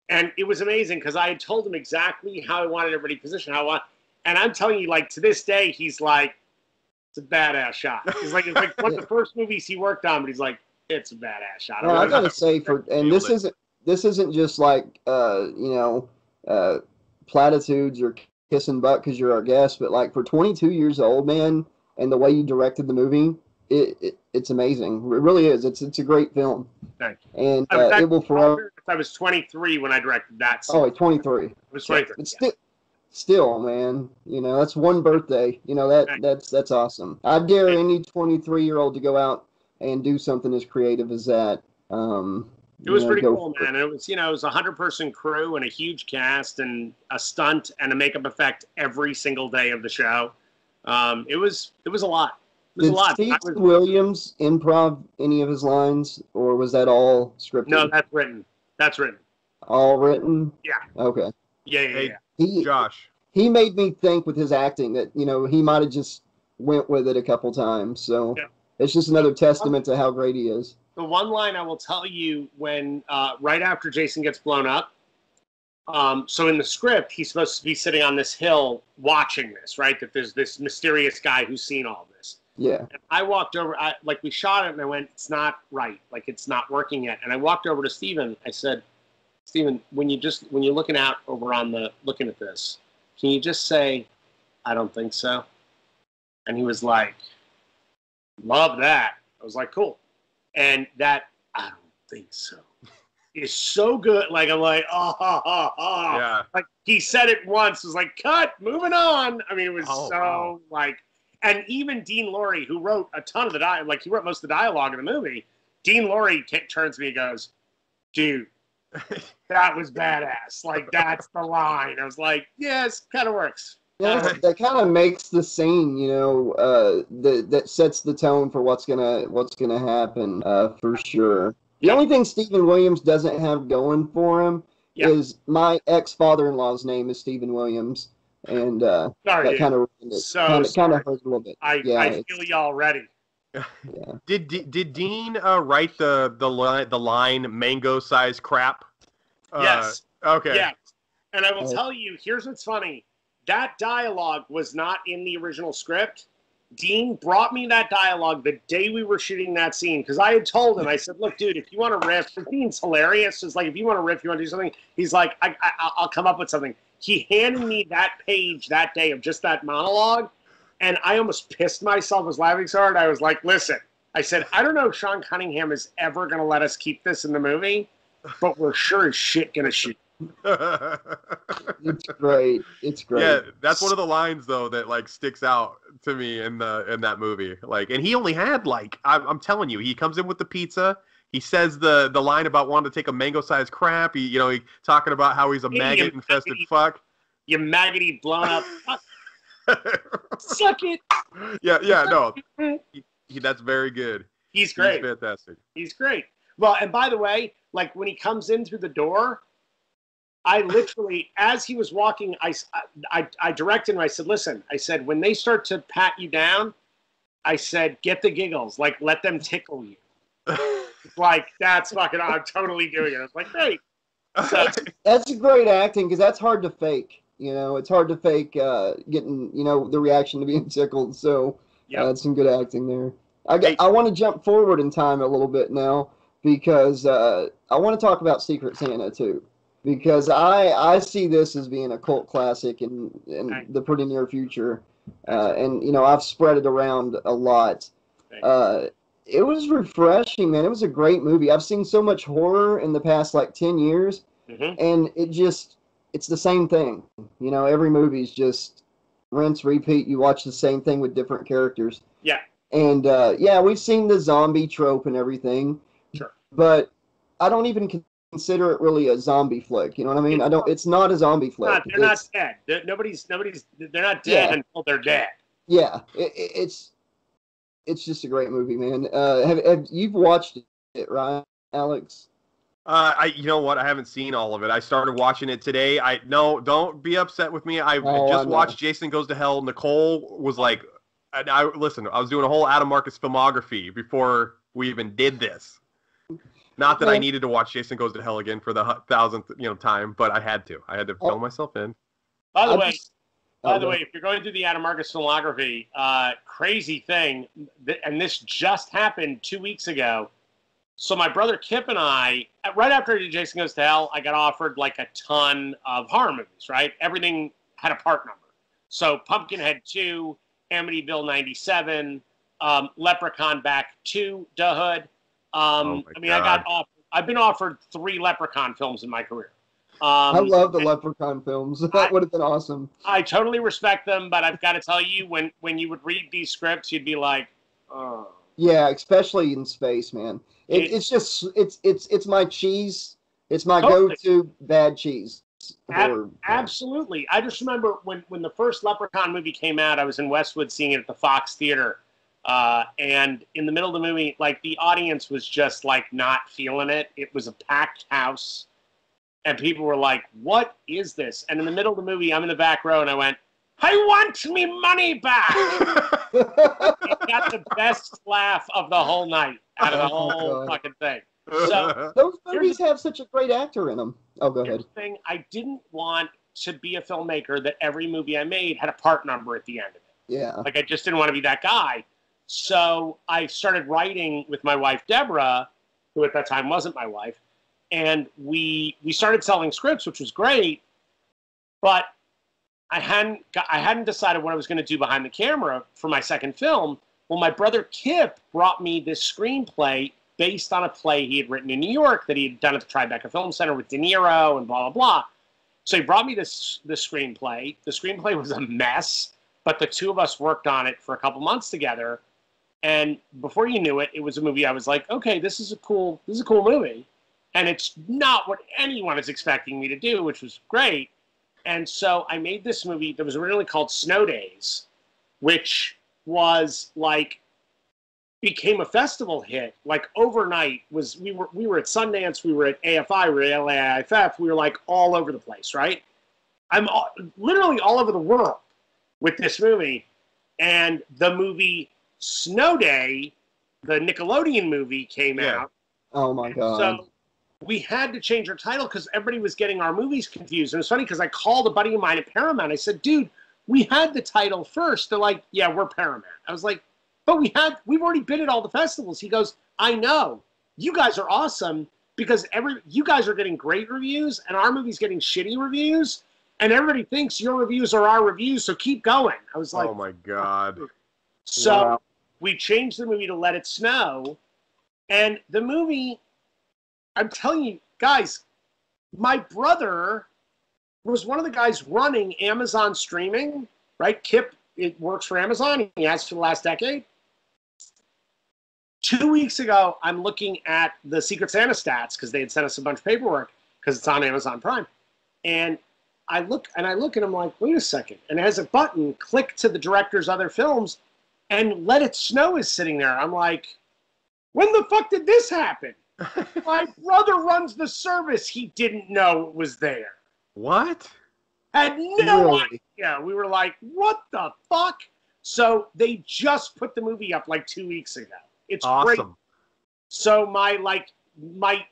and it was amazing because I had told him exactly how I wanted everybody positioned, how I want, and I'm telling you, like to this day, he's like, it's a badass shot. He's like, it's like one of the first movies he worked on, but he's like, it's a badass shot. Well, I gotta say for and this isn't this isn't just like uh you know uh platitudes or kissing butt because you're our guest, but like for 22 years old, man, and the way you directed the movie, it, it it's amazing. It really is. It's it's a great film, Thank you. and I was uh, it will forever. I was 23 when I directed that. Oh, scene. wait, 23. I was 23. But still, still, man, you know that's one birthday. You know that that's that's awesome. I dare any 23 year old to go out and do something as creative as that. Um, It was know, pretty cool, for it. man. It was, you know, it was a hundred person crew and a huge cast and a stunt and a makeup effect every single day of the show. Um, it was, it was a lot. It was Did a lot. Steve was- Williams improv any of his lines, or was that all scripted? no, that's written. That's written. all written. Yeah. Okay. Yeah, yeah, yeah. He Josh, he made me think with his acting that you know he might have just went with it a couple times. So Yeah. It's just another testament to how great he is. The one line I will tell you when, uh, right after Jason gets blown up. Um, so in the script, he's supposed to be sitting on this hill watching this, right? That there's this mysterious guy who's seen all this. Yeah. And I walked over, I, like we shot it, and I went, "It's not right. Like it's not working yet." And I walked over to Steven. I said, "Steven, when you just when you're looking out over on the looking at this, can you just say, I don't think so?" And he was like, "Love that." I was like, "Cool," and that I don't think so. Is so good. Like I'm like, oh, oh, oh yeah, like he said it once. It was like cut moving on. I mean it was Oh, so wow. like and even dean lorey who wrote a ton of the dialogue like he wrote most of the dialogue in the movie dean lorey turns to me and goes dude that was badass. Like that's the line. I was like yes kind of works Yeah, that, that kind of makes the scene, you know, uh, that that sets the tone for what's gonna what's gonna happen uh, for sure. The only thing Steven Williams doesn't have going for him Yeah. is my ex father in law's name is Stephen Williams, and uh, Sorry, that kind of it. So kind of kind of a little bit. I, yeah, I feel you already. yeah. Did did, did Dean uh, write the the line the line mango size crap? Uh, yes. Okay. Yes. And I will tell you, here's what's funny. That dialogue was not in the original script. Dean brought me that dialogue the day we were shooting that scene because I had told him, I said, "Look, dude, if you want to riff, Dean's hilarious. It's like if you want to riff, you want to do something." He's like, I, I, "I'll come up with something." He handed me that page that day of just that monologue, and I almost pissed myself. Was laughing so hard. I was like, "Listen," I said, "I don't know if Sean Cunningham is ever going to let us keep this in the movie, but we're sure as shit going to shoot." It's great. It's great. Yeah, that's one of the lines though that like sticks out to me in the in that movie. Like, and he only had like I'm, I'm telling you, he comes in with the pizza. He says the the line about wanting to take a mango sized crap. He you know he talking about how he's a Yeah, maggot infested fuck. You maggoty blown up. Suck it. yeah, yeah, no, he, he- that's very good. He's He's great. fantastic. He's great. Well, and by the way, like when he comes in through the door, I literally, as he was walking, I, I, I directed him. I said, listen, I said, when they start to pat you down, I said, get the giggles. Like, let them tickle you. Like, that's fucking, I'm totally doing it. I was like, great. So, That's great acting because that's hard to fake. You know, it's hard to fake uh, getting you know the reaction to being tickled. So Yep. uh, that's some good acting there. I Hey. I want to jump forward in time a little bit now because uh, I want to talk about Secret Santa too. Because I I see this as being a cult classic in in Right. the pretty near future, uh, and you know I've spread it around a lot. Uh, it was refreshing, man. It was a great movie. I've seen so much horror in the past like ten years mhm. and it just it's the same thing you know every movie's just rinse repeat you watch the same thing with different characters Yeah. and uh, yeah we've seen the zombie trope and everything Sure. but i don't even consider it really a zombie flick you know what i mean i don't it's not a zombie flick Not- they're not dead. They're, nobody's, nobody's, they're not dead Yeah. until they're dead. yeah it, it- it's it's just a great movie man uh have, have you've watched it right alex Uh, I, you know what? I haven't seen all of it. I started watching it today. I no, don't be upset with me. I Oh, just know. watched Jason Goes to Hell. Nicole was like, and I listen. I was doing a whole Adam Marcus filmography before we even did this. Not that I needed to watch Jason Goes to Hell again for the thousandth, you know, time, but I had to. I had to Oh. fill myself in. By the I'm way, just- By oh, the go way, if you're going through the Adam Marcus filmography, uh, crazy thing, th- and this just happened two weeks ago. So my brother Kip and I, uh, right after I did Jason Goes to Hell, I got offered like a ton of horror movies. Right, everything had a part number. So Pumpkinhead two, Amityville '97, um, Leprechaun Back two, Da Hood. Um, Oh I mean, I got God. offered. I've been offered three Leprechaun films in my career. Um, I love the Leprechaun films. I- That would have been awesome. I totally respect them, but I've got to tell you, when when you would read these scripts, you'd be like, oh. Yeah, especially in space, man. It, It- it's just it's it's it's my cheese. It's my Totally. go-to bad cheese. Ab- horror. Absolutely. I just remember when, when the first Leprechaun movie came out, I was in Westwood seeing it at the Fox Theater. Uh, and in the middle of the movie, like the audience was just like not feeling it. It was a packed house. And people were like, what is this? And in the middle of the movie, I'm in the back row and I went, I want me money back. it got the best laugh of the whole night out of the Oh, whole God. fucking thing. So- Those movies have such a great actor in them. Oh, go ahead. thing I didn't want to be a filmmaker that every movie I made had a part number at the end of it. Yeah. Like I just didn't want to be that guy. So I started writing with my wife Deborah, who at that time wasn't my wife, and we we started selling scripts, which was great. But I hadn't got, I hadn't decided what I was going to do behind the camera for my second film. Well, my brother Kip brought me this screenplay based on a play he had written in New York that he had done at the Tribeca Film Center with De Niro and blah blah blah. So he brought me this this screenplay. The screenplay was a mess, but the two of us worked on it for a couple months together. And before you knew it, it was a movie. I was like, okay, this is a cool this is a cool movie, and it's not what anyone is expecting me to do, which was great. And so I made this movie that was originally called Snow Days, which was like became a festival hit. Like overnight was we were we were at Sundance, we were at AFI, we were at LAIFF, we were like all over the place, right? I'm all, literally all over the world with this movie, and the movie Snow Day, the Nickelodeon movie, came Yeah. out. Oh my god. So we had to change our title because everybody was getting our movies confused. And it's funny because I called a buddy of mine at Paramount. I said, dude, we had the title first. They're like, yeah, we're Paramount. I was like, but we had, we've already been at all the festivals. He goes, I know. You guys are awesome because every, you guys are getting great reviews and our movie's getting shitty reviews. And everybody thinks your reviews are our reviews. So keep going. I was oh, like, oh my god. so Wow. We changed the movie to Let It Snow, and the movie, I'm telling you, guys, my brother was one of the guys running Amazon streaming, right? Kip, it works for Amazon. He has for the last decade. Two weeks ago, I'm looking at the Secret Santa stats because they had sent us a bunch of paperwork because it's on Amazon Prime. And I look and I look and I'm like, wait a second. And it has a button, click to the director's other films, and Let It Snow is sitting there. I'm like, when the fuck did this happen? My brother runs the service. He didn't know it was there. what? Had no Really? idea. We were like, what the fuck? So they just put the movie up like two weeks ago. It's great. So my like my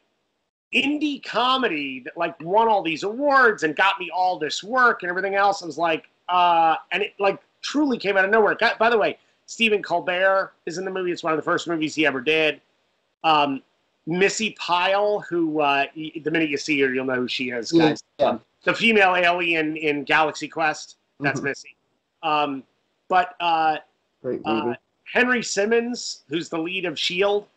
indie comedy that like won all these awards and got me all this work and everything else. I was like, uh, and it like truly came out of nowhere. Got, by the way, Stephen Colbert is in the movie. It's one of the first movies he ever did. Um, Missy Pyle, who uh, the minute you see her, you'll know who she is, guys. yeah. Um, the female alien in Galaxy Quest. That's Mhm. Missy. Um, but uh, Great uh. Henry Simmons, who's the lead of Shield,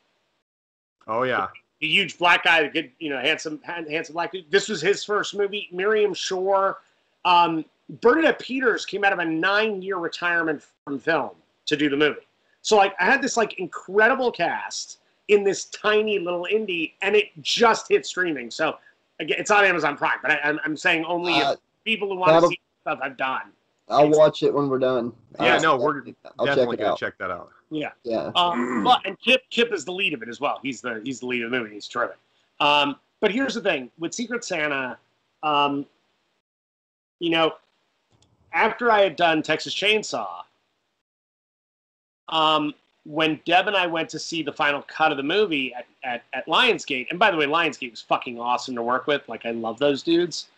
Oh yeah. the huge black guy, the good, you know, handsome, handsome black dude. This was his first movie. Miriam Shor, um, Bernadette Peters came out of a nine-year retirement from film to do the movie. So like, I had this like incredible cast in this tiny little indie, and it just hit streaming. So again, it's on Amazon Prime, but I, I'm, I'm saying only Uh, if people who want to see stuff I've done. I'll it's- watch it when we're done. Yeah, Uh, no, we're I'll Definitely it gonna out. check that out. Yeah. Yeah. Um, but and Kip Kip is the lead of it as well. He's the he's the lead of the movie. He's terrific. Um, but here's the thing with Secret Santa, um, you know, after I had done Texas Chainsaw, um, when Deb and I went to see the final cut of the movie at, at, at Lionsgate, and by the way, Lionsgate was fucking awesome to work with. Like I love those dudes.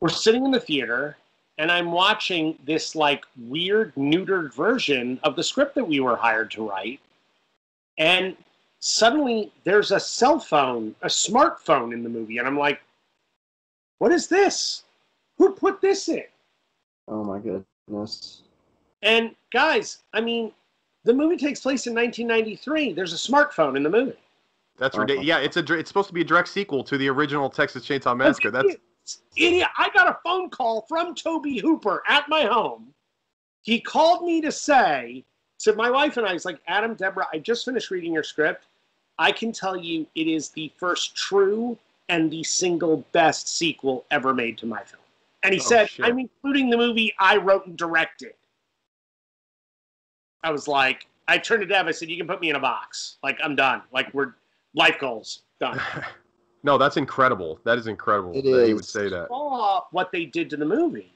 We're sitting in the theater and I'm watching this like weird neutered version of the script that we were hired to write. And suddenly there's a cell phone, a smartphone in the movie, and I'm like, what is this? Who put this in? Oh my goodness. And guys, I mean, the movie takes place in 1993. There's a smartphone in the movie. That's Uh-huh. ridiculous. Yeah, it's a it's supposed to be a direct sequel to the original Texas Chainsaw Massacre. That's idiot. I got a phone call from Tobe Hooper at my home. He called me to say to my wife and I, he's like, Adam, Deborah, I just finished reading your script. I can tell you it is the first true and the single best sequel ever made to my film. And he Oh, said, shit. I'm including the movie I wrote and directed. I was like, I turned to Deb, I said, You can put me in a box. Like, I'm done. Like, we're life goals, done. no, that's incredible. That is incredible It that he would say that. saw what they did to the movie.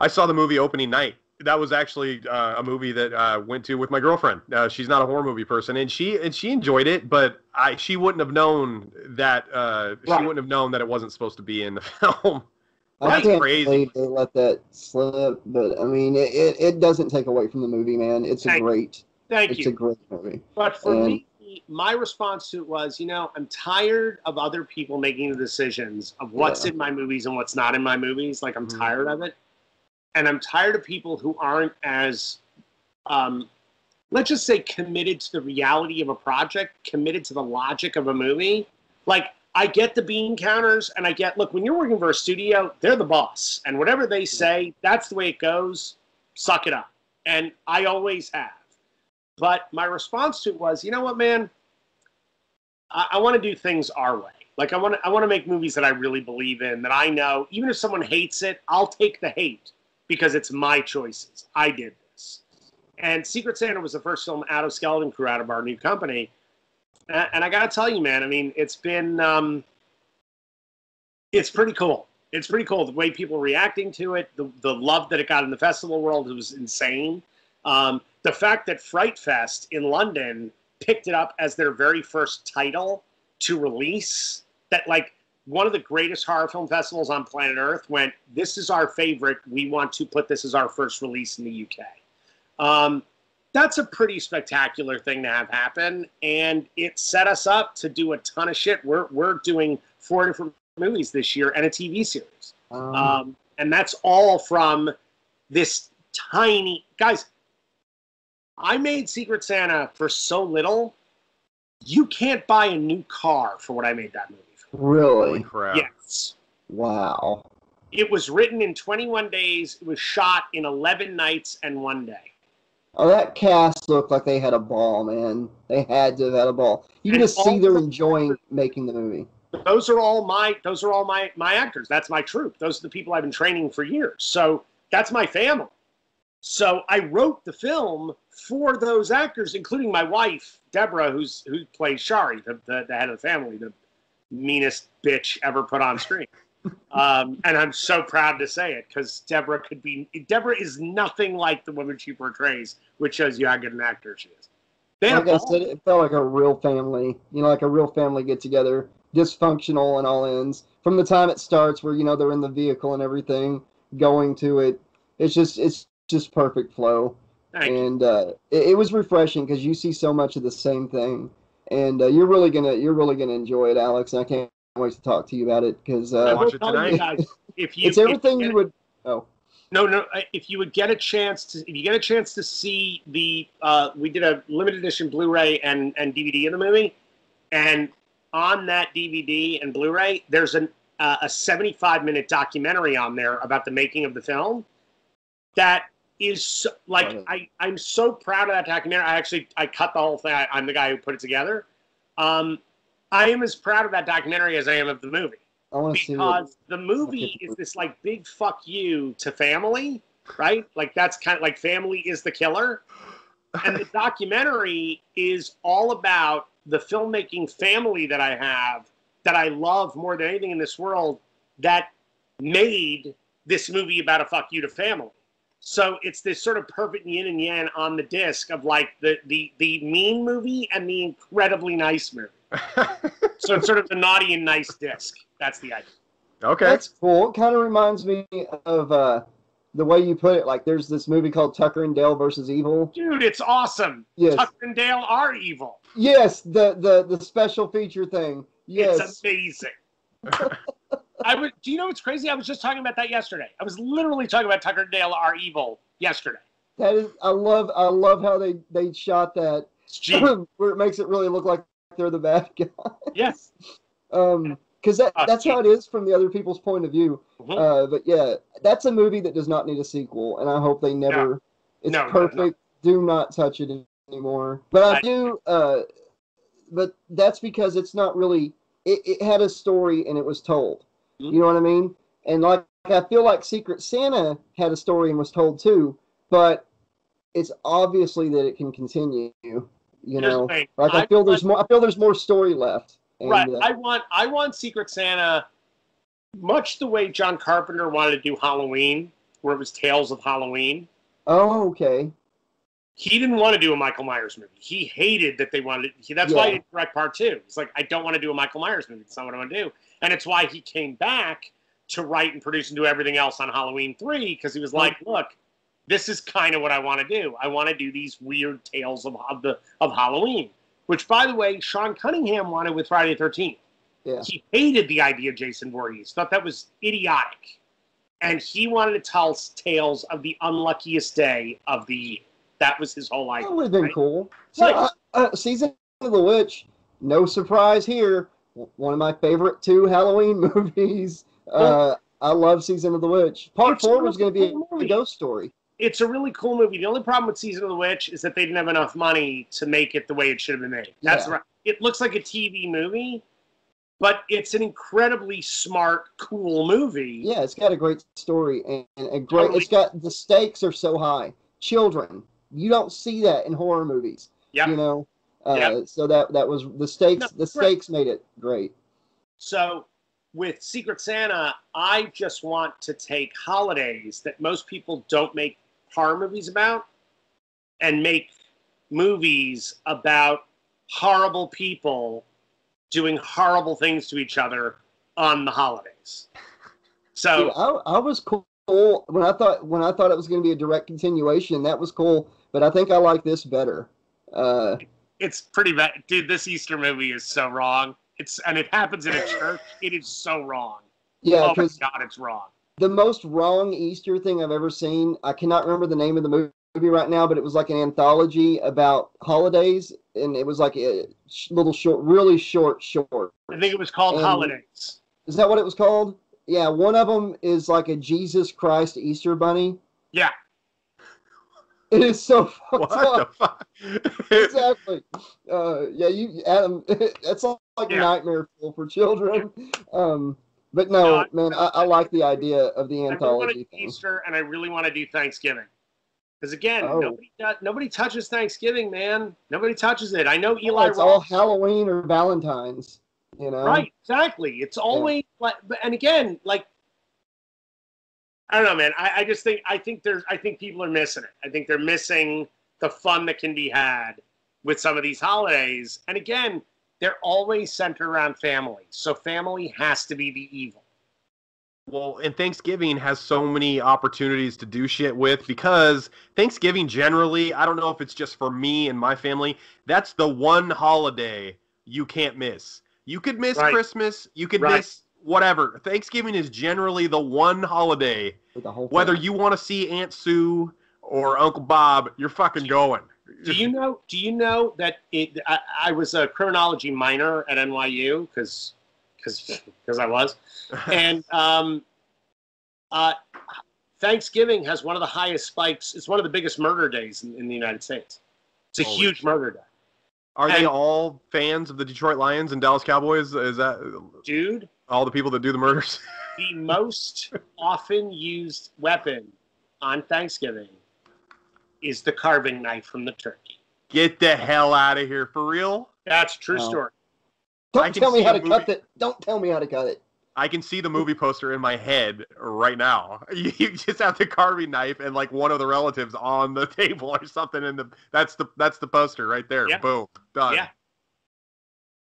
I saw the movie opening night. That was actually uh, a movie that I went to with my girlfriend. Uh, she's not a horror movie person, and she and she enjoyed it, but I she wouldn't have known that uh, she wouldn't have known that it wasn't supposed to be in the film. I That's can't crazy. believe they let that slip, but I mean, it, it, it doesn't take away from the movie, man. It's a Thank- great, Thank you. it's you. a great movie. But for And- me, my response to it was, you know, I'm tired of other people making the decisions of what's Yeah. in my movies and what's not in my movies. Like, I'm Mhm. tired of it. And I'm tired of people who aren't as, um, let's just say, committed to the reality of a project, committed to the logic of a movie. Like, I get the bean counters and I get, look, when you're working for a studio, they're the boss. And whatever they say, that's the way it goes. Suck it up. And I always have. But my response to it was, you know what, man? I, I want to do things our way. Like I want to, I want to make movies that I really believe in. That I know, even if someone hates it, I'll take the hate because it's my choices. I did this, And Secret Santa was the first film out of Skeleton Crew, out of our new company. And, I got to tell you, man, I mean, it's been, um, it's pretty cool. It's pretty cool the way people reacting to it, the, the love that it got in the festival world. Was insane. Um, the fact that Fright Fest in London picked it up as their very first title to release, that like one of the greatest horror film festivals on planet Earth went, This is our favorite. We want to put this as our first release in the UK. Um, that's a pretty spectacular thing to have happen. And it set us up to do a ton of shit. We're, we're doing four different movies this year and a TV series. Um, Um, and that's all from this tiny guys. I made Secret Santa for so little. You can't buy a new car for what I made that movie for. Holy really? crap. Yes. Wow. It was written in 21 days. It was shot in 11 nights and one day. Oh, that cast looked like they had a ball, man. They had to have had a ball. You can And just see they're enjoying making the movie. Those are all my those are all my my actors. That's my troupe. Those are the people I've been training for years. So that's my family. So I wrote the film for those actors, including my wife, Deborah, who's who plays Shari, the, the, the head of the family, the meanest bitch ever put on screen. Um, and I'm so proud to say it because Deborah could be Deborah is nothing like the woman she portrays, which shows you how good an actor she is. They Like I said, it felt like a real family. You know, like a real family get together, dysfunctional and all ends. From the time it starts, where you know they're in the vehicle and everything, going to it, it's just it's just perfect flow. Thank and uh, it, it was refreshing because you see so much of the same thing, and uh, you're really gonna you're really gonna enjoy it, Alex. And I can't wait to talk to you about it because uh, Watch will it tell you guys, if you it's everything if you would. Oh, No, no. If you would get a chance to, if you get a chance to see the, uh, we did a limited edition Blu-ray and and DVD of the movie, and on that DVD and Blu-ray, there's an uh, a 75 minute documentary on there about the making of the film. That is so, like Right. I I'm so proud of that documentary. I actually I cut the whole thing. I, I'm the guy who put it together. Um, I am as proud of that documentary as I am of the movie I want to see because the movie is this like big fuck you to family, right? Like that's kind of like family is the killer. And the documentary is all about the filmmaking family that I have that I love more than anything in this world that made this movie about a fuck you to family. So it's this sort of perfect yin and yang on the disc of like the the the mean movie and the incredibly nice movie. So it's sort of the naughty and nice disc. That's the idea. okay. That's cool. It kind of reminds me of uh, the way you put it. Like, there's this movie called Tucker and Dale versus Evil. Dude, it's awesome. Yes, Tucker and Dale are evil. yes, the the the special feature thing. Yes, It's amazing. I would. Do you know what's crazy? I was just talking about that yesterday. I was literally talking about Tucker and Dale are evil yesterday. that is. I love I love how they they shot that It's genius. where it makes it really look like they're the bad guy. yes. Um, because that Oh, that's how it is from the other people's point of view. Mhm. Uh, but yeah, that's a movie that does not need a sequel, and I hope they never. It's No, no, no. perfect. Do not touch it anymore. But I, I- do. Uh, but that's because it's not really. It, it had a story and it was told. Mhm. You know what I mean? And like I feel like Secret Santa had a story and was told too, but it's obviously that it can continue. You Here's know, like I, I feel there's more. I feel there's more story left. And, right. uh, I want. I want Secret Santa, much the way John Carpenter wanted to do Halloween, where it was Tales of Halloween. oh, okay. He didn't want to do a Michael Myers movie. He hated that they wanted. He, that's why he Yeah. didn't direct part two. It's like, I don't want to do a Michael Myers movie. It's not what I want to do. And it's why he came back to write and produce and do everything else on Halloween three because he was like, look, this is kind of what I want to do. I want to do these weird tales of, of the of Halloween. Which, by the way, Sean Cunningham wanted with Friday the Thirteenth. Yeah. He hated the idea of Jason Voorhees. Thought that was idiotic, and he wanted to tell tales of the unluckiest day of the year. That was his whole idea. That would have been right? cool. So, Right. uh, uh, season of the Witch, no surprise here. One of my favorite two Halloween movies. Uh, I love Season of the Witch. Part four was going to be a, movie. ghost story. It's a really cool movie. The only problem with Season of the Witch is that they didn't have enough money to make it the way it should have been made. That's Yeah. right. It looks like a TV movie, but it's an incredibly smart, cool movie. Yeah, it's got a great story and, and a great. Totally. It's got the stakes are so high. Children, you don't see that in horror movies. Yeah, You know, uh, Yep. so that that was the stakes. No, the right. stakes made it great. So with Secret Santa, I just want to take holidays that most people don't make horror movies about and make movies about horrible people doing horrible things to each other on the holidays. So Dude, I, I was cool when I thought when I thought it was going to be a direct continuation. That was cool, but I think I like this better. Uh, it's pretty bad. Dude, this Easter movie is so wrong. It's and it happens in a church. It is so wrong. yeah, oh my because god, it's wrong. The most wrong Easter thing I've ever seen. I cannot remember the name of the movie right now, but it was like an anthology about holidays, and it was like a little short, really short, short. I think it was called And- Holidays. Is that what it was called? Yeah, one of them is like a Jesus Christ Easter bunny. Yeah. It is so fucked What up. the fuck? exactly. Uh, yeah, you Adam. That's like a Yeah. nightmare full for children. Um, but no, man, I, I like the idea of the anthology. I really want to anthology do thing. Easter and I really want to do Thanksgiving. Because again, Oh. nobody nobody touches Thanksgiving, man. Nobody touches it. I know Oh, Eli it's all Halloween or Valentine's. You know, Right, exactly. It's always like, but and again, like I don't know, man. I, I just think I think there's I think people are missing it. I think they're missing the fun that can be had with some of these holidays. And again, they're always centered around family. So family has to be the evil. Well, and Thanksgiving has so many opportunities to do shit with because Thanksgiving generally, I don't know if it's just for me and my family, that's the one holiday you can't miss. You could miss Right. Christmas, you could Right. miss whatever. Thanksgiving is generally the one holiday, the whole whether you want to see Aunt Sue or Uncle Bob, you're fucking going. Do you know? Do you know that it? I, I was a criminology minor at NYU because because because I was, and um, uh, Thanksgiving has one of the highest spikes. It's one of the biggest murder days in, in the United States. It's a Holy huge shit. murder day, Are they all fans of the Detroit Lions and Dallas Cowboys? Is that dude. all the people that do the murders? The most often used weapon on Thanksgiving is the carving knife from the turkey. Get the hell out of here. For real? That's a true Wow. story. Don't tell me how a to cut it. Don't tell me how to cut it. I can see the movie poster in my head right now. You, you just have the carving knife and like one of the relatives on the table or something, and the that's the that's the poster right there. Yeah. Boom, done. Yeah.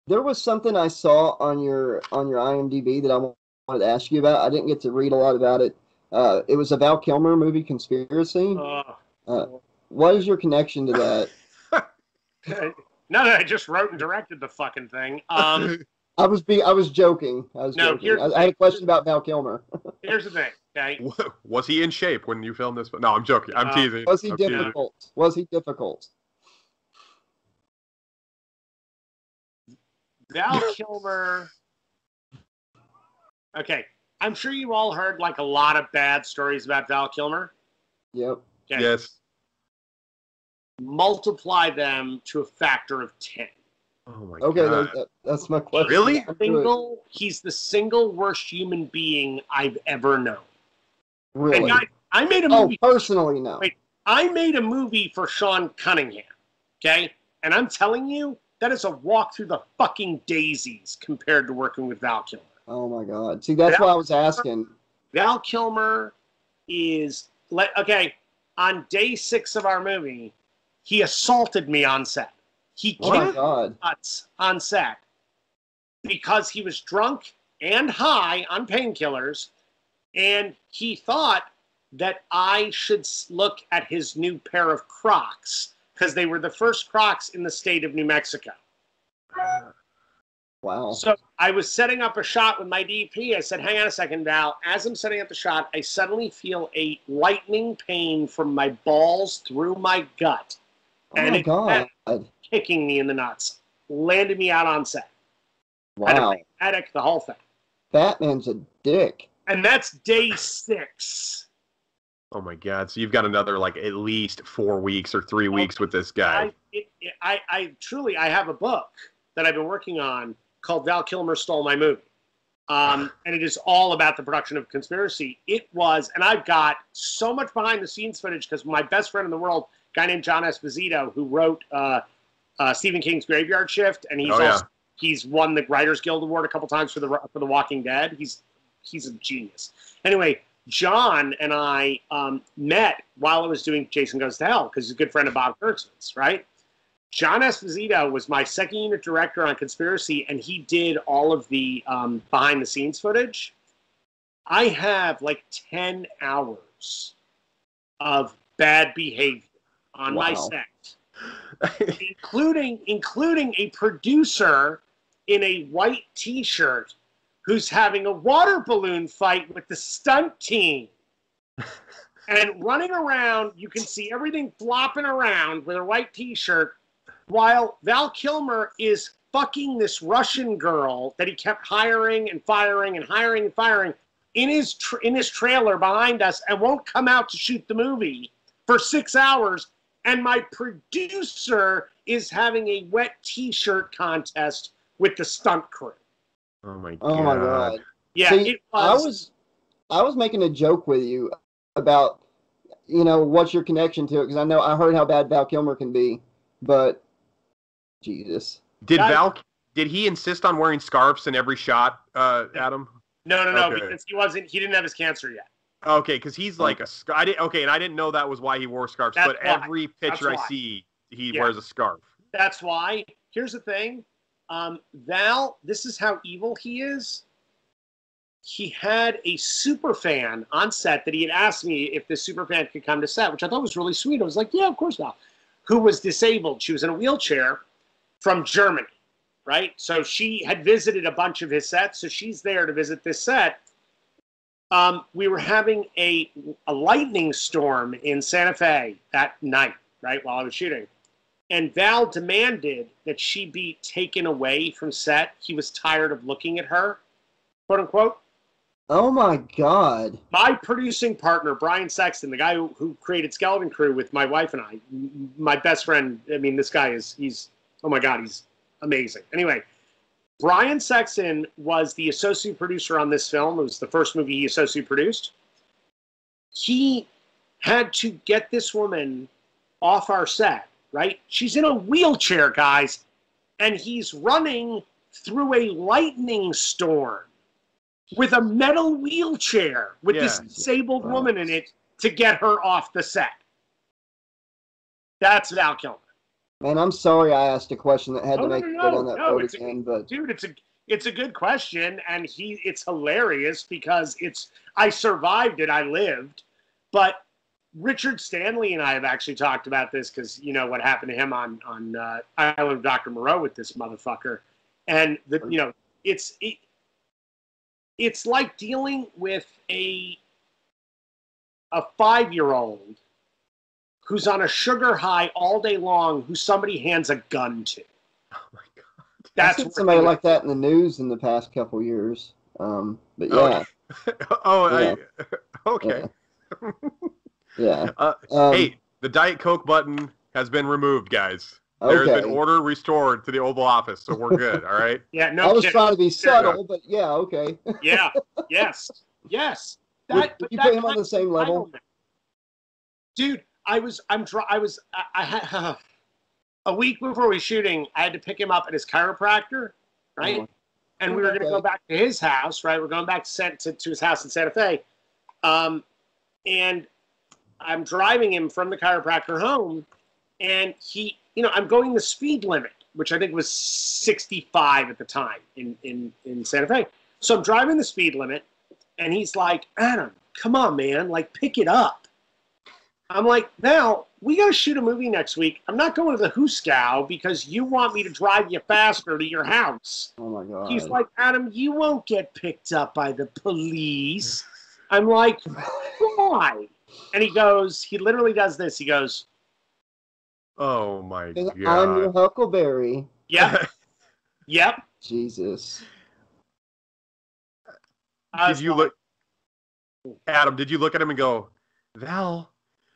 There was something I saw on your on your IMDb that I wanted to ask you about. I didn't get to read a lot about it. Uh, it was a Val Kilmer movie, Conspiracy. Uh, Uh, what is your connection to that? no, no, I just wrote and directed the fucking thing. Um, I was be I was joking. I was No, joking. here's I, the I had a question about Val Kilmer. here's the thing, okay? was he in shape when you filmed this? No, I'm joking. I'm Uh, teasing. Was he I'm teasing. difficult? Was he difficult? Val Kilmer. Okay, I'm sure you all heard like a lot of bad stories about Val Kilmer. Yep. Okay. Yes. Multiply them to a factor of ten. Oh my Okay, god. that, that- that's my question. Really? Single, he's the single worst human being I've ever known. Really? guys, I made a movie. Oh, movie. personally, no. Wait. I made a movie for Sean Cunningham. Okay, and I'm telling you, that is a walk through the fucking daisies compared to working with Val Kilmer. Oh my God. See, that's Val- why I was asking. Val Kilmer is let okay on day six of our movie. He assaulted me on set. He Oh my kicked God. nuts on set because he was drunk and high on painkillers, and he thought that I should look at his new pair of Crocs because they were the first Crocs in the state of New Mexico. Uh, Wow. So I was setting up a shot with my DP. I said, hang on a second, Val. As I'm setting up the shot, I suddenly feel a lightning pain from my balls through my gut, Oh and my it- God. kicking me in the nuts, landed me out on set. Had to Wow. bring a the whole thing. Batman's a dick. And that's day six. Oh my god. So you've got another like at least four weeks or three oh, weeks with this guy. I, it, it, I, I truly, I have a book that I've been working on called Val Kilmer Stole My Movie. Um, and it is all about the production of Conspiracy. It was, and I've got so much behind the scenes footage because my best friend in the world guy named John Esposito who wrote uh, uh, Stephen King's Graveyard Shift, and he's Oh, yeah. also he's won the Writers Guild Award a couple times for the for the Walking Dead. He's he's a genius. Anyway, John and I um, met while I was doing Jason Goes to Hell because he's a good friend of Bob Kurtzman's, right? John Esposito was my second unit director on Conspiracy, and he did all of the um, behind the scenes footage. I have like 10 hours of bad behavior on my set, including including a producer in a white t-shirt who's having a water balloon fight with the stunt team. and running around, you can see everything flopping around with a white t-shirt while Val Kilmer is fucking this Russian girl that he kept hiring and firing and hiring and firing in his tr in his trailer behind us and won't come out to shoot the movie for six hours. And my producer is having a wet T-shirt contest with the stunt crew. oh my god. Oh my god. Yeah, See, it I was. was I was making a joke with you about you know what's your connection to it because I know I heard how bad Val Kilmer can be, but Jesus. Did Guys- Val? Did he insist on wearing scarves in every shot, uh, Adam? no, no, no, Okay. because he wasn't. He didn't have his cancer yet. Okay, because he's like a. sc- I didn't. Okay, and I didn't know that was why he wore scarves. That's but why. every picture I see, he Yeah. wears a scarf. That's why. Here's the thing, um, Val. This is how evil he is. He had a super fan on set that he had asked me if this super fan could come to set, which I thought was really sweet. I was like, "Yeah, of course, Val." Who was disabled? She was in a wheelchair from Germany, right? So she had visited a bunch of his sets, so she's there to visit this set. Um, we were having a a lightning storm in Santa Fe that night, right while I was shooting and Val demanded that she be taken away from set. He was tired of looking at her, quote unquote. Oh my god. My producing partner, Brian Sexton, the guy who, who created Skeleton Crew with my wife and I, my best friend. I mean, this guy is, he's, oh my God, he's amazing. Anyway, Brian Sexton was the associate producer on this film. It was the first movie he associate produced. He had to get this woman off our set, right? She's in a wheelchair, guys, and he's running through a lightning storm with a metal wheelchair with this disabled Wow. woman in it to get her off the set. That's Val Kilmer. Man, I'm sorry I asked a question that had Oh, to make no, it no, down that no, road it's a- again, but dude it's a it's a good question and he it's hilarious because it's i survived it i lived but richard stanley and i have actually talked about this because you know what happened to him on on uh, island of dr moreau with this motherfucker. And the you know it's it, it's like dealing with a a five year old who's on a sugar high all day long who somebody hands a gun to Oh my god. that's I've seen somebody he- like that in the news in the past couple years. Um, but Oh, yeah, oh, Yeah. I, okay. yeah. Uh, Um, hey, the Diet Coke button has been removed, guys. There's okay. been order restored to the Oval Office, so we're good. all right. yeah no I was kidding. trying to be subtle, but yeah, okay. Yeah. Yes. Yes. That, would but you that put him on the same level? Dude, I was. I'm. I was. I, I had a week before we shooting. I had to pick him up at his chiropractor, right? Oh. and we were going to go back to his house, right? We're going back to, to, to his house in Santa Fe, um, and I'm driving him from the chiropractor home, and he, you know, I'm going the speed limit, which I think was 65 at the time in in in Santa Fe. So I'm driving the speed limit, and he's like, Adam, come on, man, like pick it up. I'm like, now we got to shoot a movie next week. I'm not going to the Huskow because you want me to drive you faster to your house. Oh my god. He's like, Adam, you won't get picked up by the police. I'm like, why? And he goes, he literally does this. He goes, Oh my god. I'm your. Huckleberry. yep, yep. Jesus. Uh, did you like, look, Adam? Did you look at him and go, Val?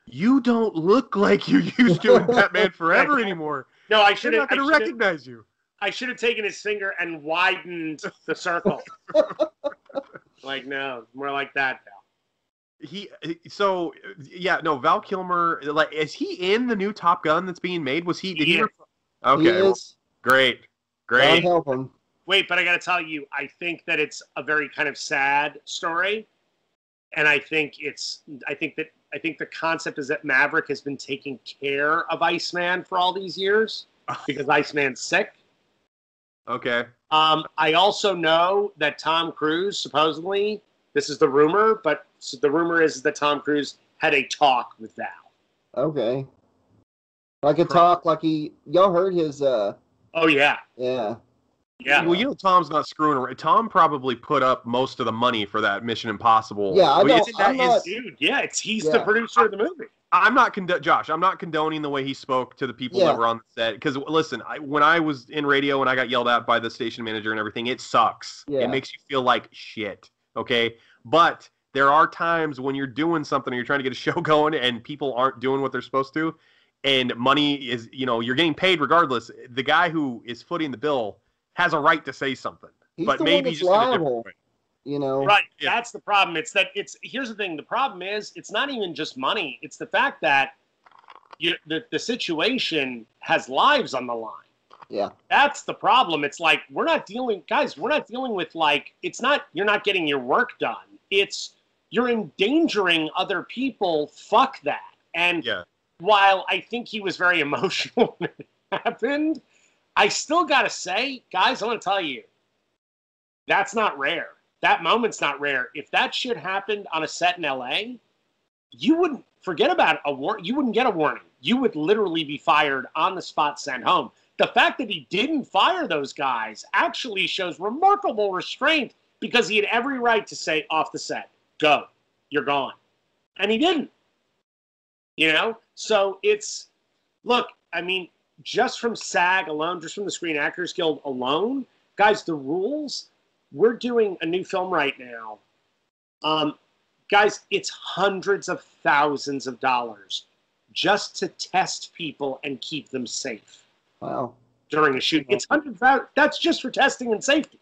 You don't look like you used to in Batman Forever anymore. No, I should have. not going to recognize you. I should have taken his finger and widened the circle. like no, more like that, Val. he so yeah no Val Kilmer like is he in the new Top Gun that's being made? Was he? Did he? He ref- He okay, well, is. great, God great. help him. Wait, but I got to tell you, I think that it's a very kind of sad story, and I think it's, I think that, I think the concept is that Maverick has been taking care of Iceman for all these years because Iceman's sick. Okay, Um, I also know that Tom Cruise supposedly, this is the rumor, but the rumor is that Tom Cruise had a talk with Val. Okay. Like a talk, like he. Y'all heard his. uh Oh yeah, Yeah. Yeah. well you know Tom's not screwing around. Tom probably put up most of the money for that Mission Impossible. Yeah, I Well, don't- isn't that I'm his- not- Dude, yeah, it's he's the producer of the movie. I'm not condo- Josh. I'm not condoning the way he spoke to the people Yeah. that were on the set. Because listen, I, when I was in radio and I got yelled at by the station manager and everything, it sucks. Yeah. It makes you feel like shit. Okay, but there are times when you're doing something or you're trying to get a show going and people aren't doing what they're supposed to, and money is, you know, you're getting paid regardless. The guy who is footing the bill has a right to say something, He's but the maybe one that's just in a different liable. way. You know. Right. Yeah. That's the problem. It's that it's here's the thing. The problem is it's not even just money. It's the fact that you the, the situation has lives on the line. Yeah. That's the problem. It's like we're not dealing guys, we're not dealing with like it's not you're not getting your work done. It's you're endangering other people. Fuck that. And Yeah. while I think he was very emotional when it happened, I still gotta say, guys, I'm gonna tell you, that's not rare. That moment's not rare. If that shit happened on a set in LA, you wouldn't forget about a war. You wouldn't get a warning. You would literally be fired on the spot, sent home. The fact that he didn't fire those guys actually shows remarkable restraint because he had every right to say off the set, "Go, you're gone," and he didn't. You know, so it's look. I mean, just from SAG alone, just from the Screen Actors Guild alone, guys, the rules. We're doing a new film right now. Um, guys, it's hundreds of thousands of dollars just to test people and keep them safe Wow. during a shoot. It's hundred thousand. That's just for testing and safety,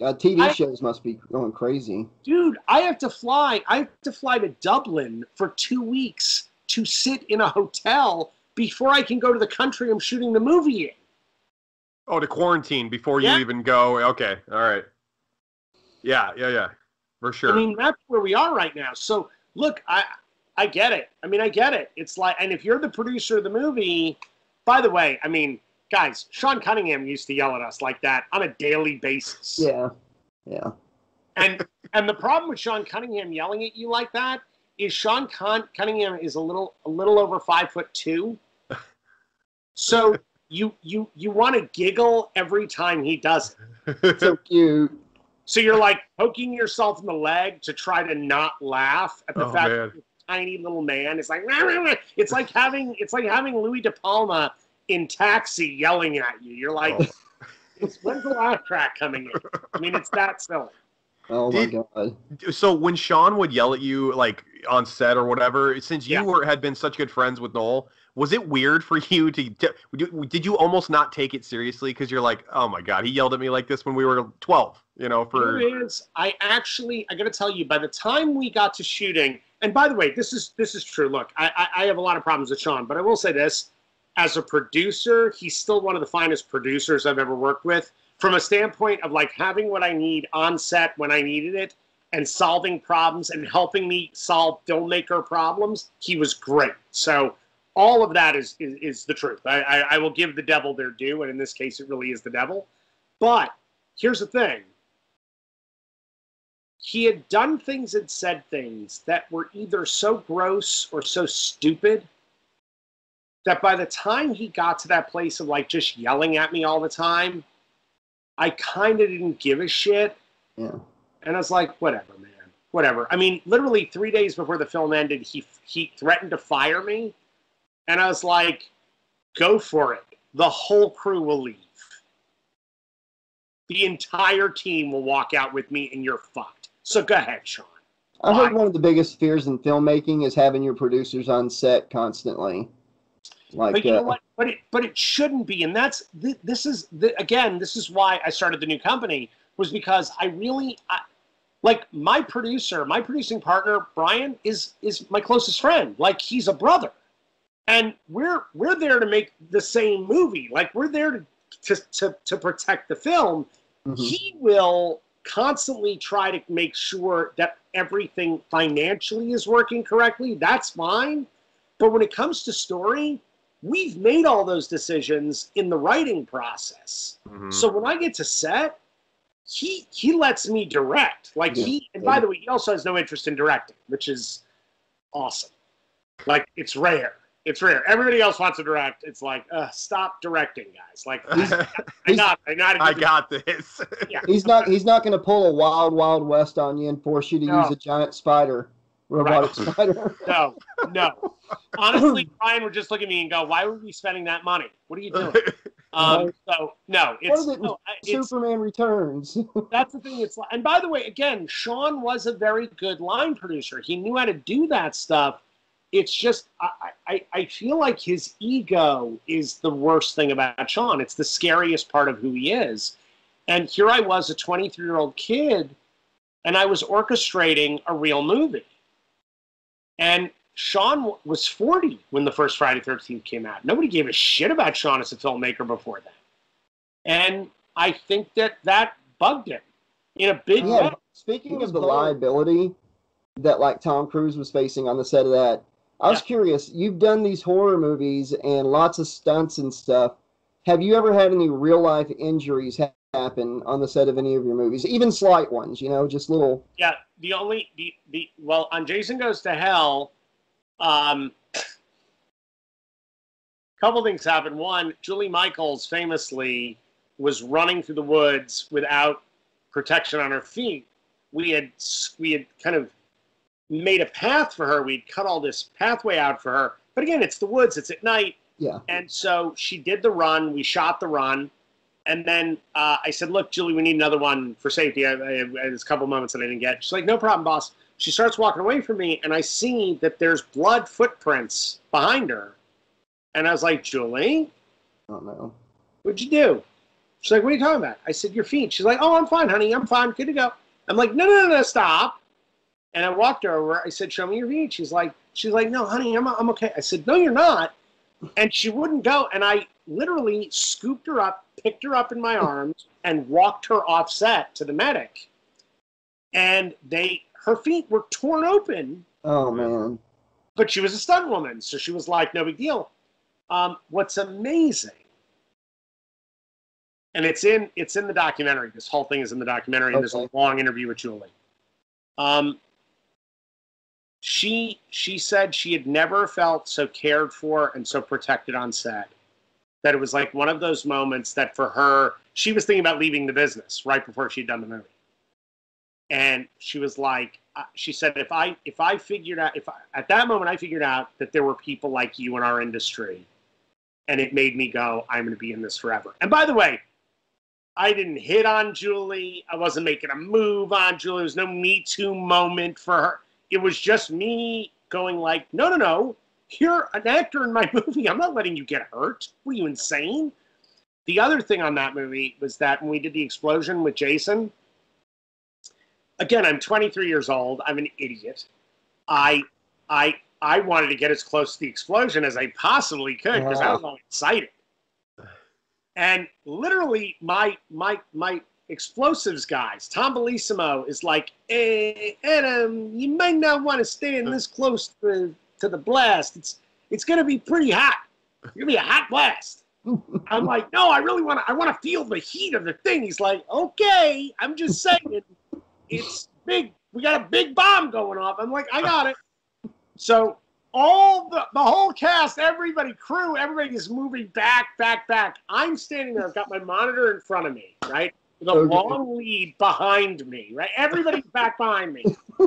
Uh, TV I- shows must be going crazy. dude. I have to fly. I have to fly to Dublin for two weeks to sit in a hotel before I can go to the country I'm shooting the movie in. Oh, to quarantine before you Yeah. even go. Okay, all right. Yeah, yeah, yeah, for sure. I mean, that's where we are right now. So look, I I get it. I mean, I get it. It's like, and if you're the producer of the movie, by the way, I mean, guys, Sean Cunningham used to yell at us like that on a daily basis. Yeah. Yeah. And and the problem with Sean Cunningham yelling at you like that is Sean Con- Cunningham is a little a little over five foot two. So you you you want to giggle every time he does it. So cute. So you're like poking yourself in the leg to try to not laugh at the Oh, fact man. that this tiny little man is like "Rah, rah, rah." it's like having it's like having Louie De Palma in Taxi yelling at you. You're like, Oh. it's, when's the laugh track coming in? I mean, it's that silly. Oh Did- my god. so when Sean would yell at you like on set or whatever, since you Yeah. were had been such good friends with Noel, was it weird for you to to- did you almost not take it seriously because you're like, oh my god, he yelled at me like this when we were 12, you know? For is, I actually, I got to tell you, by the time we got to shooting, and by the way, this is this is true. Look, I, I, I have a lot of problems with Sean, but I will say this: as a producer, he's still one of the finest producers I've ever worked with. From a standpoint of like having what I need on set when I needed it, and solving problems and helping me solve filmmaker problems, he was great. So all of that is is, is the truth. I, I, I will give the devil their due, and in this case, it really is the devil. But here's the thing he had done things and said things that were either so gross or so stupid that by the time he got to that place of like just yelling at me all the time, I kind of didn't give a shit. Yeah. And I was like, whatever, man, whatever. I mean, literally three days before the film ended, he he threatened to fire me, and I was like, go for it. The whole crew will leave. The entire team will walk out with me, and you're fucked. So go ahead, Sean. I heard one of the biggest fears in filmmaking is having your producers on set constantly. Like, But you know uh, what? But it but it shouldn't be, and that's th- this is th- again this is why I started the new company was because I really I, like my producer, my producing partner, Brian, is is my closest friend. Like he's a brother. And we're we're there to make the same movie. Like we're there to to to, to protect the film. Mhm. He will constantly try to make sure that everything financially is working correctly. That's fine. But when it comes to story, we've made all those decisions in the writing process. Mhm. So when I get to set, he he lets me direct. Like Yeah. he and by the way, he also has no interest in directing, which is awesome. Like it's rare. It's rare. Everybody else wants to direct. It's like, uh, stop directing, guys. Like I got I got I got this. He's not. He's not going to pull a wild, wild west on you and force you to No. use a giant spider, robotic spider. no, no. Honestly, Brian would just look at me and go, "Why would we be spending that money? What are you doing?" Um, so no, it's, it? no, I- it's Superman Returns. that's the thing. It's like, and by the way, again, Sean was a very good line producer. He knew how to do that stuff. It's just I, I, I feel like his ego is the worst thing about Sean. It's the scariest part of who he is. And here I was, a 23 year old kid, and I was orchestrating a real movie. And Sean was 40 when the first Friday 13th came out. Nobody gave a shit about Sean as a filmmaker before that. And I think that that bugged him in a big yeah. way. Speaking of the liability that like Tom Cruise was facing on the set of that, I was Yeah. curious. You've done these horror movies and lots of stunts and stuff. Have you ever had any real life injuries ha- happen on the set of any of your movies, even slight ones? You know, just little. Yeah, the only the the well on Jason Goes to Hell, um, couple things happened. One, Julie Michaels famously was running through the woods without protection on her feet. We had we had kind of made a path for her. We'd cut all this pathway out for her. But again, it's the woods. It's at night. Yeah. And so she did the run. We shot the run. And then uh, I said, look, Julie, we need another one for safety. I, I, there's a couple moments that I didn't get. She's like, no problem, boss. She starts walking away from me, and I see that there's blood footprints behind her. And I was like, Julie, I don't know. what'd you do? She's like, what are you talking about? I said, your feet. She's like, oh, I'm fine, honey. I'm fine. Good to go. I'm like, no, no, no, no, stop. And I walked her over. I said, show me your feet. She's like, she's like, no, honey, I'm, I'm okay. I said, no, you're not. And she wouldn't go. And I literally scooped her up, picked her up in my arms, and walked her off set to the medic. And they, her feet were torn open Oh man. but she was a stunt woman, so she was like, no big deal. Um, what's amazing, and it's in it's in the documentary. This whole thing is in the documentary. and There's a long interview with Julie. Um, she she said she had never felt so cared for and so protected on set. That it was like one of those moments that for her, she was thinking about leaving the business right before she'd done the movie. And she was like uh, she said if i if i figured out if I, at that moment i figured out that there were people like you in our industry and it made me go i'm going to be in this forever. And by the way i didn't hit on julie. I wasn't making a move on julie. There was no me too moment for her it was just me going like no no no you're an actor in my movie i'm not letting you get hurt were you insane the other thing on that movie was that when we did the explosion with jason again, I'm 23 years old. I'm an idiot. I, I, I wanted to get as close to the explosion as I possibly could because I was all excited. And literally, my my my explosives guys, Tom Bellissimo, is like, "Hey, Adam, you might not want to stand this close to, to the blast. It's it's going to be pretty hot. It's to be a hot blast." I'm like, "No, I really want to. I want to feel the heat of the thing." He's like, "Okay, I'm just saying." it's big. We got a big bomb going off. I'm like, I got it. So all the the whole cast, everybody, crew, everybody is moving back, back, back. I'm standing there. I've got my monitor in front of me, right? With a Okay. long lead behind me, right? Everybody's back behind me.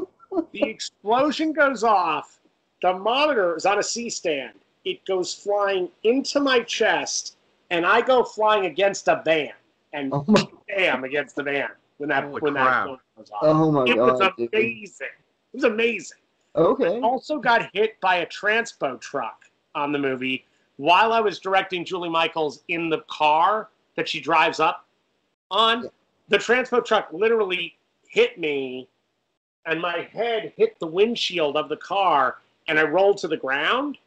The explosion goes off. The monitor is on a C stand. It goes flying into my chest, and I go flying against a van, and Oh bam against the van when that Holy when that crap. explosion goes off. oh my it was god. dude. amazing. It was amazing. Okay. Also got hit by a transpo truck on the movie while I was directing Julie Michaels in the car that she drives up on. The transpo truck literally hit me and my head hit the windshield of the car and I rolled to the ground.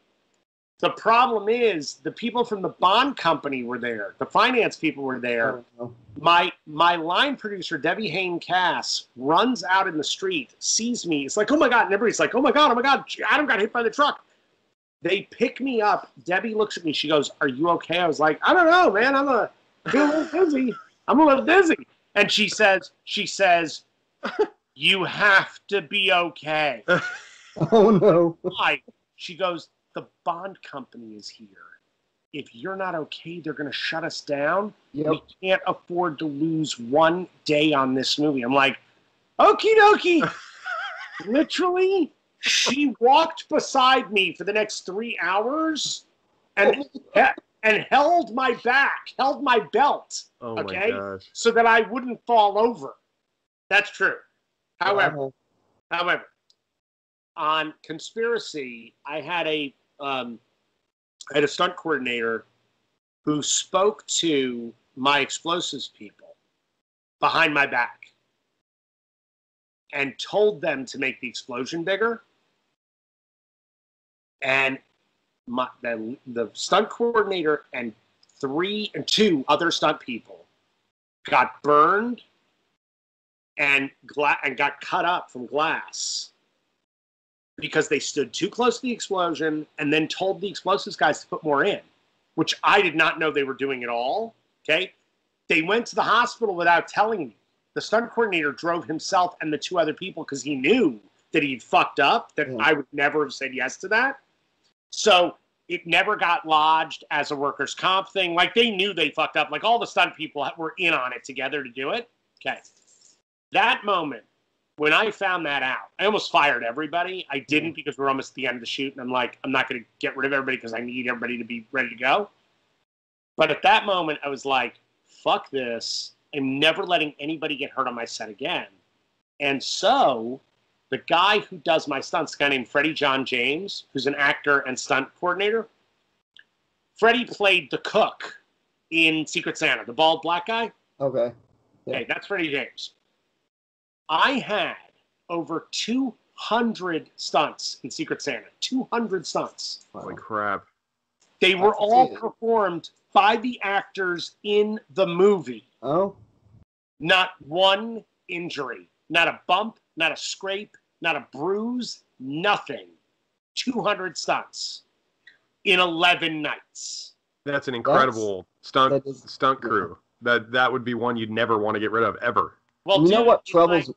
The problem is the people from the bond company were there. The finance people were there. Oh, My my line producer, Debbie Hain Cass, runs out in the street, sees me. It's like, oh my God. And everybody's like, oh my God, oh my God. Adam got hit by the truck. They pick me up. Debbie looks at me. She goes, Are you okay? I was like, I don't know, man. I'm a, feel a little dizzy. I'm a little dizzy. And she says, she says, You have to be okay. oh no. Why? She goes, The bond company is here. If you're not okay, they're going to shut us down. Yep. We can't afford to lose one day on this movie. I'm like, okie dokie. Literally, she walked beside me for the next three hours and, oh. And held my back, held my belt Oh Okay. my so that I wouldn't fall over. That's true. However, Wow. However, on conspiracy, I had a um, I had a stunt coordinator who spoke to my explosives people behind my back and told them to make the explosion bigger. And my, the, the stunt coordinator and three and two other stunt people got burned and gla- and got cut up from glass because they stood too close to the explosion and then told the explosives guys to put more in, which I did not know they were doing at all. Okay, they went to the hospital without telling me. The stunt coordinator drove himself and the two other people because he knew that he'd fucked up. That Yeah. I would never have said yes to that. So it never got lodged as a workers' comp thing. Like they knew they fucked up. Like all the stunt people were in on it together to do it. Okay. That moment, when I found that out, I almost fired everybody. I didn't mm-hmm. because we're almost at the end of the shoot, and I'm like, I'm not going to get rid of everybody because I need everybody to be ready to go. But at that moment, I was like, fuck this. I'm never letting anybody get hurt on my set again. And so the guy who does my stunts, a guy named Freddie John James, who's an actor and stunt coordinator, Freddie played the cook in Secret Santa, the bald black guy. Okay. Yeah. Okay, that's Freddie James. I had over 200 stunts in Secret Santa. 200 stunts. Wow. Holy crap. They were all performed by the actors in the movie. Oh, Not one injury, not a bump, not a scrape, not a bruise, nothing. 200 stunts in 11 nights. That's an incredible stunt that is- stunt yeah. crew. That that would be one you'd never want to get rid of ever. Well, you know dude, what when I- troubles?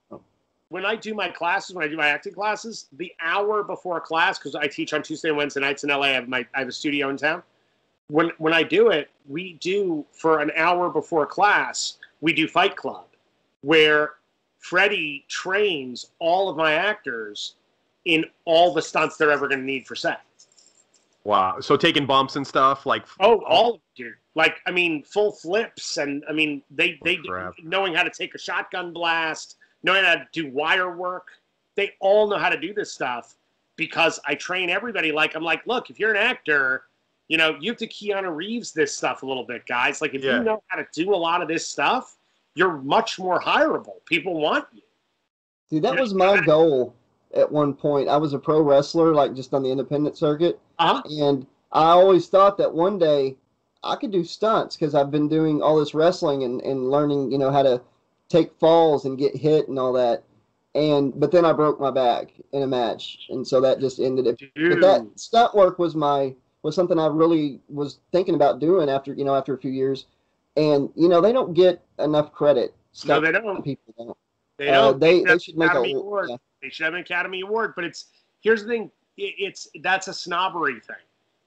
when I do my classes, when I do my acting classes, the hour before class, because I teach on Tuesday and Wednesday nights in LA, I have my I have a studio in town. When when I do it, we do for an hour before class, we do Fight Club, where Freddie trains all of my actors in all the stunts they're ever going to need for set. Wow. So taking bumps and stuff like Oh, all dude. Like, I mean, full flips, and I mean, they they Crap. knowing how to take a shotgun blast, knowing how to do wire work. They all know how to do this stuff because I train everybody. Like, I'm like, look, if you're an actor, you know, you have to Keanu Reeves this stuff a little bit, guys. Like, if Yeah. you know how to do a lot of this stuff, you're much more hireable. People want you. See, that was my goal at one point. I was a pro wrestler, like just on the independent circuit, Uh huh. and I always thought that one day I could do stunts because I've been doing all this wrestling and, and learning, you know, how to take falls and get hit and all that. And but then I broke my back in a match, and so that just ended it. But that stunt work was my was something I really was thinking about doing after you know after a few years, and you know they don't get enough credit. No, they don't. people don't. They Uh, don't. they they That's should make a Award. yeah. They should have an Academy Award. But it's here's the thing. It, it's that's a snobbery thing.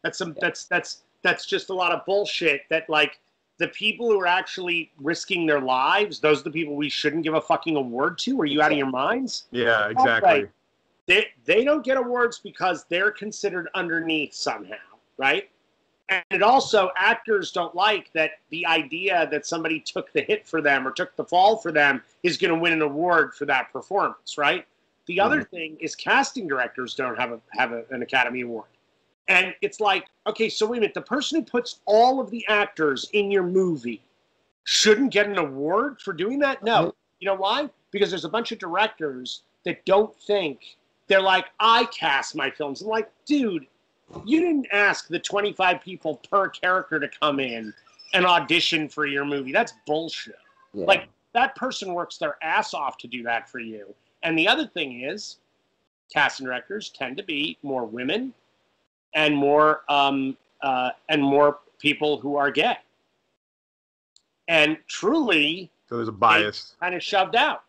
That's some. That's that's that's just a lot of bullshit. That like the people who are actually risking their lives, those are the people we shouldn't give a fucking award to. Are you out of your minds? Yeah, exactly. right. They they don't get awards because they're considered underneath somehow, right? And it also actors don't like that the idea that somebody took the hit for them or took the fall for them is going to win an award for that performance, right? The other mm-hmm. thing is casting directors don't have a have a, an Academy Award. And it's like, okay, so wait a minute, the person who puts all of the actors in your movie shouldn't get an award for doing that? No. Right. You know why? because there's a bunch of directors that don't think they're like, I cast my films. I'm like, dude, you didn't ask the 25 people per character to come in and audition for your movie. That's bullshit. Yeah. Like that person works their ass off to do that for you. And the other thing is, casting directors tend to be more women and more um, uh, and more people who are gay. And truly, So there's a bias. kind of shoved out.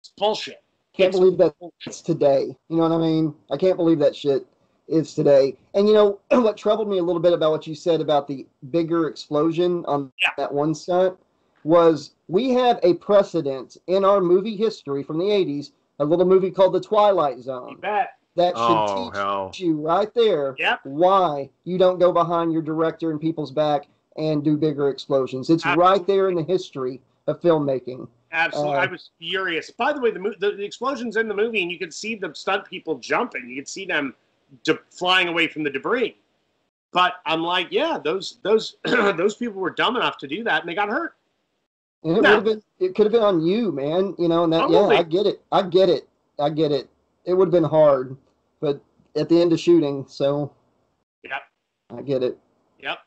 It's bullshit. Can't believe that bullshit. it's today. You know what I mean? I can't believe that shit is today. And you know what troubled me a little bit about what you said about the bigger explosion on Yeah. that one stunt was we have a precedent in our movie history from the 80s, a little movie called The Twilight Zone. bet. That should Oh teach hell. you right there Yep. why you don't go behind your director and people's back and do bigger explosions. It's right there in the history of filmmaking. Absolutely. Uh, I was furious. By the way, the, the the explosions in the movie, and you could see the stunt people jumping. You could see them flying away from the debris. But I'm like, yeah, those those those people were dumb enough to do that, and they got hurt. And it No. been it could have been on you, man. You know, and that yeah, I get it. I get it. I get it. It would have been hard, but at the end of shooting, so Yep. I get it. Yep.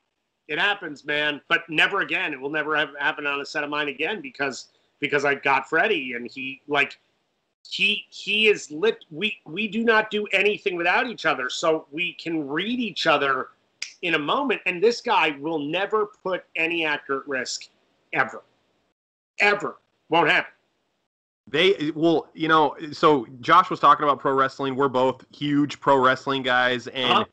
It happens, man. But never again. It will never have, happen on a set of mine again because because I got Freddie and he like he he is lit we we do not do anything without each other. So we can read each other in a moment. And this guy will never put any actor at risk ever. Ever. Won't happen. They well, you know, so Josh was talking about pro wrestling. We're both huge pro wrestling guys, and Uh-huh.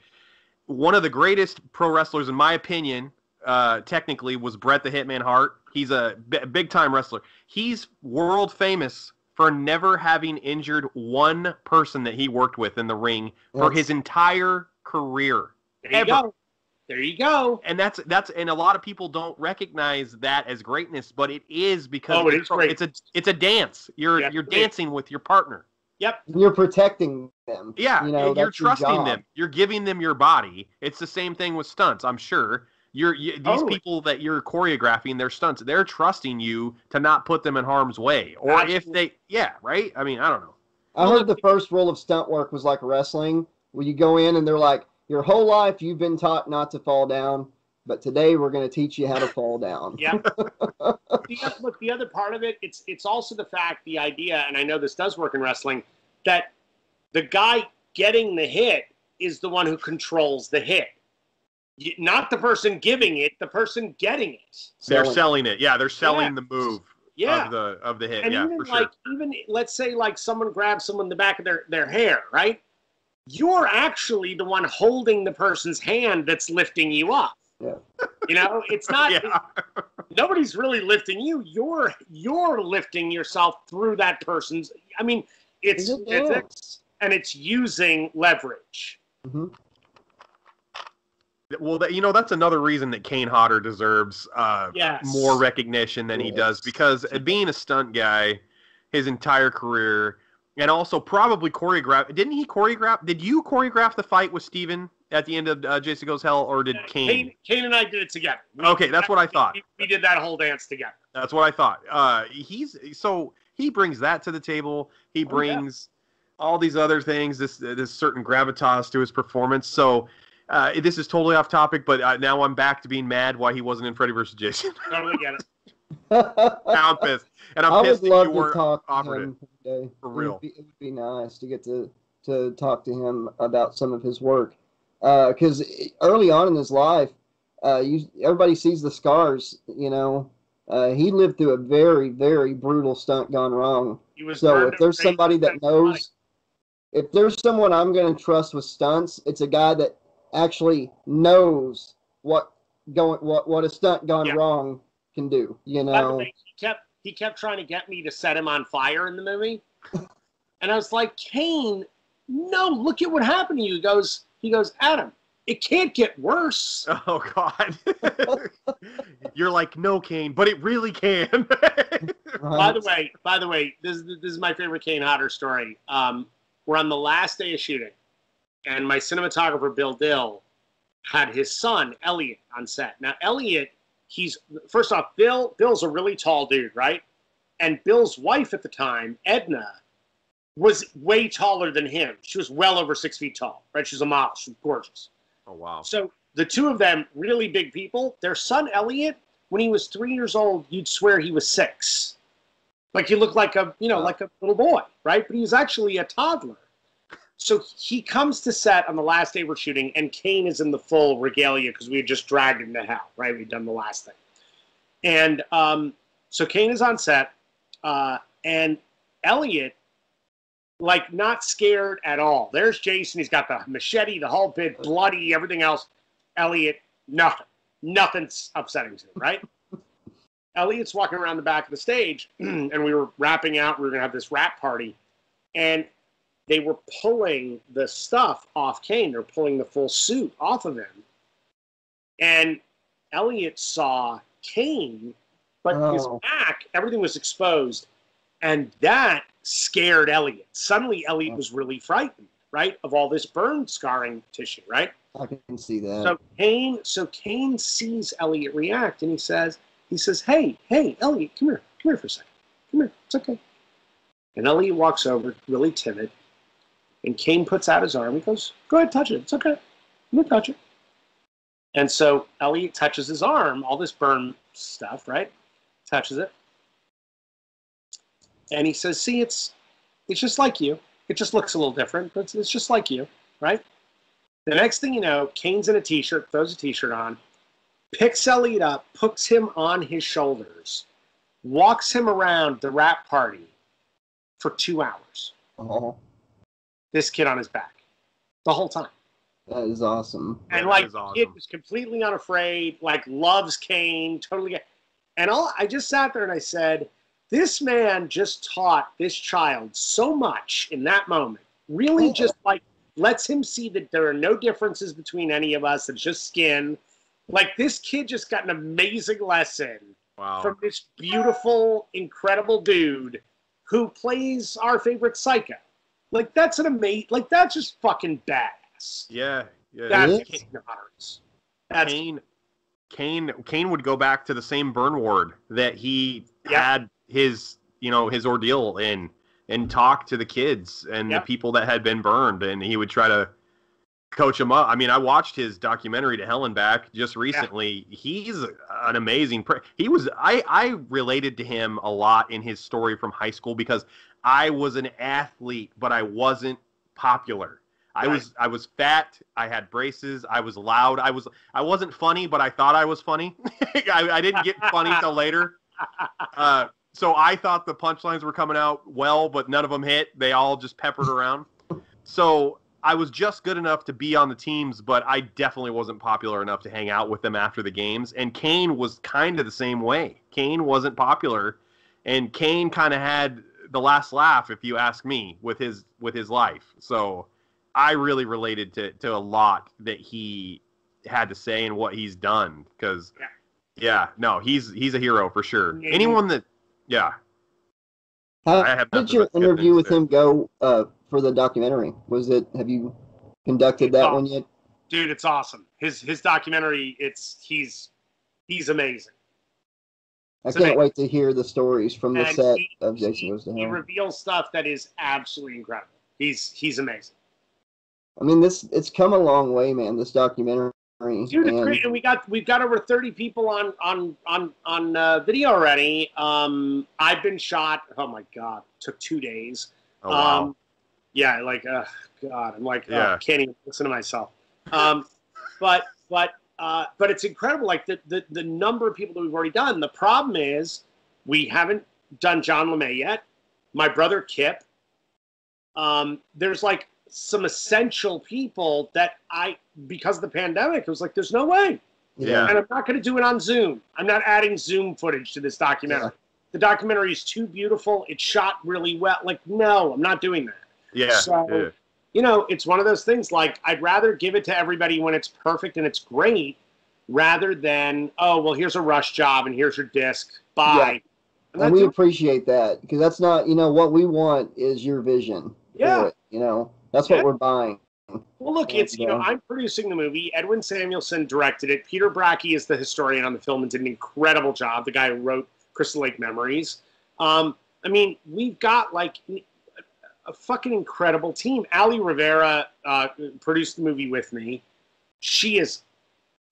one of the greatest pro wrestlers, in my opinion, uh, technically, was Bret the Hitman Hart. He's a b- big time wrestler. He's world famous for never having injured one person that he worked with in the ring for That's- his entire career. There you Ever. go. There you go. and that's that's and a lot of people don't recognize that as greatness, but it is because Oh, it it's, is great. it's a it's a dance. You're Yeah, you're dancing with your partner. Yep. You're protecting them. Yeah, you know, you're that's your trusting them. You're giving them your body. It's the same thing with stunts. I'm sure you're you, these Totally. people that you're choreographing their stunts. They're trusting you to not put them in harm's way, or if they yeah right. I mean I don't know. I heard the first rule of stunt work was like wrestling, where you go in and they're like, your whole life you've been taught not to fall down, but today we're going to teach you how to fall down. Yeah. the, look, the other part of it, it's it's also the fact, the idea, and I know this does work in wrestling, that the guy getting the hit is the one who controls the hit, Y- not the person giving it, the person getting it. They're Selling. selling it. Yeah, they're selling Yeah. the move Yeah. of the of the hit. and yeah, even for sure. like even let's say like someone grabs someone in the back of their, their hair, right? You're actually the one holding the person's hand that's lifting you up. Yeah. You know, it's not yeah. nobody's really lifting you. You're you're lifting yourself through that person's. I mean, it's Is it? physics and it's using leverage. hmm Well, that, you know that's another reason that Kane Hodder deserves uh, Yes. more recognition than he does because being a stunt guy his entire career and also probably choreograph. Didn't he choreograph? Did you choreograph the fight with Steven at the end of uh, Jason Goes Hell, or did Kane? Kane, Kane and I did it together. We- Okay, that's what I thought. We, we did that whole dance together. That's what I thought. Uh, he's so he brings that to the table. He Oh, yeah. brings all these other things. This this certain gravitas to his performance. So. Uh, this is totally off topic, but uh, now I'm back to being mad why he wasn't in Freddy vs. Jason. Totally get it. now I'm pissed, and I'm I pissed would that love you to weren't talk to him one day. For It real. would, be, it would be nice to get to to talk to him about some of his work. Because early on in his life, uh, you everybody sees the scars. You know, uh, he lived through a very very brutal stunt gone wrong. So if there's somebody that raised knows, if there's someone I'm going to trust with stunts, it's a guy that actually knows what going what what a stunt gone Yeah. wrong can do. You know, way, he kept he kept trying to get me to set him on fire in the movie, and I was like, Kane, no, look at what happened to you. He goes, he goes, Adam, it can't get worse. Oh God! You're like no Kane, but it really can. By the way, by the way, this is this is my favorite Kane Hodder story. Um, we're on the last day of shooting, and my cinematographer Bill Dill had his son Elliot on set. Now Elliot, he's first off, Bill Bill's a really tall dude, right? and Bill's wife at the time, Edna, was way taller than him. She was well over six feet tall, right? She was a model. She was gorgeous. Oh wow. So the two of them, really big people. Their son Elliot, when he was three years old, you'd swear he was six. Like he looked like a, you know, like a little boy, right? But he was actually a toddler. So he comes to set on the last day we're shooting, and Kane is in the full regalia because we had just dragged him to hell, right? We'd done the last thing. And um, so Kane is on set, uh, and Elliot, like, not scared at all. There's Jason. He's got the machete, the whole bit, bloody, everything else. Elliot, nothing. Nothing's upsetting to him, right? Elliot's walking around the back of the stage, and we were wrapping out. We were going to have this wrap party. And they were pulling the stuff off Kane. They're pulling the full suit off of him. And Elliot saw Kane, but his Oh. back, everything was exposed. And that scared Elliot. Suddenly, Elliot oh. was really frightened, right, of all this burn scarring tissue, right? I can see that. So Kane, so Kane sees Elliot react, and he says, he says, "Hey, hey, Elliot, come here, come here for a second, come here, it's okay." And Elliot walks over, really timid, and Kane puts out his arm. He goes, "Go ahead, touch it. It's okay. I'm gonna touch it." And so Elliot touches his arm, all this burn stuff, right? Touches it, and he says, "See, it's it's just like you. It just looks a little different, but it's, it's just like you, right?" The next thing you know, Kane's in a t-shirt, throws a t-shirt on, picks Elliot up, puts him on his shoulders, walks him around the wrap party for two hours. oh, This kid on his back, the whole time. that is awesome. And That like is awesome. kid was completely unafraid, like loves Kane, totally. And all I just sat there and I said, this man just taught this child so much in that moment. Really, Yeah. just like lets him see that there are no differences between any of us. It's just skin. Like this kid just got an amazing lesson Wow. from this beautiful, incredible dude who plays our favorite psycho. Like that's an amazing. Like that's just fucking badass. yeah. Yeah. That's It is. Kane Hodder's. That's Kane, Kane, Kane would go back to the same burn ward that he Yeah. had his, you know, his ordeal in, and talk to the kids and Yeah. the people that had been burned, and he would try to coach them up. I mean, I watched his documentary to Hell and Back just recently. He's an amazing. Pre- he was. I I related to him a lot in his story from high school because I was an athlete, but I wasn't popular. I Right. was I was fat. I had braces. I was loud. I was I wasn't funny, but I thought I was funny. I, I didn't get funny till later. Uh, so I thought the punchlines were coming out well, but none of them hit. They all just peppered around. So I was just good enough to be on the teams, but I definitely wasn't popular enough to hang out with them after the games. And Kane was kind of the same way. Kane wasn't popular, and Kane kind of had the last laugh, if you ask me, with his with his life. So I really related to to a lot that he had to say and what he's done because Yeah. yeah, no, he's he's a hero for sure. Yeah. Anyone that yeah, How I have did your interview with to- him go uh, for the documentary? Was it? Have you conducted that Oh. one yet? dude, it's awesome. His his documentary, it's he's he's amazing. I So can't they- wait to hear the stories from the set he- of Jason he, Goes to he reveals stuff that is absolutely incredible. He's he's amazing. I mean, this it's come a long way, man. This documentary. Dude, and great, and we got we've got over thirty people on on on on uh, video already. Um, I've been shot. Oh my god, took two days. oh wow, Um, yeah, like, uh, God, I'm like, Yeah. oh, can't even listen to myself. Um, but, but, uh, but it's incredible. Like the, the, the number of people that we've already done. The problem is we haven't done John LeMay yet. My brother Kipp. Um, there's like some essential people that I, because of the pandemic, it was like, there's no way. Yeah. And I'm not going to do it on Zoom. I'm not adding Zoom footage to this documentary. The documentary is too beautiful. It's shot really well. Like, no, I'm not doing that. yeah, so- yeah. You know, it's one of those things like I'd rather give it to everybody when it's perfect and it's great rather than, oh, well, here's a rush job and here's your disc. Bye. And And we appreciate that because that's not, you know, what we want is your vision. Yeah. It, you know, that's Yeah. what we're buying. Well, look, it's you know I'm producing the movie. Edwin Samuelson directed it. Peter Bracke is the historian on the film and did an incredible job. The guy who wrote Crystal Lake Memories. Um, I mean, we've got like a fucking incredible team. Ali Rivera uh, produced the movie with me. She is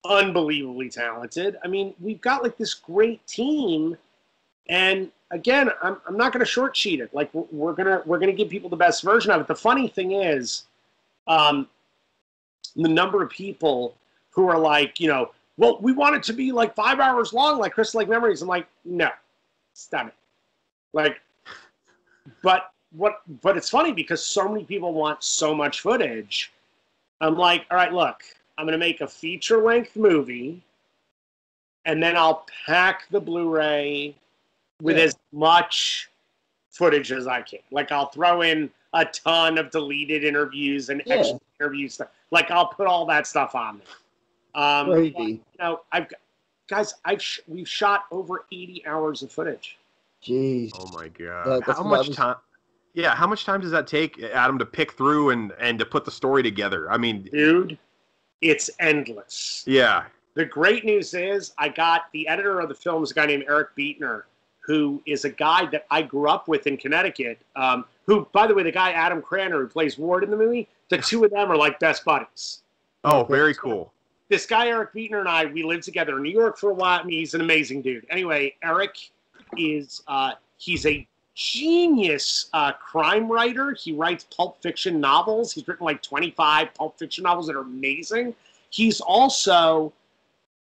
unbelievably talented. I mean, we've got like this great team, and again, I'm, I'm not going to short sheet it. Like we're, gonna we're gonna give people the best version of it. The funny thing is, um, the number of people who are like, you know, well, we want it to be like five hours long, like Crystal Lake Memories. I'm like, no, stop it. Like, but what? But it's funny because so many people want so much footage. I'm like, all right, look, I'm gonna make a feature length movie, and then I'll pack the Blu-ray with Yeah. as much footage as I can. Like I'll throw in a ton of deleted interviews and Yeah. extra interview stuff. Like I'll put all that stuff on there. Um, but, Crazy. you know, I've got, guys, I've sh- we've shot over 80 hours of footage. Jeez. Oh my god! That- how much was- time? Yeah, how much time does that take, Adam, to pick through and and to put the story together? I mean, Dude, it's endless. yeah, The great news is I got the editor of the film is a guy named Eric Beetner, who is a guy that I grew up with in Connecticut. Um, who, by the way, the guy Adam Cranner who plays Ward in the movie, the two of them are like best buddies. Oh, very cool. This guy Eric Beetner and I, we lived together in New York for a while. Mean, he's an amazing dude. Anyway, Eric is uh, he's a genius uh, crime writer. He writes pulp fiction novels. He's written like 25 pulp fiction novels that are amazing. He's also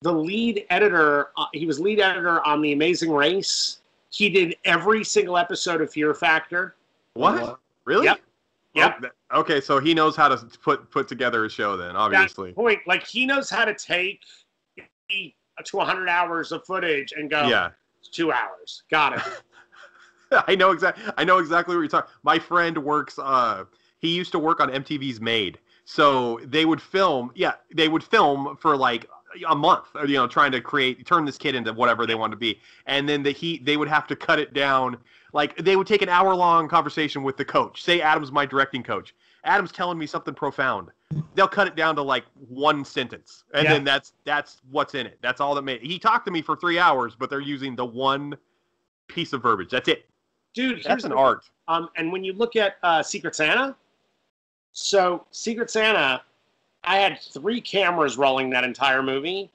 the lead editor. Uh, he was lead editor on The Amazing Race. He did every single episode of Fear Factor. What? Really? Yep. Yep. Oh, okay, so he knows how to put put together a show then, obviously. That point, like he knows how to take eighty to 100 hours of footage and go, Yeah. it's two hours. Got it. I know exactly. I know exactly what you're talking. My friend works. Uh, he used to work on MTV's Made, so they would film. Yeah, they would film for like a month, or, you know, trying to create, turn this kid into whatever they want to be, and then the he they would have to cut it down. Like they would take an hour long conversation with the coach. Say Adam's my directing coach. Adam's telling me something profound. They'll cut it down to like one sentence, and Yeah. then that's that's what's in it. That's all that made. He talked to me for three hours, but they're using the one piece of verbiage. That's it. Dude, here's That's an the- art. Um, and when you look at uh, Secret Santa, so Secret Santa, I had three cameras rolling that entire movie,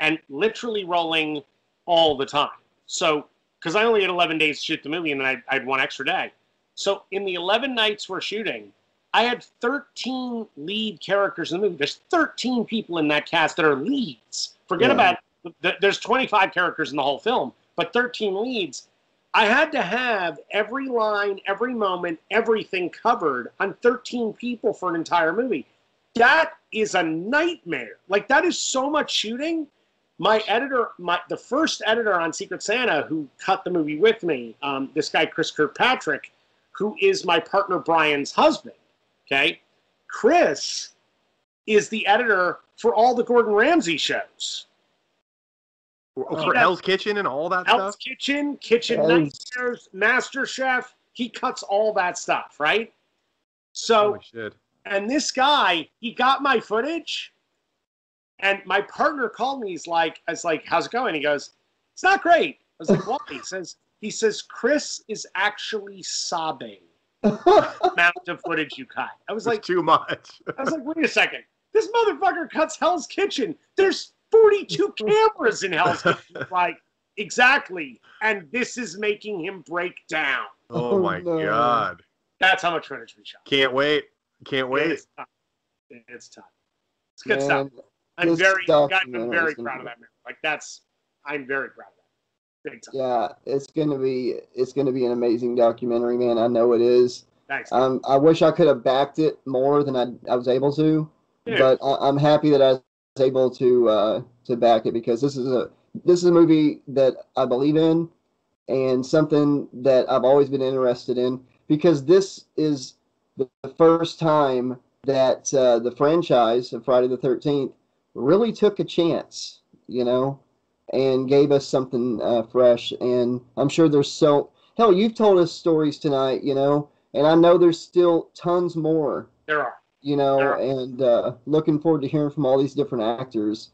and literally rolling all the time. So, because I only had 11 days to shoot the movie, and then I, I had one extra day. So, in the 11 nights we're shooting, I had 13 lead characters in the movie. There's 13 people in that cast that are leads. Forget Yeah. about th- there's 25 characters in the whole film, but 13 leads. I had to have every line, every moment, everything covered on 13 people for an entire movie. That is a nightmare. Like that is so much shooting. My editor, my the first editor on Secret Santa who cut the movie with me, um, this guy Chris Kirkpatrick, who is my partner Brian's husband. Okay, Chris is the editor for all the Gordon Ramsay shows. For Yeah. Hell's Kitchen and all that stuff? Hell's stuff. Kitchen, Kitchen Yes. Nightmares, Master Chef. He cuts all that stuff, right? So, Holy shit! and this guy, he got my footage, and my partner called me. He's like, "I was like, how's it going?" He goes, "It's not great." I was like, "Why?" He says, "He says Chris is actually sobbing amount of footage you cut." I was It's like, too much. I was like, wait a second. This motherfucker cuts Hell's Kitchen. There's 42 cameras in Hell's Kitchen. Like, exactly. And this is making him break down. oh Oh, my no. god! That's how much footage we shot. Can't wait! Can't wait! It's tough. It's tough. It's good Man, stuff. I'm this very, I'm very proud of that movie. Like, that's, I'm very proud of that. Big time. Yeah, it's gonna be it's gonna be an amazing documentary, man. I know it is. Thanks. Um, I wish I could have backed it more than I, I was able to, Dude, but I, I'm happy that I was able to uh, to back it because this is a this is a movie that I believe in and something that I've always been interested in because this is the first time that uh, the franchise of Friday the Thirteenth really took a chance, you know, and gave us something uh, fresh. And I'm sure there's so hell. You've told us stories tonight, you know, and I know there's still tons more there are. You know, Sure. and uh, looking forward to hearing from all these different actors.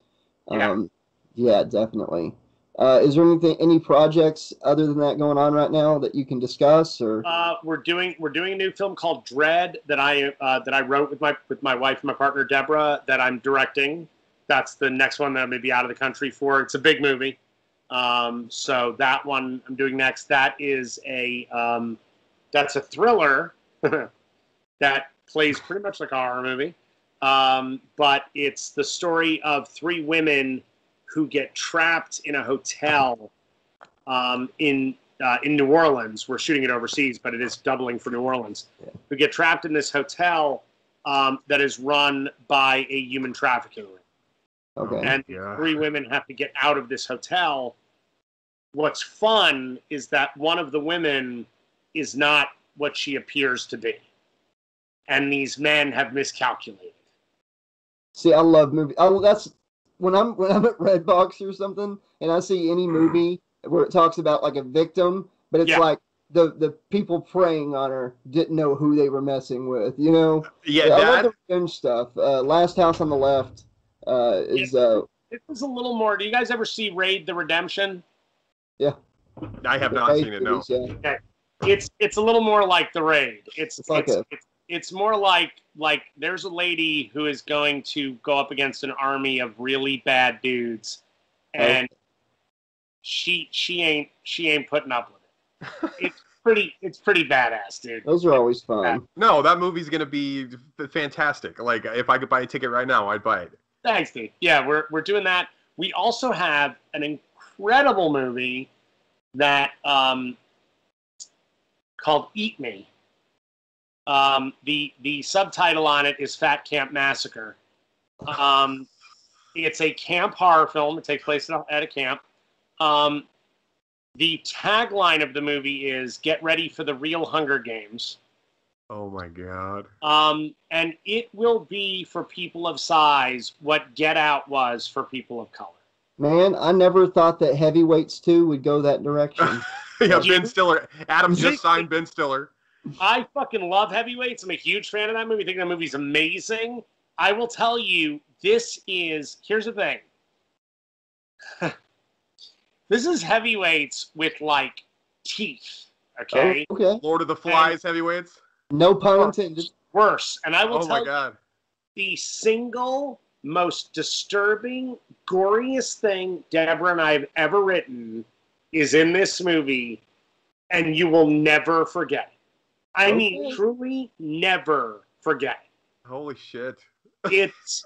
Yeah. Um, yeah, definitely. Uh, is there anything, any projects other than that going on right now that you can discuss? Or Uh, we're doing we're doing a new film called Dread that I uh, that I wrote with my with my wife and my partner Deborah that I'm directing. That's the next one that I'm gonna be out of the country for. It's a big movie, um, so that one I'm doing next. That is a um, that's a thriller that plays pretty much like a horror movie, um, but it's the story of three women who get trapped in a hotel um, in uh, in New Orleans. We're shooting it overseas, but it is doubling for New Orleans. Yeah. Who get trapped in this hotel um, that is run by a human trafficking ring, okay, and Yeah. three women have to get out of this hotel. What's fun is that one of the women is not what she appears to be, and these men have miscalculated. see, I love movie. Oh, that's when I'm when I'm at Redbox or something, and I see any movie where it talks about like a victim, but it's Yeah. like the the people preying on her didn't know who they were messing with. You know, Yeah, I that love the revenge stuff. Uh, Last House on the Left uh, is uh, It was a little more. Do you guys ever see Raid the Redemption? Yeah. I have not Raid seen it. No. movies, yeah. it's it's a little more like the raid. It's It's it's like it's, a- it's, it's more like like there's a lady who is going to go up against an army of really bad dudes, and she she ain't she ain't putting up with it. It's pretty it's pretty badass, dude. Those are always fun. No, that movie's gonna be fantastic. Like, if I could buy a ticket right now, I'd buy it. Thanks, dude. Yeah, we're we're doing that. We also have an incredible movie that um, called Eat Me. Um, the the subtitle on it is Fat Camp Massacre. Um, it's a camp horror film. It takes place at a, camp. Um, the tagline of the movie is "Get ready for the real Hunger Games." Oh my god. Um, and it will be for people of size what Get Out was for people of color. Man, I never thought that Heavyweights 2 would go that direction. yeah, Ben Stiller. Adam just signed Ben Stiller. I fucking love heavyweights. I'm a huge fan of that movie. I think that movie's amazing. I will tell you, this is here's the thing. this is heavyweights with like teeth. Okay, Oh, okay. Lord of the Flies heavyweights. No pun intended. worse. And I will Oh tell my you, god. the single most disturbing, goriest thing Deborah and I have ever written is in this movie, and you will never forget it. I mean, truly never forget. Holy shit. it's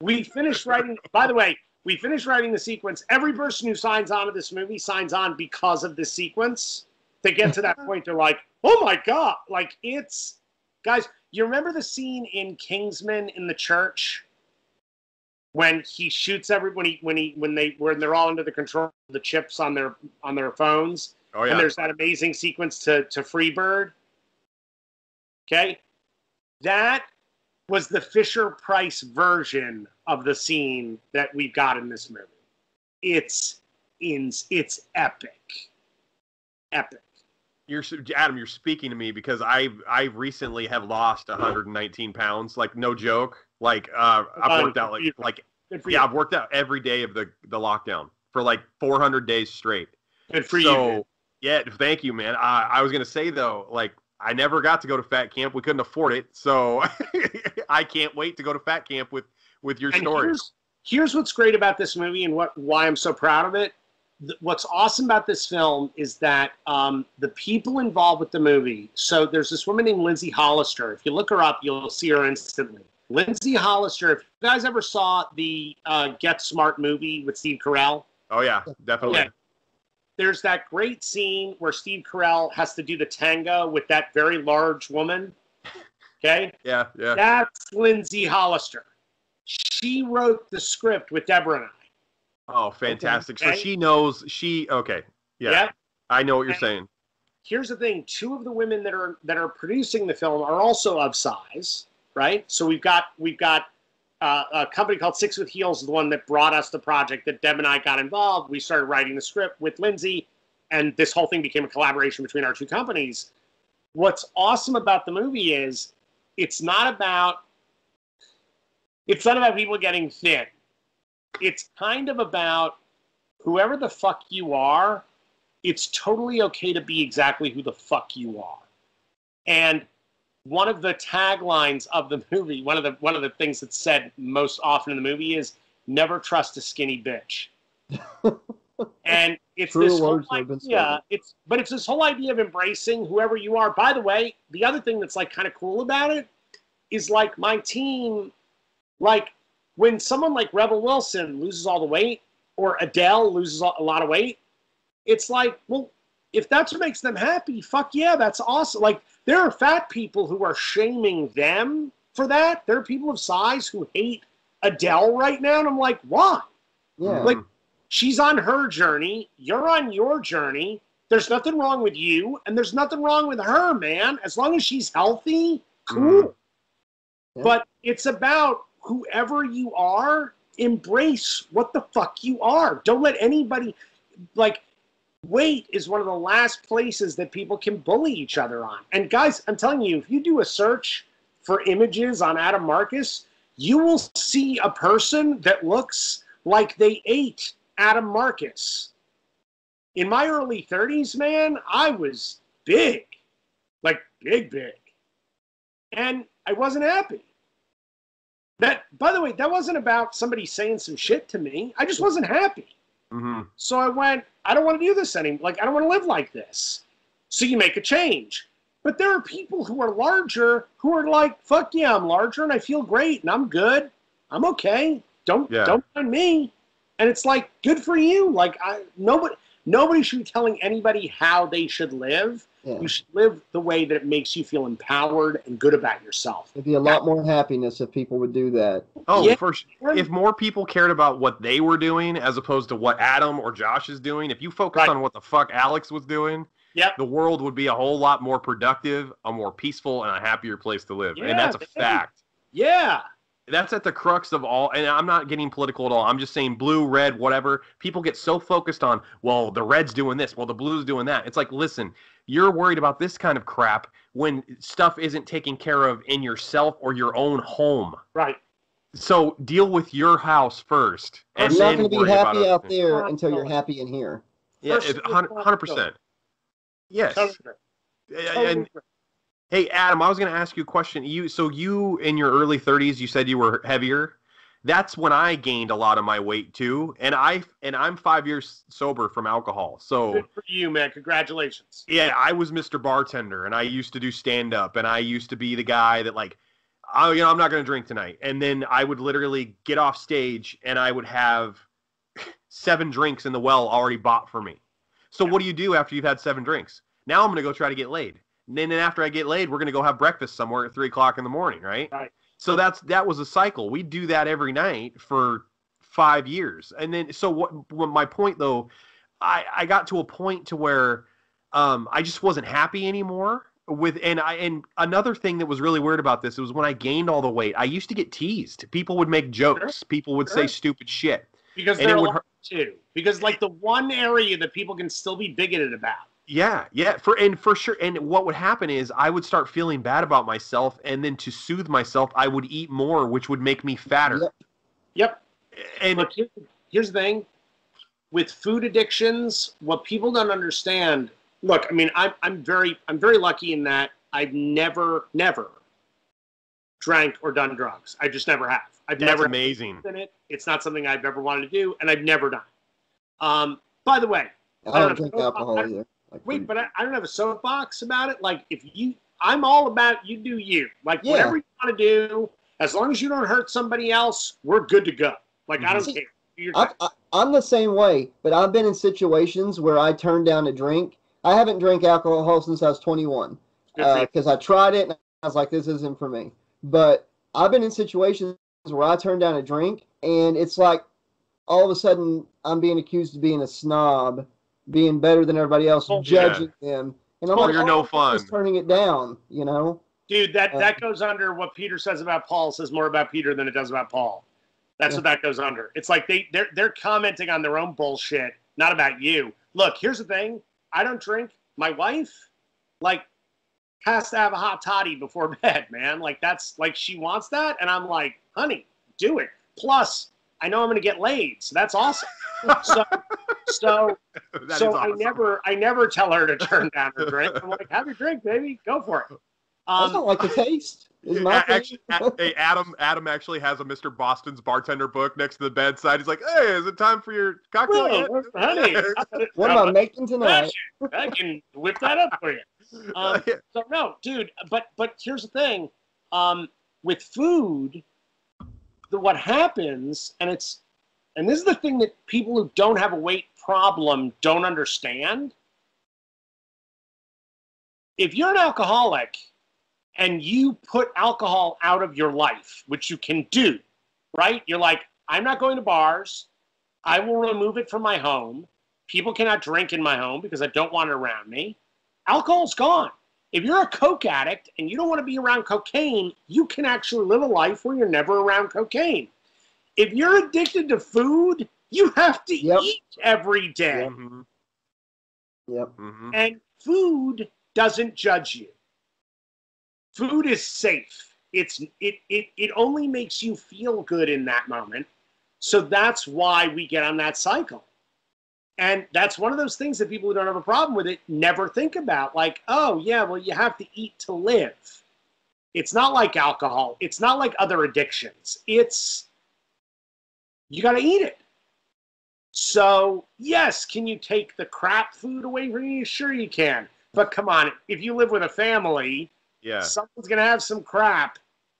we finished writing by the way we finished writing the sequence every person who signs on to this movie signs on because of this sequence they get to that point they're like oh my god like it's guys you remember the scene in kingsman in the church when he shoots everybody when he when they when they're all under the control of the chips on their on their phones Oh yeah. and there's that amazing sequence to to Freebird. Okay, that was the Fisher Price version of the scene that we've got in this movie. It's in it's epic, epic. You're Adam. You're speaking to me because I I recently have lost 119 pounds. Like no joke. Like uh, I've worked out like like yeah. I've worked out every day of the the lockdown for like 400 days straight. Good for so you. dude. yeah, thank you, man. I I was gonna say though, like I never got to go to fat camp. We couldn't afford it, so I can't wait to go to fat camp with with your And stories. here's, here's what's great about this movie and what why I'm so proud of it. Th- What's awesome about this film is that um, the people involved with the movie. So there's this woman named Lindsay Hollister. If you look her up, you'll see her instantly. Lindsay Hollister. If you guys ever saw the uh, Get Smart movie with Steve Carell, Oh yeah, definitely. Okay. There's that great scene where Steve Carell has to do the tango with that very large woman. Okay, Yeah, yeah. that's Lindsay Hollister. She wrote the script with Deborah and I. Oh, fantastic. So she knows she okay. Yeah. Yep. I know what you're And- saying. Here's the thing: two of the women that are that are producing the film are also of size, right? So we've got we've got uh, a company called Six with Heels, is the one that brought us the project that Deb and I got involved. We started writing the script with Lindsay, and this whole thing became a collaboration between our two companies. What's awesome about the movie is it's not about it's not about people getting thin. It's kind of about whoever the fuck you are, it's totally okay to be exactly who the fuck you are. And one of the taglines of the movie, one of the one of the things that's said most often in the movie is never trust a skinny bitch. and it's True this whole idea, it's but it's this whole idea of embracing whoever you are. By the way, the other thing that's like kind of cool about it is like my team, like when someone like Rebel Wilson loses all the weight or Adele loses a lot of weight, it's like, well, if that's what makes them happy, fuck yeah, that's awesome. Like there are fat people who are shaming them for that. There are people of size who hate Adele right now, and I'm like, why? Yeah. Like she's on her journey, you're on your journey. There's nothing wrong with you, and there's nothing wrong with her, man. As long as she's healthy, cool. Mhm. Yeah. But it's about whoever you are, embrace what the fuck you are. Don't let anybody like weight is one of the last places that people can bully each other on. And guys, I'm telling you, if you do a search for images on Adam Marcus, you will see a person that looks like they ate Adam Marcus. In my early 30s, man, I was big, like big, big. And I wasn't happy. That, by the way, that wasn't about somebody saying some shit to me. I just wasn't happy. hmm So I went, I don't want to do this anymore. Like, I don't want to live like this. So you make a change. But there are people who are larger who are like, fuck yeah, I'm larger and I feel great and I'm good. I'm okay. Don't Yeah. don't mind me. And it's like, good for you. Like I nobody nobody should be telling anybody how they should live. Yeah. You should live the way that it makes you feel empowered and good about yourself. There'd be a lot more happiness if people would do that. Oh, Yeah. for sure. If more people cared about what they were doing as opposed to what Adam or Josh is doing, if you focus Right. on what the fuck Alex was doing, Yep. the world would be a whole lot more productive, a more peaceful, and a happier place to live. Yeah, and that's a man. fact. Yeah. That's at the crux of all. And I'm not getting political at all. I'm just saying blue, red, whatever. People get so focused on, well, the red's doing this, well, the blue's doing that. It's like, listen, you're worried about this kind of crap when stuff isn't taken care of in yourself or your own home. Right. So deal with your house first, and You're not going to be happy out things. there until you're happy in here. Yeah, First it's hundred percent. Yes. Totally. And- and hey, Adam, I was going to ask you a question. You so you in your early 30s, you said you were heavier. That's when I gained a lot of my weight too, and I and I'm five years sober from alcohol. So Good for you, man. Congratulations. yeah, I was Mr. Bartender, and I used to do stand up, and I used to be the guy that like, oh, you know, I'm not going to drink tonight, and then I would literally get off stage, and I would have seven drinks in the well already bought for me. So what do you do after you've had seven drinks? Now I'm going to go try to get laid. And then after I get laid, we're going to go have breakfast somewhere at three o'clock in the morning, right? Right. So that's that was a cycle. We do that every night for five years, and then so what? what my point though, I I got to a point to where um, I just wasn't happy anymore with and I and another thing that was really weird about this was when I gained all the weight. I used to get teased. People would make jokes. People would say stupid shit. Because And they're it would allowed hurt- to. Because like the one area that people can still be bigoted about. Yeah, yeah, for and for sure. And what would happen is I would start feeling bad about myself, and then to soothe myself, I would eat more, which would make me fatter. Yep. Yep. And Look, here- here's the thing. With food addictions, what people don't understand. Look, I mean, I'm I'm very I'm very lucky in that I've never never drank or done drugs. I just never have. I've that's never amazing. in it. It's not something I've ever wanted to do, and I've never done. Um, by the way, I don't Uh, drink alcohol I- either. Like, Wait, but I, I don't have a soapbox about it. Like, if you, I'm all about you do you. Like, Yeah. whatever you want to do, as long as you don't hurt somebody else, we're good to go. Like, I don't Mhm. care. Do your I, I, I'm the same way, but I've been in situations where I turned down a drink. I haven't drank alcohol since I was 21 Good for you. because I tried it and I was like, this isn't for me. But I've been in situations where I turned down a drink and it's like all of a sudden I'm being accused of being a snob, being better than everybody else, Oh, judging them. And I'm Or like, you're all no I'm fun. is turning it down, you know? Dude, that, uh, that goes under what Peter says about Paul says more about Peter than it does about Paul. That's Yeah. what that goes under. It's like they, they're, they're commenting on their own bullshit, not about you. Look, here's the thing. I don't drink. My wife, like, has to have a hot toddy before bed, man. Like, that's like she wants that. And I'm like, honey, do it. Plus, I know I'm going to get laid. So that's awesome. so, So That is so I never I never tell her to turn down her drink. I'm like, have your drink, baby, go for it. I Um, don't like the taste. Is A- actually, hey, Adam. Adam actually has a Mr. Boston's bartender book next to the bedside. He's like, "Hey, is it time for your cocktail?" well, yet?" honey, what am I making tonight? I can whip that up for you. Um, so no, dude. But but here's the thing. Um, with food, the, what happens, and it's, and this is the thing that people who don't have a weight problem don't understand. If you're an alcoholic and you put alcohol out of your life, which you can do, right? You're like, I'm not going to bars. I will remove it from my home. People cannot drink in my home because I don't want it around me. Alcohol's gone. If you're a coke addict and you don't want to be around cocaine, you can actually live a life where you're never around cocaine. If you're addicted to food, you have to Yep. eat every day. Mhm, Yep. mhm. And food doesn't judge you. Food is safe. It's it it it only makes you feel good in that moment. So that's why we get on that cycle. And that's one of those things that people who don't have a problem with it never think about. Like, oh yeah, well you have to eat to live. It's not like alcohol. It's not like other addictions. It's you got to eat it. So, yes, can you take the crap food away from you? Sure, you can. But come on, if you live with a family, Yeah, someone's going to have some crap.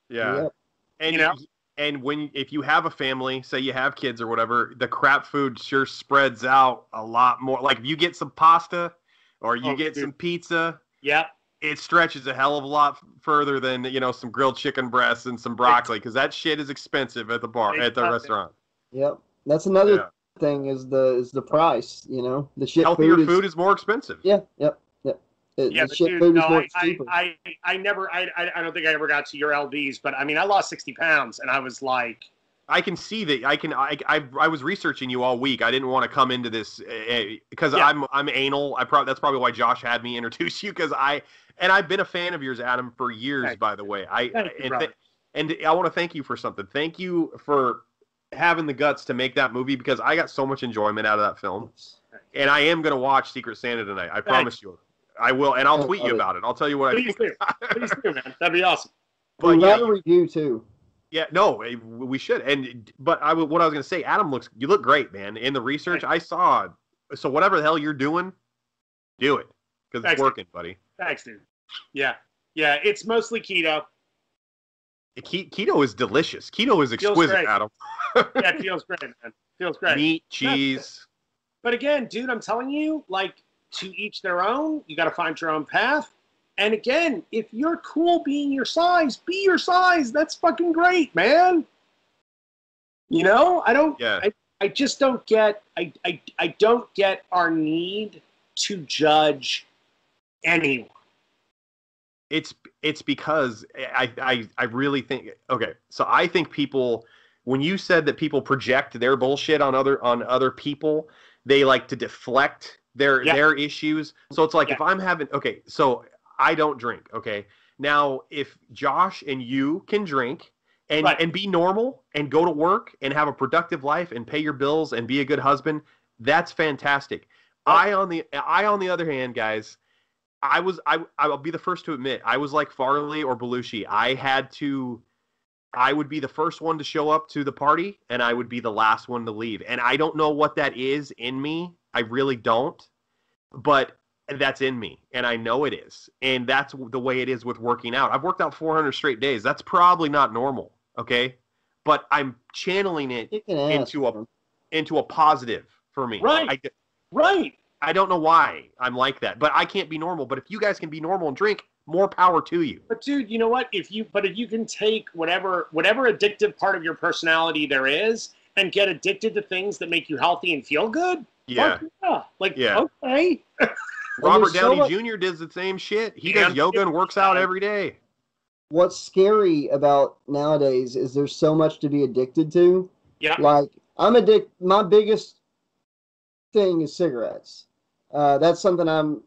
yeah. Yep. And You know? And when if you have a family, say you have kids or whatever, the crap food sure spreads out a lot more. Like if you get some pasta or you Oh, get dude. some pizza, yeah, it stretches a hell of a lot further than you know some grilled chicken breasts and some broccoli because that shit is expensive at the bar at the Exactly. restaurant. Yep. That's another Yeah. thing is the is the price. You know, the shit Healthier food, food is, is more expensive. yeah. Yep. Yep. It- Yeah, the shit dude, no, I, I. I, I never, I, I I don't think I ever got to your LBs, but I mean, I lost 60 pounds and I was like, I can see that. I can. I, I. I was researching you all week. I didn't want to come into this uh, because Yeah. I'm. I'm anal. I probably. That's probably why Josh had me introduce you because I. And I've been a fan of yours, Adam, for years. Thank by the way, I. Thank you, and, brother. and I want to thank you for something. Thank you for having the guts to make that movie because I got so much enjoyment out of that film. And I am gonna watch Secret Santa tonight. I promise you. I will, and I'll Oh, tweet you about it. I'll tell you what I please think. do. Please do, man. That'd be awesome. we But yeah, got a review too. Yeah, no, eh, we should. And but I what I was gonna say, Adam looks you look great, man. In the research I saw, so whatever the hell you're doing, do it because it's Thanks. working, buddy. Thanks, dude. Yeah. Yeah. It's mostly keto. Keto is delicious. Keto is exquisite, great. Adam. Yeah, it feels great, man. Feels great. Meat, cheese. But again, dude, I'm telling you, like, to each their own. You got to find your own path. And again, if you're cool being your size, be your size. That's fucking great, man. You know, I don't. Yeah. I, I just don't get. I, I I don't get our need to judge anyone. It's it's because I I I really think okay. So I think people when you said that people project their bullshit on other on other people, they like to deflect their Yeah. their issues. So it's like Yeah. if I'm having okay, so I don't drink, okay? Now if Josh and you can drink and Right. and be normal and go to work and have a productive life and pay your bills and be a good husband, that's fantastic. Right. I on the I on the other hand, guys, I was I I'll be the first to admit I was like Farley or Belushi. I had to I would be the first one to show up to the party and I would be the last one to leave. And I don't know what that is in me. I really don't. But that's in me and I know it is. And that's the way it is with working out. I've worked out 400 straight days. That's probably not normal, okay? But I'm channeling it Kick an ass, into a into a positive for me. Right. I, Right. I don't know why I'm like that, but I can't be normal. But if you guys can be normal and drink, more power to you. But dude, you know what? If you but if you can take whatever whatever addictive part of your personality there is and get addicted to things that make you healthy and feel good, Yeah. yeah. Like Yeah. okay. Robert there's so Downey Jr. does the same shit. He Yeah. does yoga and works out every day. What's scary about nowadays is there's so much to be addicted to. Yeah. Like I'm addicted. My biggest thing is cigarettes. Uh, that's something I'm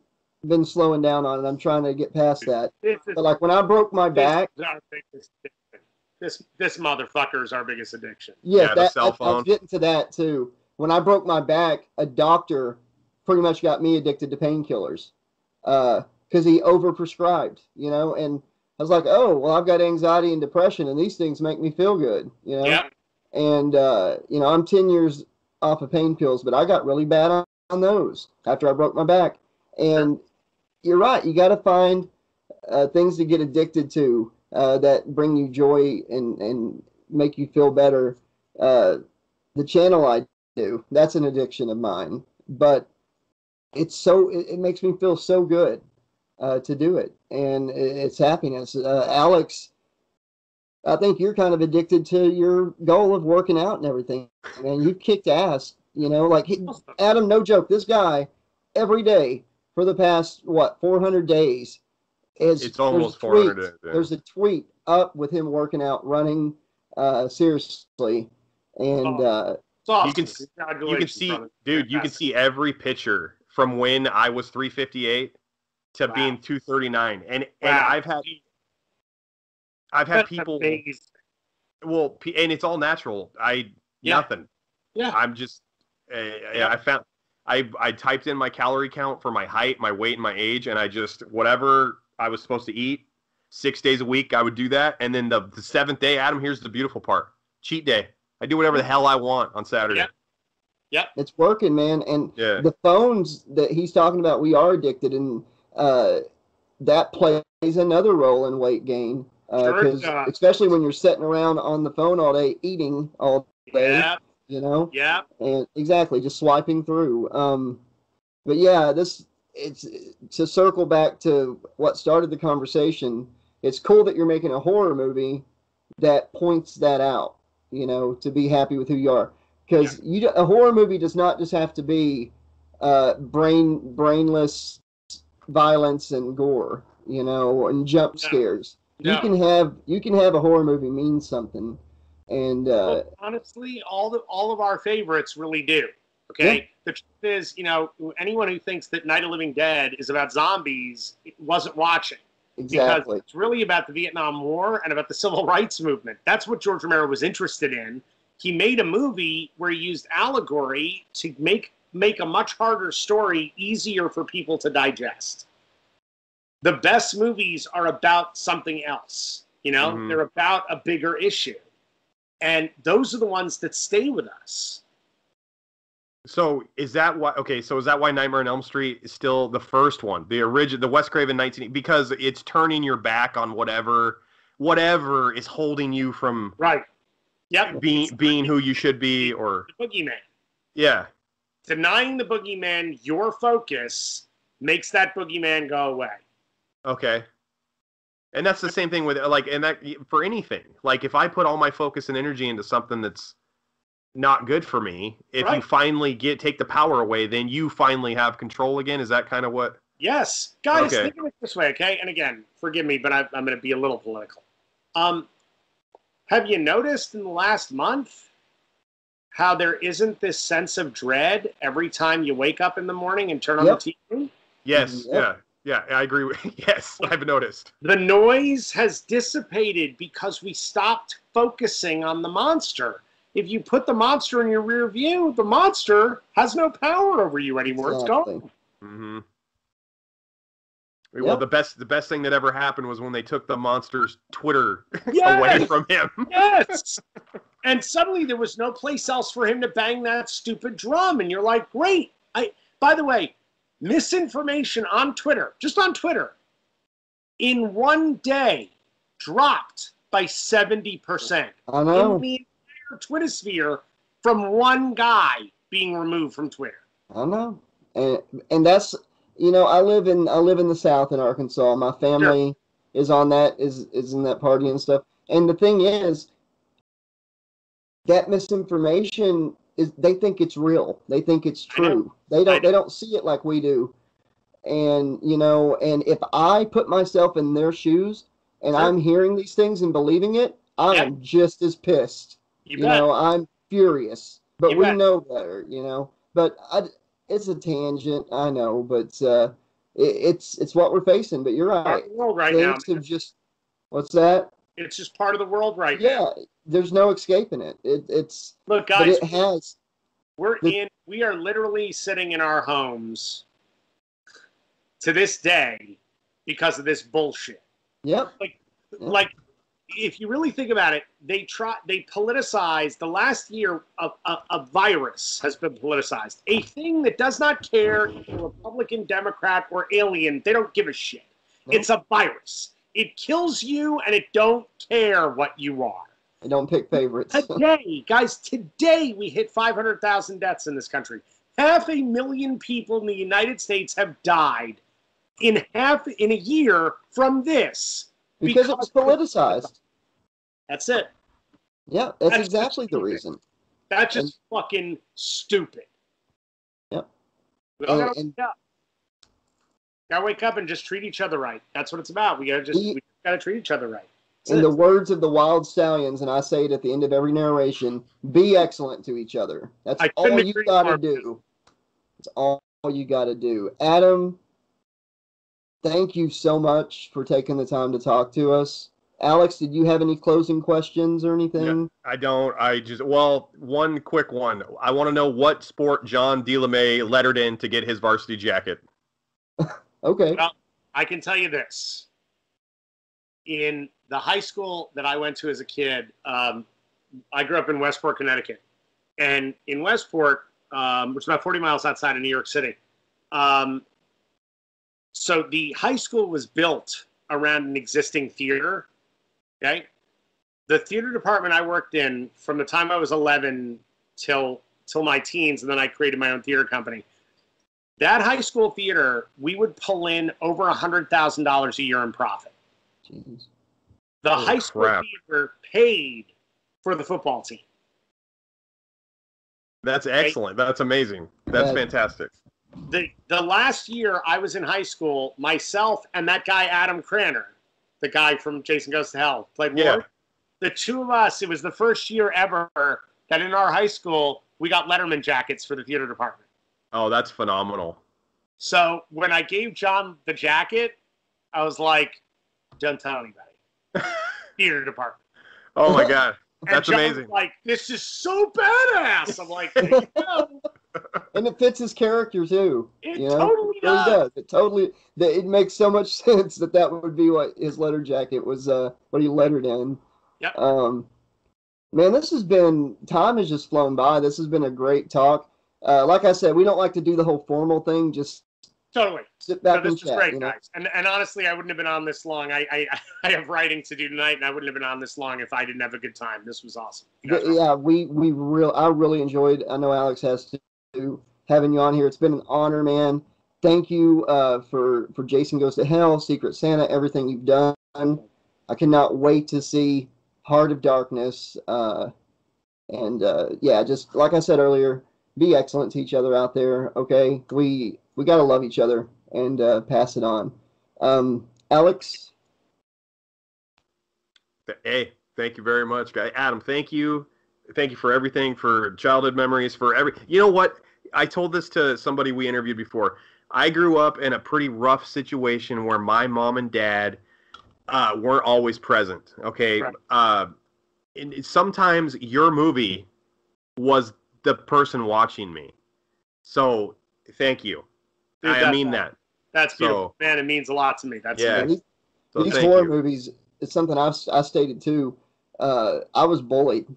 been slowing down on, and I'm trying to get past that. This is, But like when I broke my back, is our biggest addiction. This this motherfucker is our biggest addiction. yes, Yeah, the that, cell I, I was phone. getting to that too. When I broke my back, a doctor pretty much got me addicted to painkillers because he overprescribed, you know. And I was like, oh, well, I've got anxiety and depression, and these things make me feel good, you know. Yeah. And uh, you know, I'm ten years off of pain pills, but I got really bad on, on those after I broke my back. And you're right, you got to find uh, things to get addicted to uh, that bring you joy and and make you feel better. Uh, the channel I do, that's an addiction of mine, but it's so it, it makes me feel so good uh, to do it, and it, it's happiness. Uh, Alex, I think you're kind of addicted to your goal of working out and everything, and you've kicked ass. You know, like he, Adam, no joke, this guy every day for the past what 400 days is It's almost there's a tweet- 400 days, yeah. There's a tweet up with him working out, running uh, seriously, and Oh. uh, It's awesome. You can You can see, brother. dude. You can see every picture from when I was 358 to Wow. being 239, and and I've had I've had That's people. amazing. Well, and it's all natural. I Yeah. nothing. Yeah. I'm just. Uh, Yeah. I found. I I typed in my calorie count for my height, my weight, and my age, and I just whatever I was supposed to eat six days a week, I would do that. And then the, the seventh day, Adam, here's the beautiful part: cheat day. I do whatever the hell I want on Saturday. Yeah. it's working, man. And Yeah. the phones that he's talking about, we are addicted, and uh, that plays another role in weight gain. Sure it Because especially when you're sitting around on the phone all day, eating all day, Yeah. you know, Yeah. and exactly just swiping through. Um, but yeah, this it's to circle back to what started the conversation. It's cool that you're making a horror movie that points that out. You know, to be happy with who you are, because you a horror movie does not just have to be uh, brain brainless violence and gore. You know, and jump scares. No. You can have you can have a horror movie mean something, and uh, Well, honestly, all the all of our favorites really do. Okay. The truth is, you know, anyone who thinks that Night of Living Dead is about zombies wasn't watching. Exactly. Because it's really about the Vietnam War and about the civil rights movement. That's what George Romero was interested in. He made a movie where he used allegory to make make a much harder story easier for people to digest. The best movies are about something else. You know, Mhm. they're about a bigger issue. And those are the ones that stay with us. So is that why? Okay, so is that why Nightmare on Elm Street is still the first one, the original, the Wes Craven 19? Because it's turning your back on whatever, whatever is holding you from Right. Yep. being It's being who you should be, or the boogeyman. yeah, Denying the boogeyman your focus makes that boogeyman go away. okay. And that's the same thing with like, and that for anything. Like if I put all my focus and energy into something that's not good for me, if you finally get take the power away, then you finally have control again. Is that kind of what? Yes, guys, Okay. think of it this way, okay? And again, forgive me, but I, I'm going to be a little political. Um, have you noticed in the last month how there isn't this sense of dread every time you wake up in the morning and turn on Yep. the TV? Yes, Yep. yeah, yeah. I agree. With, yes, I've noticed. The noise has dissipated because we stopped focusing on the monster. If you put the monster in your rear view, the monster has no power over you anymore. It's gone. Mm-hmm. Well, Yep. the best the best thing that ever happened was when they took the monster's Twitter Yes! away from him. Yes. and suddenly there was no place else for him to bang that stupid drum. And you're like, great. I by the way, misinformation on Twitter, just on Twitter, in one day dropped by 70% I know. in the entire Twitter sphere from one guy being removed from Twitter. I know, and and that's you know I live in I live in the South in Arkansas. My family is on that is is in that party and stuff. And the thing is, that misinformation is they think it's real. They think it's true. They don't they don't see it like we do. And you know, and if I put myself in their shoes and Sure. I'm hearing these things and believing it, I Yeah. am just as pissed You, you know i'm furious but You we bet. know better you know but I, it's a tangent i know but uh it, it's it's what we're facing but you're right world right now. have just what's that It's just part of the world right yeah now. there's no escaping it, it it's Look, guys, it has We're The- in. We are literally sitting in our homes to this day because of this bullshit. Yep. Like, if you really think about it, they try. They politicize. The last year, a, a, a virus has been politicized. A thing that does not care if you're Republican, Democrat, or alien. They don't give a shit. Nope. It's a virus. It kills you, and it don't care what you are. I don't pick favorites. Today, guys, today we hit 500,000 deaths in this country. Half a million people in the United States have died in half in a year from this. because it was politicized. That's it. Yeah, that's That's exactly the reason. That's just fucking stupid. Yep. We all oh, gotta and- wake up. Gotta wake up and just treat each other right. That's what it's about. We gotta just We- we gotta treat each other right. That's In it. the words of the Wyld Stallyns, and I say it at the end of every narration, be excellent to each other. That's I all you got to more. do. That's all you got to do. Adam, thank you so much for taking the time to talk to us. Alex, did you have any closing questions or anything? I don't. I just well, one quick one. I want to know what sport John D. LeMay lettered in to get his varsity jacket. Okay. Well, I can tell you this. In the high school that I went to as a kid, um, I grew up in Westport, Connecticut. And in Westport, um, which is about 40 miles outside of New York City, um, so the high school was built around an existing theater. Okay. The theater department I worked in from the time I was 11 till till my teens, and then I created my own theater company. That high school theater, we would pull in over a hundred thousand dollars a year in profit. Jeez. The Holy high school crap. theater paid for the football team. That's excellent. That's amazing. That's Yeah. fantastic. The the last year I was in high school, myself and that guy Adam Cranner, the guy from Jason Goes to Hell, played Yeah. Ward. The two of us, it was the first year ever that in our high school we got Letterman jackets for the theater department. Oh, that's phenomenal. So when I gave John the jacket, I was like, "Don't tell anybody." theater department. Oh my god, that's John amazing. like, this is so badass. I'm like, there you go. And it fits his character too. It you know? totally It does. does. It totally. It makes so much sense that that would be what his letter jacket was. Uh, what he lettered in. Yep. Um, man, this has been time has just flown by. This has been a great talk. Uh, like I said, we don't like to do the whole formal thing. Just Totally. sit No, this and chat. great, you know? guys. And and honestly, I wouldn't have been on this long. I, I I have writing to do tonight, and I wouldn't have been on this long if I didn't have a good time. This was awesome. You guys Yeah, yeah, we we real I really enjoyed. I know Alex has too. Having you on here, it's been an honor, man. Thank you uh, for for Jason Goes to Hell, Secret Santa, everything you've done. I cannot wait to see Heart of Darkness. Uh, and uh, yeah, just like I said earlier, be excellent to each other out there. Okay, we we gotta love each other and uh, pass it on. Um, Alex, Hey, thank you very much, guy. Adam, thank you. Thank you for everything, for childhood memories, for every. You know what? I told this to somebody we interviewed before. I grew up in a pretty rough situation where my mom and dad uh, weren't always present. Okay. Right. Uh, and sometimes your movie was the person watching me. So thank you. Dude, I that's- mean that. That's beautiful, So- man. It means a lot to me. That's Yeah. amazing. So these horror you. movies it's something I've I stated too. Uh, I was bullied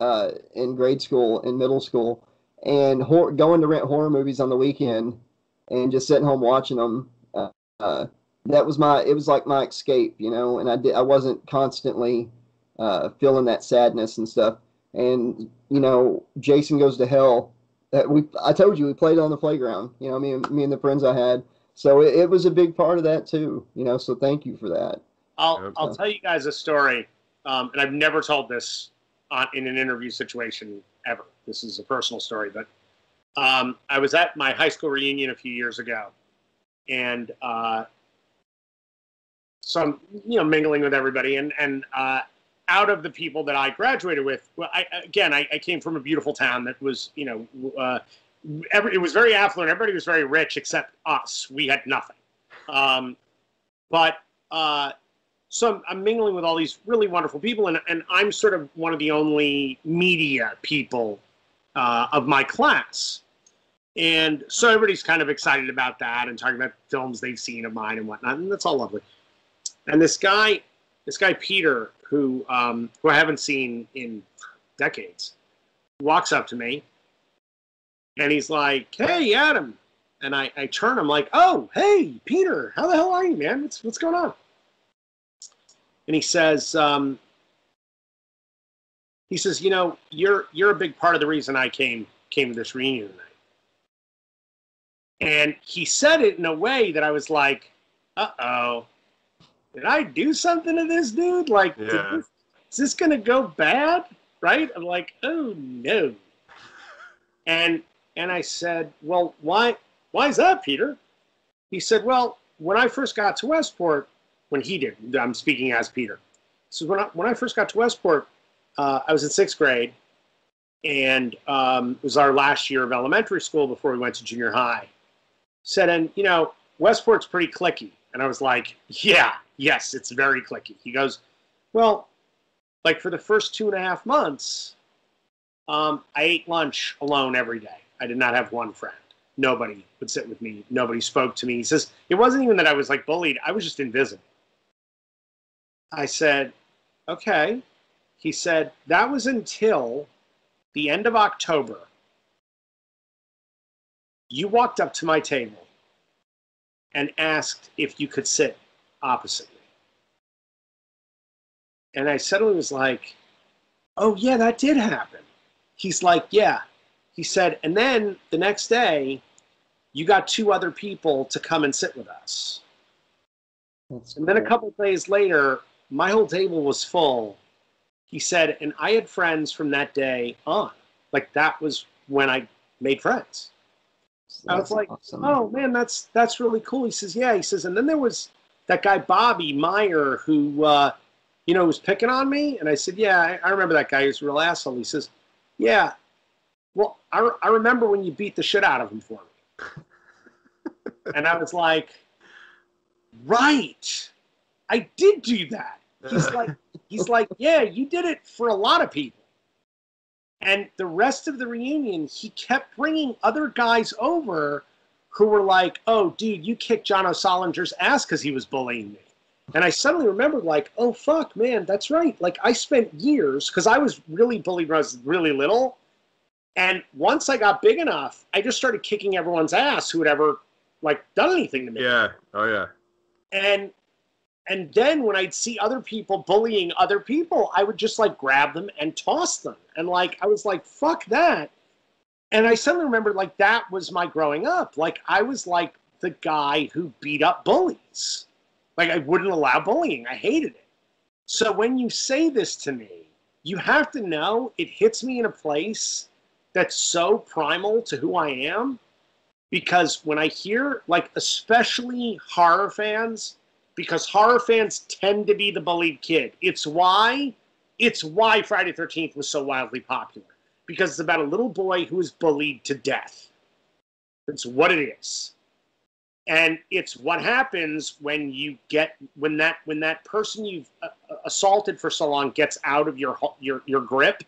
uh, in grade school in middle school, and hor- going to rent horror movies on the weekend and just sitting home watching them. Uh, uh, that was my it was like my escape, you know. And I did I wasn't constantly uh, feeling that sadness and stuff. And you know, Jason goes to hell. Uh, we I told you we played on the playground. You know, me and me and the friends I had. So it, it was a big part of that too, you know. So thank you for that. I'll Yep. I'll tell you guys a story, um, and I've never told this on, in an interview situation ever. This is a personal story, but um, I was at my high school reunion a few years ago, and uh, so I'm you know mingling with everybody, and and uh, out of the people that I graduated with, well, I again I, I came from a beautiful town that was you know. Uh, Every, it was very affluent. Everybody was very rich except us. We had nothing. Um, but uh, so I'm, I'm mingling with all these really wonderful people, and, and I'm sort of one of the only media people uh, of my class. And so everybody's kind of excited about that and talking about films they've seen of mine and whatnot, and that's all lovely. And this guy, this guy Peter, who um, who I haven't seen in decades, walks up to me, and he's like, "Hey, Adam," and I, I turn, I'm like, "Oh, hey, Peter, how the hell are you, man? What's what's going on?" And he says, um, he says, "You know, you're you're a big part of the reason I came came to this reunion tonight." And he said it in a way that I was like, "Uh oh." Did I do something to this dude? Like, did Yeah. this, is this going to go bad? Right? I'm like, oh no. And and I said, well, why why is that, Peter? He said, well, when I first got to Westport, when he did, I'm speaking as Peter. So when I when I first got to Westport, uh, I was in sixth grade, and um, it was our last year of elementary school before we went to junior high. Said, and you know, Westport's pretty clicky. And I was like, yeah, yes, it's very clicky. He goes, well, like for the first two and a half months, um, I ate lunch alone every day. I did not have one friend. Nobody would sit with me. Nobody spoke to me. He says, it wasn't even that I was like bullied. I was just invisible. I said, okay. He said, that was until the end of October. You walked up to my table and asked if you could sit opposite me. And I suddenly was like, oh, yeah, that did happen. He's like, yeah. He said, and then the next day, you got two other people to come and sit with us. That's And then a cool. couple days later, my whole table was full. He said, and I had friends from that day on. Like that was when I made friends. I was like, awesome. Oh man, that's that's really cool. He says, yeah. He says, and then there was that guy Bobby Meyer who, uh, you know, was picking on me, and I said, yeah, I, I remember that guy. He was a real asshole. He says, yeah. Well, I, re- I remember when you beat the shit out of him for me, and I was like, right, I did do that. He's like, he's like, yeah, you did it for a lot of people. And the rest of the reunion, he kept bringing other guys over who were like, oh, dude, you kicked John O'Solinger's ass because he was bullying me. And I suddenly remembered, like, oh, fuck, man, that's right. Like, I spent years, because I was really bullied when I was really little. And once I got big enough, I just started kicking everyone's ass who had ever, like, done anything to me Yeah. Oh yeah. and and then when I'd see other people bullying other people, I would just like grab them and toss them. And like I was like, fuck that. And I suddenly remembered like that was my growing up. Like I was like the guy who beat up bullies. Like I wouldn't allow bullying. I hated it. So when you say this to me, you have to know it hits me in a place that's so primal to who I am because when I hear, like, especially horror fans, because horror fans tend to be the bullied kid. It's why, it's why Friday Thirteenth was so wildly popular because it's about a little boy who is bullied to death. It's what it is, and it's what happens when you get when that when that person you've uh, uh, assaulted for so long gets out of your your your grip,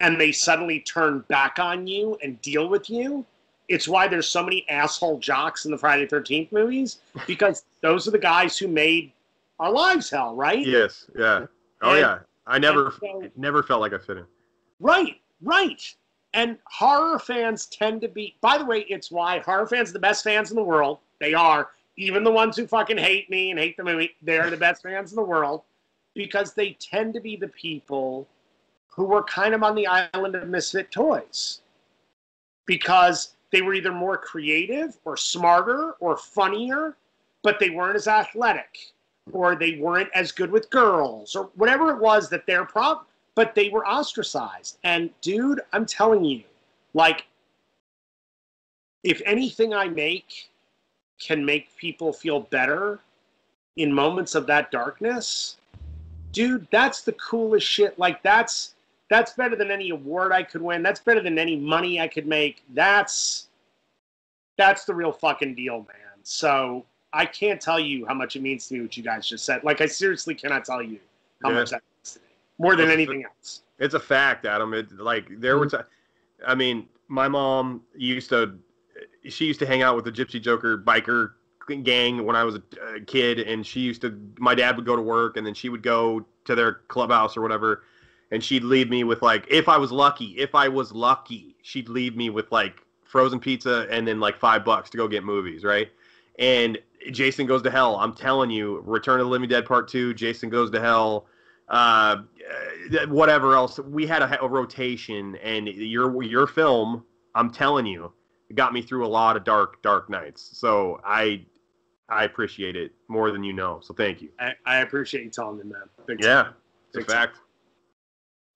and they suddenly turn back on you and deal with you. It's why there's so many asshole jocks in the Friday Thirteenth movies because those are the guys who made our lives hell, right? Yes. Yeah. Oh And- yeah. I never so- never felt like I fit in. Right, right. And horror fans tend to be. By the way, it's why horror fans are the best fans in the world. They are. Even the ones who fucking hate me and hate the movie, they're the best fans in the world because they tend to be the people who were kind of on the island of misfit toys because they were either more creative or smarter or funnier, but they weren't as athletic or they weren't as good with girls or whatever it was that their problem but they were ostracized. And dude, I'm telling you, like, if anything I make can make people feel better in moments of that darkness, dude, that's the coolest shit. Like, that's that's better than any award I could win. That's better than any money I could make. That's that's the real fucking deal, man. So I can't tell you how much it means to me what you guys just said. Like, I seriously cannot tell you how Yeah. much that means to me more than Well, anything else. It's a fact, Adam. It like there Mm-hmm. was a I mean, my mom used to, she used to hang out with the Gypsy Joker biker gang when I was a, a kid, and she used to. My dad would go to work, and then she would go to their clubhouse or whatever, and she'd leave me with like, if I was lucky, if I was lucky, she'd leave me with like frozen pizza and then like five bucks to go get movies, right? And Jason Goes to Hell. I'm telling you, Return of the Living Dead Part Two, Jason Goes to Hell, uh, whatever else. We had a, a rotation, and your your film, I'm telling you, got me through a lot of dark dark nights. So I I appreciate it more than you know. So thank you. I, I appreciate you telling me, man. Big Yeah, time. it's a Big time. fact.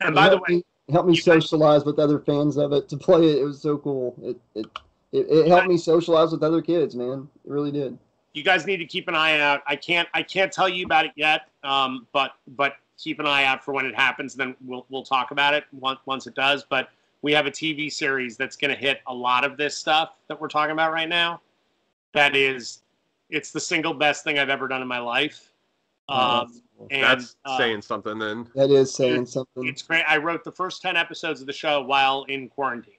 And by the way, me- helped me socialize with other fans of it to play it. It was so cool. It it it, it helped me socialize with other kids, man. It really did. you guys need to keep an eye out. I can't I can't tell you about it yet, um, but but keep an eye out for when it happens. Then we'll we'll talk about it once once it does. But we have a TV series that's going to hit a lot of this stuff that we're talking about right now. That is, it's the single best thing I've ever done in my life. Um, and That's uh, saying something then. That is saying something. it's great. I wrote the first ten episodes of the show while in quarantine,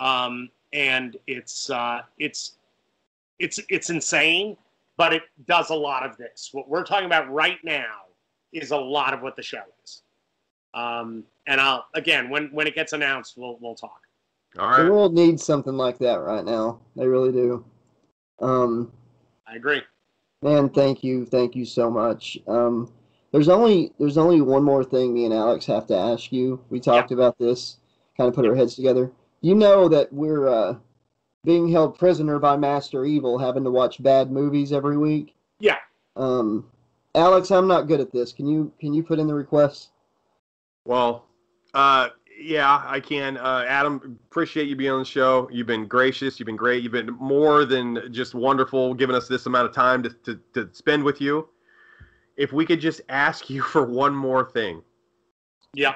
um, and it's uh, it's it's it's insane, but it does a lot of this. What we're talking about right now is a lot of what the show is. Um, and I'll again when when it gets announced, we'll we'll talk. All The world needs something like that right now. They really do. Um, I agree. man, thank you, thank you so much. Um, there's only there's only one more thing me and Alex have to ask you. We talked about this, kind of put our heads together. You know that we're uh, being held prisoner by Master Evil, having to watch bad movies every week. Yeah. Um, Alex, I'm not good at this. Can you can you put in the request? Well, uh, yeah, I can. Uh, Adam, appreciate you being on the show. You've been gracious. You've been great. You've been more than just wonderful, giving us this amount of time to, to, to spend with you. If we could just ask you for one more thing, Yeah.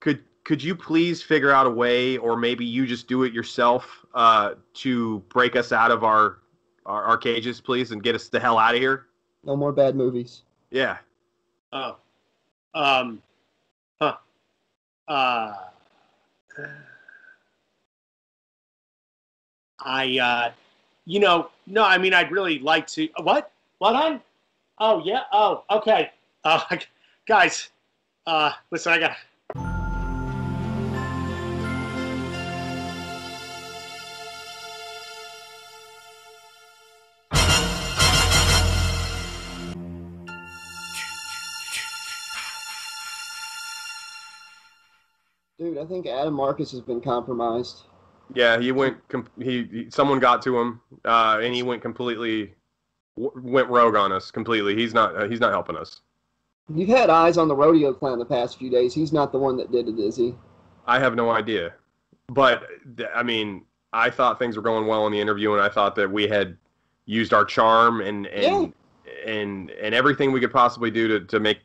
could could you please figure out a way, or maybe you just do it yourself, uh, to break us out of our, our our cages, please, and get us the hell out of here? No more bad movies. Yeah. Oh. Um. Huh. Uh. I, uh, you know, no, I mean, I'd really like to. What? What on? Oh, yeah. Oh, okay. Uh, guys, uh, listen, I got. I think Adam Marcus has been compromised. Yeah, he went. Com- he, he someone got to him, uh, and he went completely, w- went rogue on us completely. He's not. Uh, he's not helping us. You've had eyes on the rodeo clown the past few days. He's not the one that did it, is he? I have no idea, but th- I mean, I thought things were going well in the interview, and I thought that we had used our charm and and and and everything we could possibly do to to make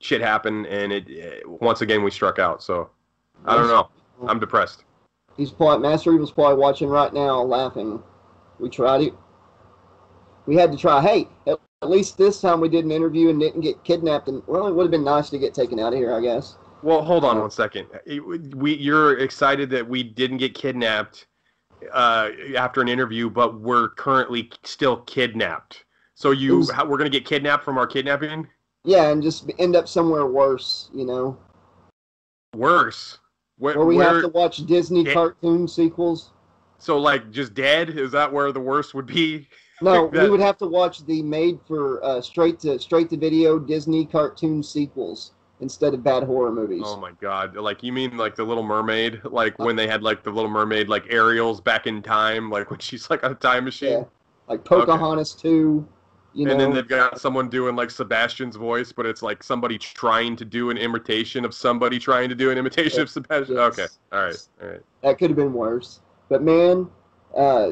shit happen, and it, once again we struck out. So I don't know. I'm depressed. He's probably Master Evil's probably watching right now, laughing. We tried it. We had to try. Hey, at least this time we did an interview and didn't get kidnapped. And well, it would have been nice to get taken out of here, I guess. Well, hold on one second. We, you're excited that we didn't get kidnapped uh, after an interview, but we're currently still kidnapped. So you, was- how, we're gonna get kidnapped from our kidnapping? Yeah, and just end up somewhere worse, you know, Worse. Where, where we where- have to watch Disney Yeah. cartoon sequels. So like just dead? Is that where the worst would be? No, That- we would have to watch the made for uh, straight to straight to video Disney cartoon sequels instead of bad horror movies. Oh my god! Like you mean like the Little Mermaid? Like when they had like the Little Mermaid like Ariel's back in time, like when she's like on a time machine. yeah, like Pocahontas two. You know, and then they've got someone doing like Sebastian's voice, but it's like somebody trying to do an imitation of somebody trying to do an imitation of Sebastian. Yes. Okay, all right, all right. that could have been worse. But man, uh,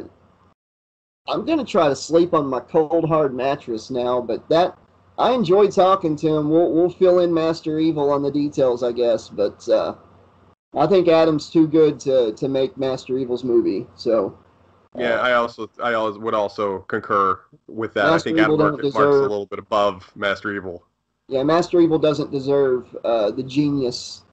I'm gonna try to sleep on my cold hard mattress now. But that I enjoyed talking to him. We'll we'll fill in Master Evil on the details, I guess. But uh, I think Adam's too good to to make Master Evil's movie. So Yeah, uh, I also I always would also concur with that. Master I think Adam Evil Mark, doesn't Mark's a little bit above Master Evil. yeah, Master Evil doesn't deserve uh, the genius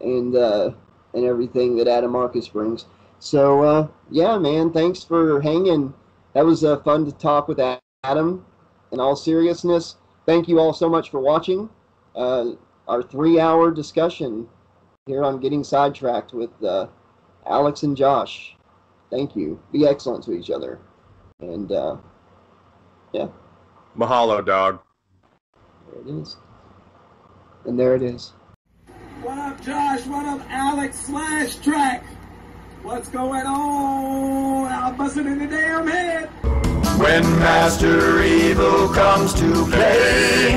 and uh, and everything that Adam Marcus brings. So uh, yeah, man, thanks for hanging. That was uh, fun to talk with Adam. In all seriousness, thank you all so much for watching uh, our three-hour discussion here on Getting Sidetracked with uh, Alex and Josh. Thank you. Be excellent to each other. And uh, yeah, Mahalo, dog. there it is. And there it is. What up, Josh? What up, Alex slash track? What's going on? I'm busting in the damn head. When Master Evil comes to play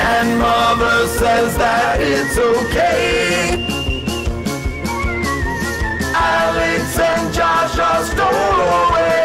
And Mother says that it's okay Alex and Josh are stowed away